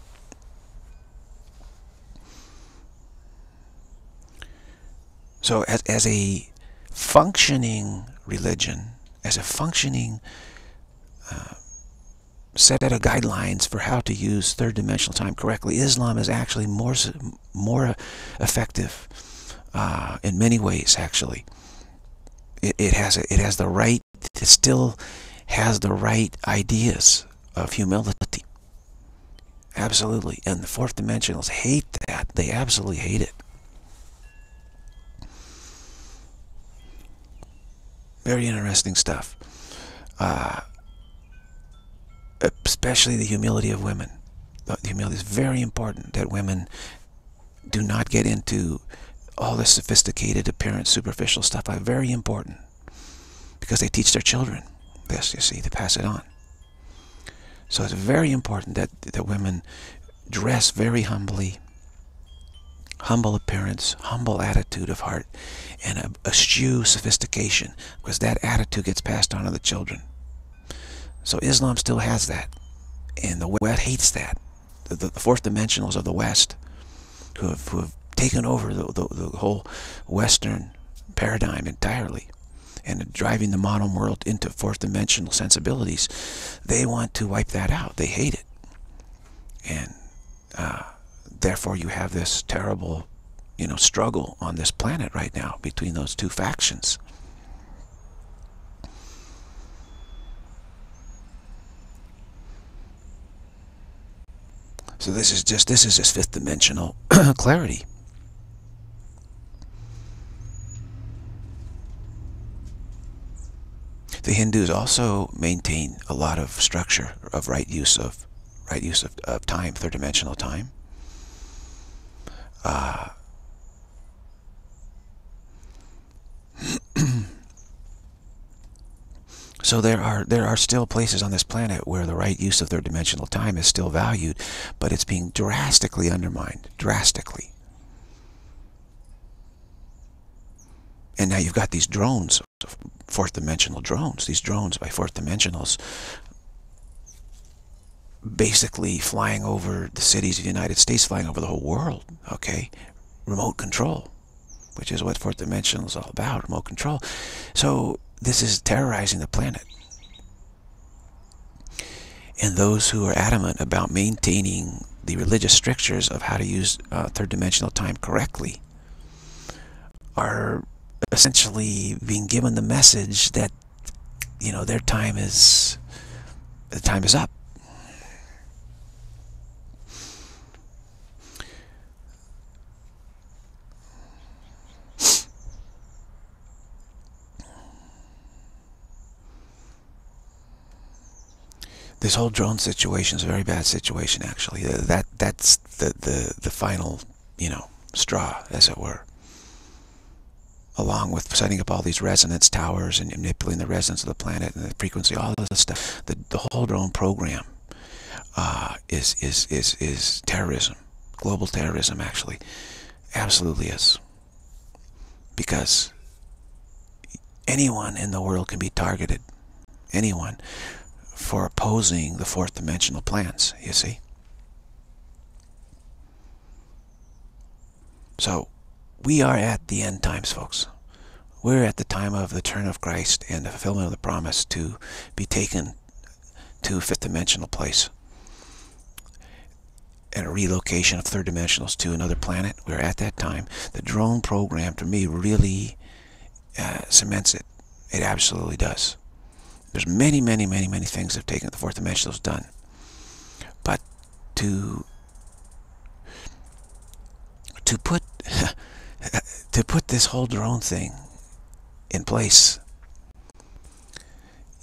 So as, as a functioning religion, as a functioning uh, set out guidelines for how to use third dimensional time correctly. Islam is actually more more effective uh, in many ways. Actually, it, it has it has the right. It still has the right ideas of humility. Absolutely, and the fourth dimensionals hate that. They absolutely hate it. Very interesting stuff. Uh, especially the humility of women. The humility is very important that women do not get into all this sophisticated appearance, superficial stuff. Very important because they teach their children. this, you see, to pass it on. So it's very important that, that women dress very humbly, humble appearance, humble attitude of heart, and eschew sophistication, because that attitude gets passed on to the children. So Islam still has that, and the West hates that. The, the, the fourth dimensionals of the West, who have, who have taken over the, the, the whole Western paradigm entirely, and driving the modern world into fourth dimensional sensibilities, they want to wipe that out. They hate it. And uh, therefore you have this terrible, you know, struggle on this planet right now between those two factions. So this is just this is just fifth dimensional clarity. The Hindus also maintain a lot of structure of right use of right use of, of time, third dimensional time. Uh, so there are there are still places on this planet where the right use of third dimensional time is still valued, but it's being drastically undermined, drastically. And now you've got these drones, fourth dimensional drones, these drones by fourth dimensionals basically flying over the cities of the United States, flying over the whole world, okay? Remote control, which is what fourth dimensional is all about, remote control. So this is terrorizing the planet. And those who are adamant about maintaining the religious strictures of how to use uh, third dimensional time correctly are essentially being given the message that you know their time is the time is up this whole drone situation is a very bad situation actually that that's the the the final you know straw as it were along with setting up all these resonance towers and manipulating the resonance of the planet and the frequency, all of this stuff. The, the whole drone program uh, is, is, is, is terrorism, global terrorism actually. Absolutely is. Because anyone in the world can be targeted. Anyone for opposing the fourth dimensional plans, you see. So, we are at the end times, folks. We're at the time of the turn of Christ and the fulfillment of the promise to be taken to fifth dimensional place and a relocation of third dimensionals to another planet. We're at that time. The drone program, to me, really uh, cements it. It absolutely does. There's many, many, many, many things that have taken the fourth dimensionals done. But to to put to put this whole drone thing in place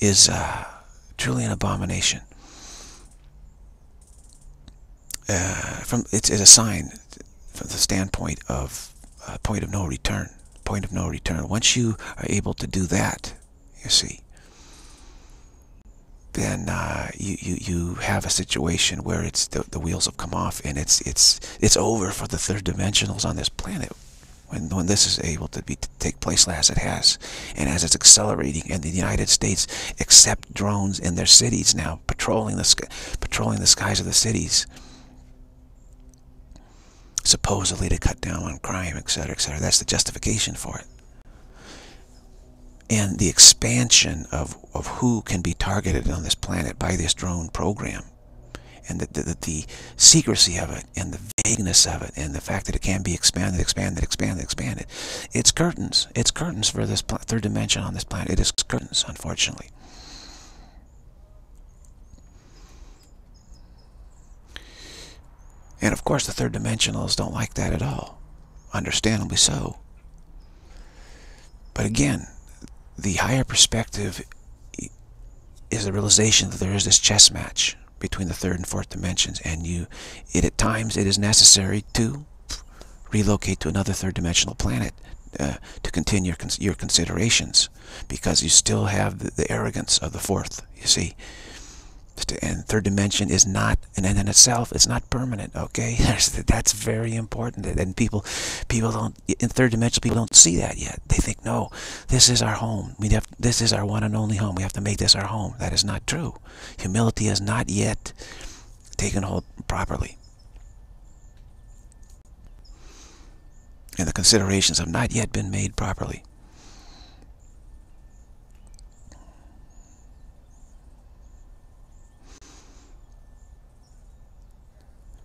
is uh, truly an abomination. Uh, from it's, it's, a sign from the standpoint of uh, point of no return. Point of no return. Once you are able to do that, you see, then uh, you, you you have a situation where it's the, the wheels have come off and it's it's it's over for the third dimensionals on this planet when, when this is able to be to take place as it has and as it's accelerating and the United States accept drones in their cities now patrolling the sky, patrolling the skies of the cities. Supposedly to cut down on crime etc etc that's the justification for it and the expansion of, of who can be targeted on this planet by this drone program and the, the, the, secrecy of it and the vagueness of it and the fact that it can be expanded, expanded, expanded, expanded. It's curtains. It's curtains for this third dimension on this planet. It is curtains, unfortunately. And of course, the third dimensionals don't like that at all. Understandably so. But again, the higher perspective is the realization that there is this chess match between the third and fourth dimensions and you it at times it is necessary to relocate to another third dimensional planet uh, to continue your, your considerations because you still have the, the arrogance of the fourth, you see and third dimension is not an end in itself it's not permanent okay? That's very important and people people don't in third dimension people don't see that yet. They think no this is our home. We have this is our one and only home. We have to make this our home. That is not true. Humility has not yet taken hold properly. And the considerations have not yet been made properly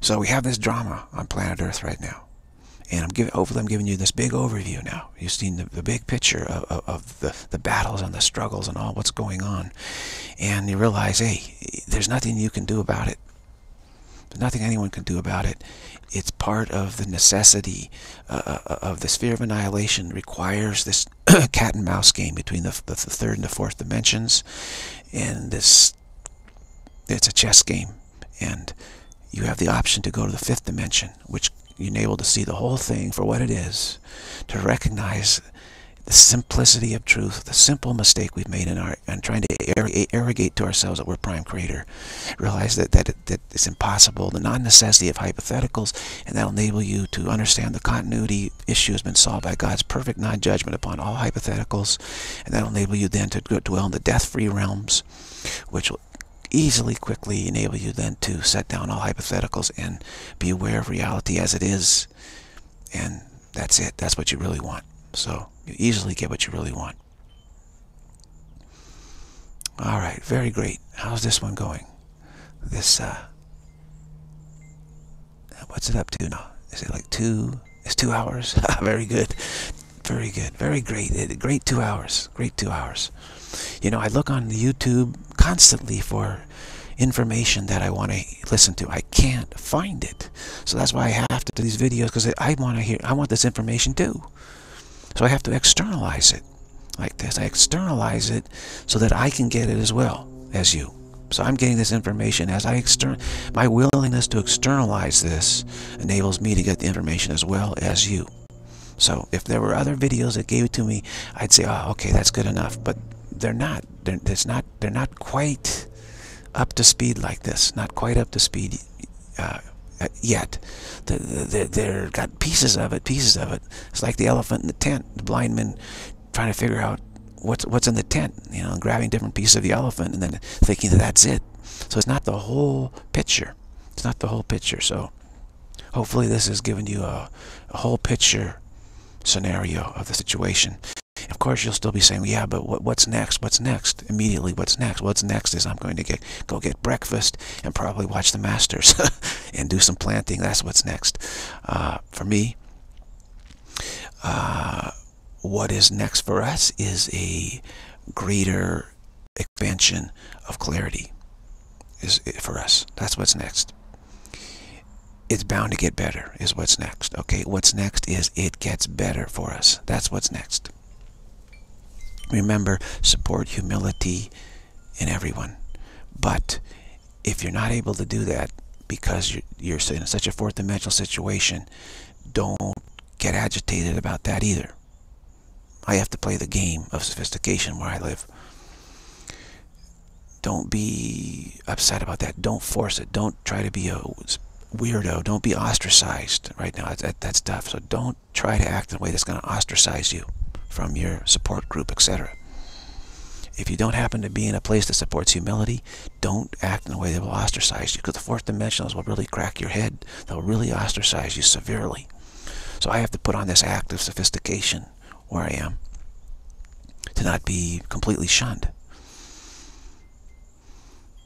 So we have this drama on planet Earth right now. And I'm giving, hopefully I'm giving you this big overview now. You've seen the, the big picture of, of, of, the, the battles and the struggles and all what's going on. And you realize, hey, there's nothing you can do about it. There's nothing anyone can do about it. It's part of the necessity uh, uh of the sphere of annihilation requires this cat and mouse game between the, the, the third and the fourth dimensions. And this, it's a chess game. And you have the option to go to the fifth dimension, which you're able to see the whole thing for what it is, to recognize the simplicity of truth, the simple mistake we've made in our and trying to arrogate to ourselves that we're prime creator. Realize that, that, that it's impossible, the non-necessity of hypotheticals, and that'll enable you to understand the continuity issue has been solved by God's perfect non-judgment upon all hypotheticals, and that'll enable you then to dwell in the death-free realms, which will easily, quickly enable you then to set down all hypotheticals and be aware of reality as it is. And that's it. That's what you really want. So you easily get what you really want. All right, very great. How's this one going? This, uh, what's it up to now? Is it like two? It's two hours? very good. Very good. Very great. Great two hours. Great two hours. You know, I look on YouTube constantly for information that I want to listen to. I can't find it. So that's why I have to do these videos because I want to hear, I want this information too. So I have to externalize it like this. I externalize it so that I can get it as well as you. So I'm getting this information as I extern my willingness to externalize this enables me to get the information as well as you. So if there were other videos that gave it to me, I'd say, oh, okay, that's good enough. But they're not. They're, it's not. They're not quite up to speed like this. Not quite up to speed uh, yet. They're, they're got pieces of it. Pieces of it. It's like the elephant in the tent. The blind man trying to figure out what's what's in the tent. You know, grabbing different pieces of the elephant and then thinking that that's it. So it's not the whole picture. It's not the whole picture. So hopefully this has given you a, a whole picture scenario of the situation. Of course, you'll still be saying, yeah, but what, what's next? What's next? Immediately, what's next? What's next is I'm going to get go get breakfast and probably watch the Masters and do some planting. That's what's next. Uh, for me, uh, what is next for us is a greater expansion of clarity is for us. That's what's next it's bound to get better is what's next. Okay, what's next is it gets better for us. That's what's next. Remember, support humility in everyone. But if you're not able to do that because you're, in such a fourth dimensional situation, don't get agitated about that either. I have to play the game of sophistication where I live. Don't be upset about that. Don't force it. Don't try to be a weirdo. Don't be ostracized right now. That, that's tough. So don't try to act in a way that's going to ostracize you from your support group, etc. If you don't happen to be in a place that supports humility, don't act in a way that will ostracize you because the fourth dimensionals will really crack your head. They'll really ostracize you severely. So I have to put on this act of sophistication where I am to not be completely shunned.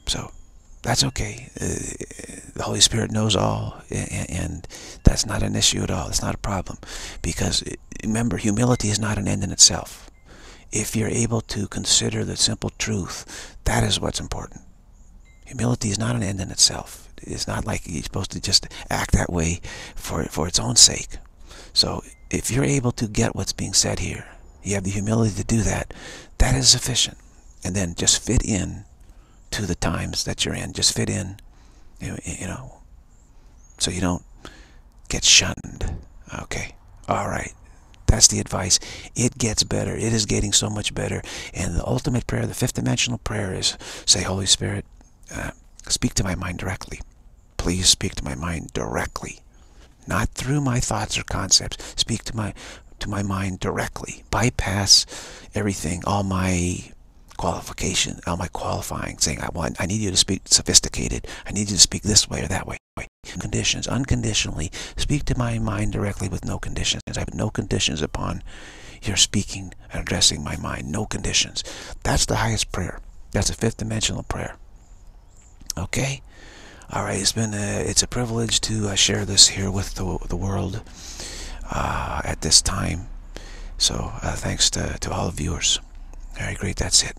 So that's okay. Uh, the Holy Spirit knows all, and, and, that's not an issue at all. It's not a problem. Because, uh, remember, humility is not an end in itself. If you're able to consider the simple truth, that is what's important. Humility is not an end in itself. It's not like you're supposed to just act that way for, for its own sake. So if you're able to get what's being said here, you have the humility to do that, that is sufficient. And then just fit in to the times that you're in. Just fit in, you know, so you don't get shunned. Okay. All right. That's the advice. It gets better. It is getting so much better. And the ultimate prayer, the fifth dimensional prayer is say, Holy Spirit, uh, speak to my mind directly. Please speak to my mind directly. Not through my thoughts or concepts. Speak to my to my mind directly. Bypass everything, all my qualification, all my qualifying, saying I want I need you to speak sophisticated. I need you to speak this way or that way. Conditions, unconditionally. Speak to my mind directly with no conditions. I have no conditions upon your speaking and addressing my mind. No conditions. That's the highest prayer. That's a fifth dimensional prayer. Okay? All right, it's been a, it's a privilege to uh, share this here with the, the world uh, at this time. So uh, thanks to, to all viewers. Very great. That's it.